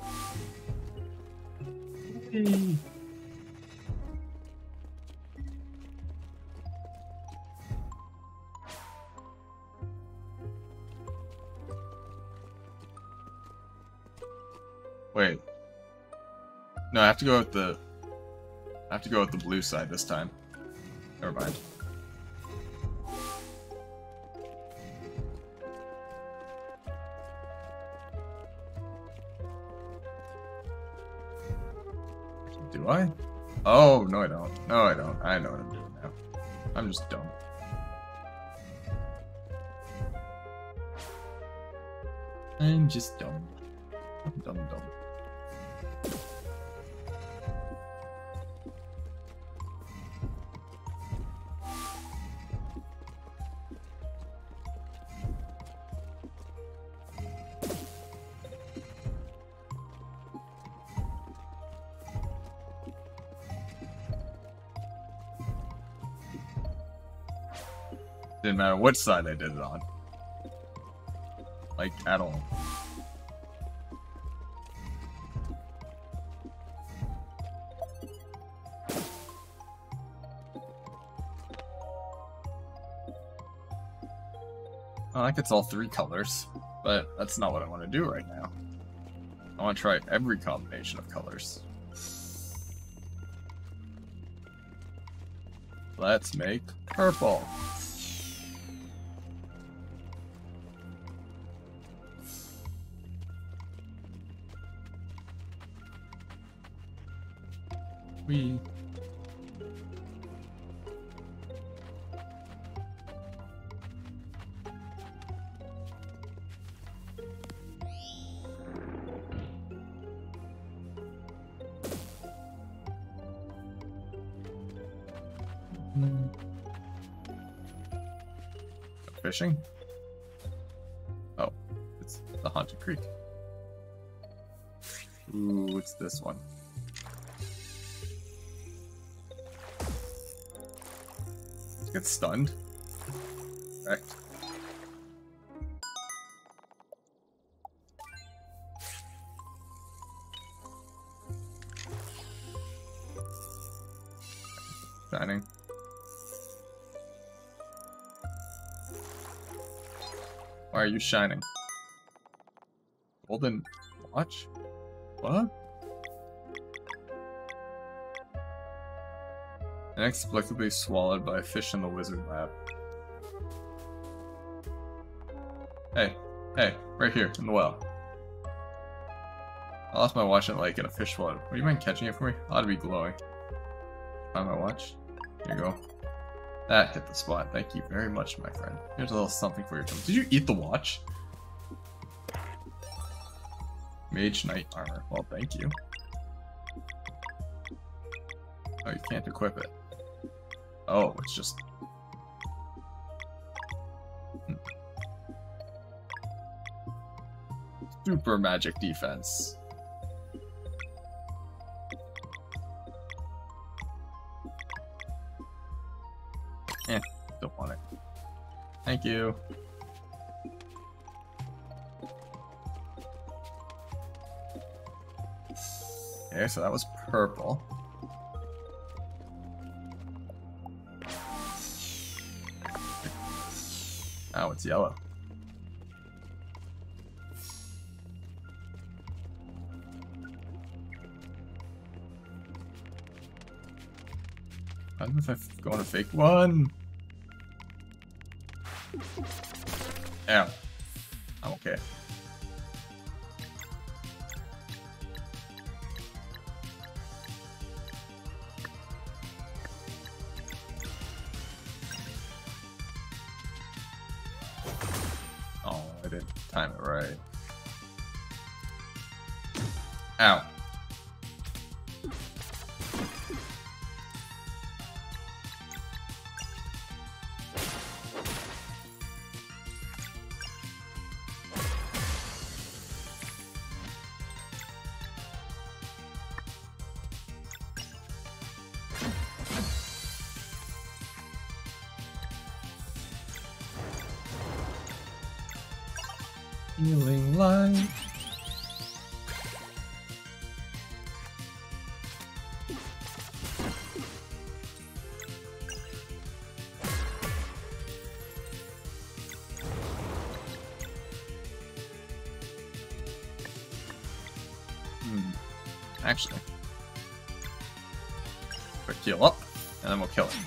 Wait. No, I have to go with the. I have to go with the blue side this time. Never mind. I? Oh, no I don't. No I don't. I know what I'm doing now. I'm just dumb. I'm just dumb. Matter which side I did it on. Like, at all. I like it's all three colors, but that's not what I want to do right now. I want to try every combination of colors. Let's make purple. We Shining? Golden watch? What? Inexplicably swallowed by a fish in the wizard lab. Hey, hey, right here in the well. I lost my watch at lake and a fish swallowed. Would you mind catching it for me? Ought to be glowing. Find my watch. Here you go. That hit the spot. Thank you very much, my friend. Here's a little something for your trouble. Did you eat the watch? Mage Knight armor. Well, thank you. Oh, you can't equip it. Oh, it's just... Hmm. Super magic defense. Thank you. Okay, so that was purple. Now it's yellow. I don't know if I go on a fake one. I'm okay. Oh, I didn't time it right. Ow. Kill it.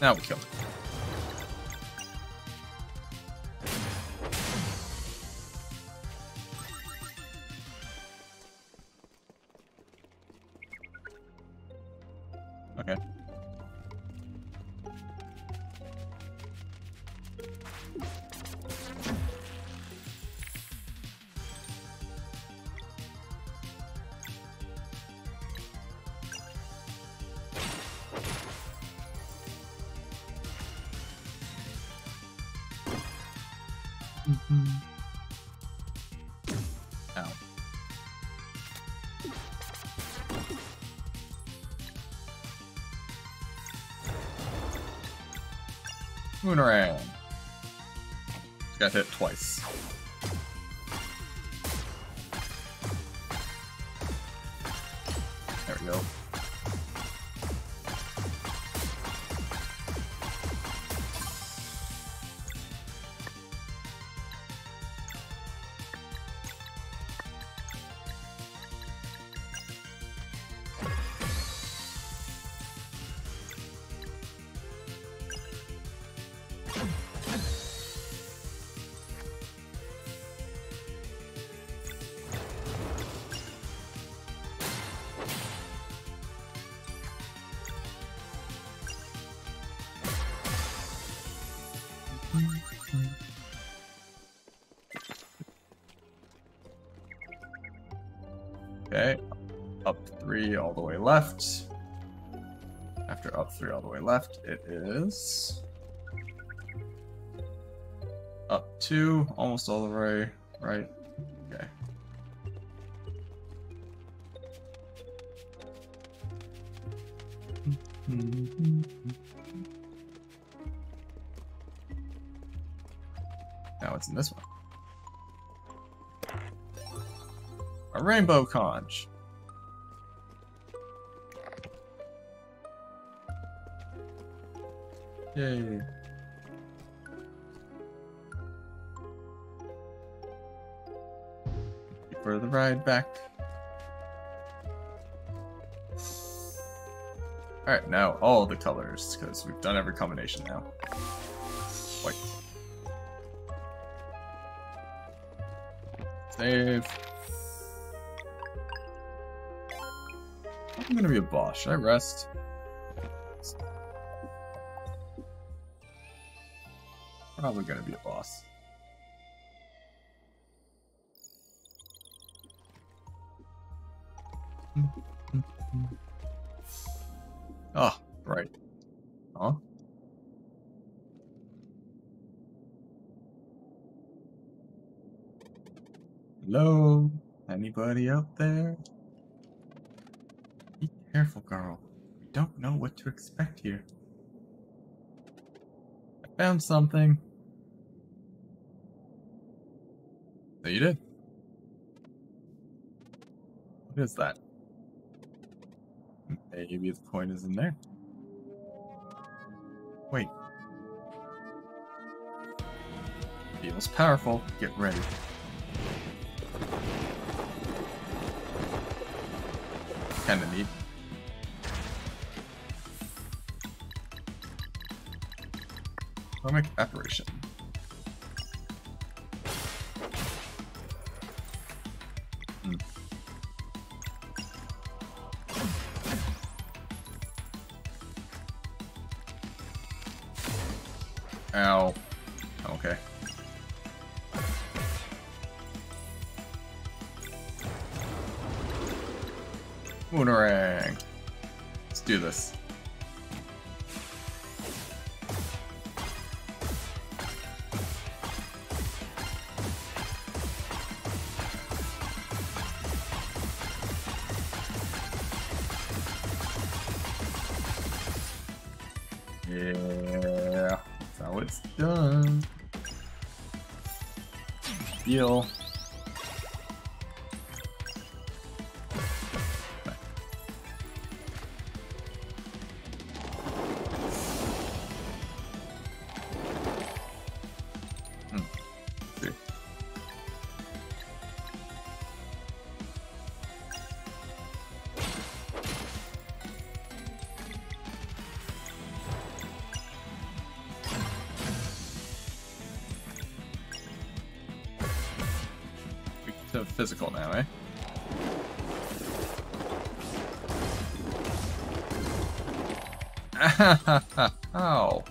Now we kill it. Moonerang. Just got hit twice. Left. After up three all the way left, it is up two, almost all the way right. Okay. Now it's in this one. A rainbow conch. Yay. For the ride back. Alright, now all the colors, because we've done every combination now. White. Save. I'm gonna be a boss. Should I rest? Probably gonna be a boss. Oh, right. Huh? Hello? Anybody out there? Be careful, girl. We don't know what to expect here. I found something. What is that? Maybe the coin is in there. Wait. Feels powerful. Get ready. Kinda neat. Chromatic apparition. Deal. Physical now, eh? Ow.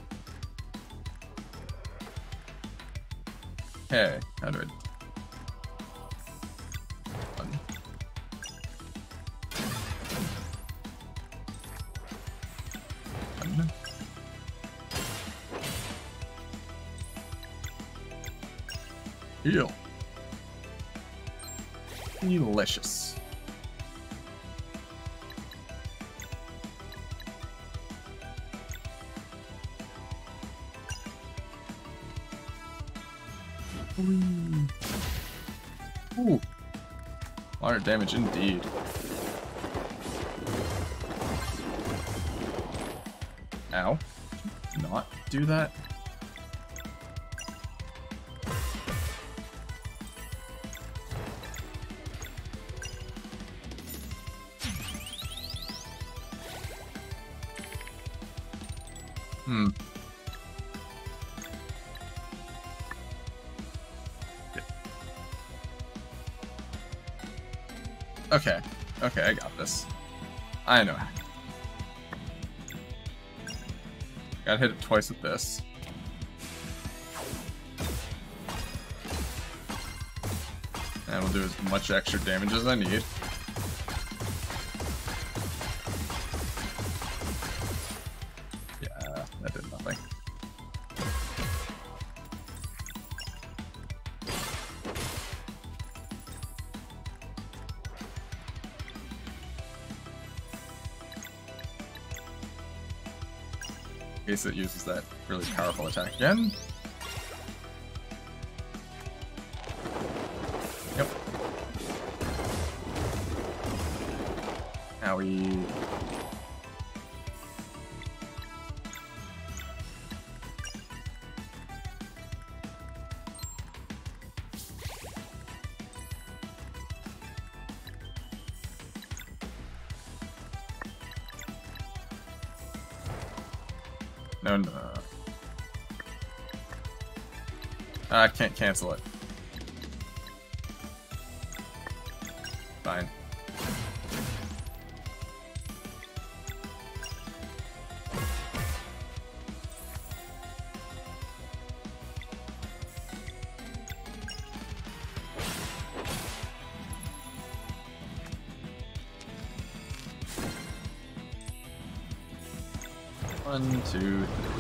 Damage indeed. Ow. Not do that. Okay. Okay, I got this. I know. Gotta hit it twice with this. And we'll do as much extra damage as I need. It uses that really powerful attack again. Can't cancel it. Fine. One, two, three.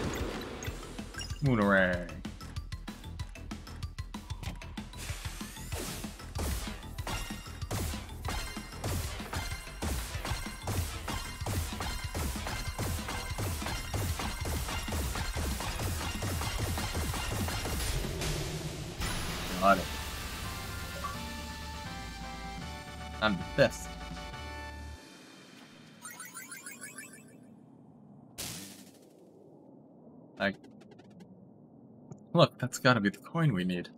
That's gotta be the coin we need.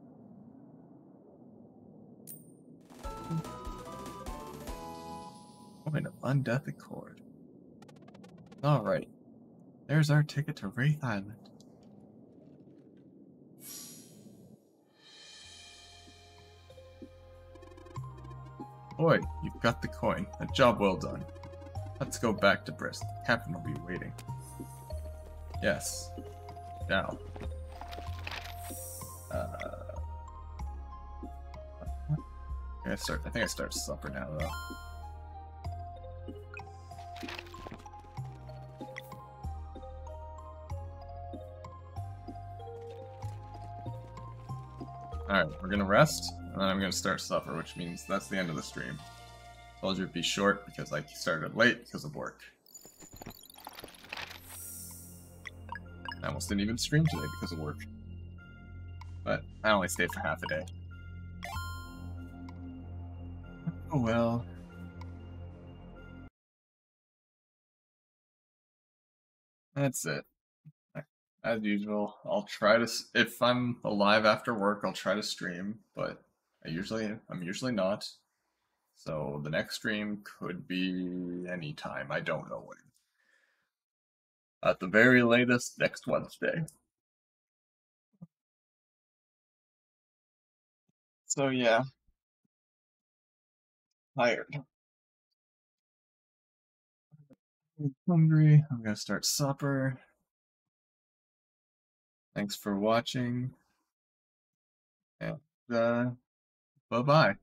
Coin of Undeath Accord. Alright. There's our ticket to Wraith Island. Boy, you've got the coin. A job well done. Let's go back to Brisk. Captain will be waiting. Yes. Now. Uh, I start. I think I start supper now, though. Alright, we're gonna rest, and then I'm gonna start supper, which means that's the end of the stream. Told you it'd be short because I started late because of work. I almost didn't even stream today because of work. I only stayed for half a day. Oh well. That's it. As usual, I'll try to, if I'm alive after work, I'll try to stream, but I usually, I'm usually not. So the next stream could be anytime, I don't know when. At the very latest, next Wednesday. So yeah, tired. I'm hungry. I'm gonna start supper. Thanks for watching. And uh, bye bye.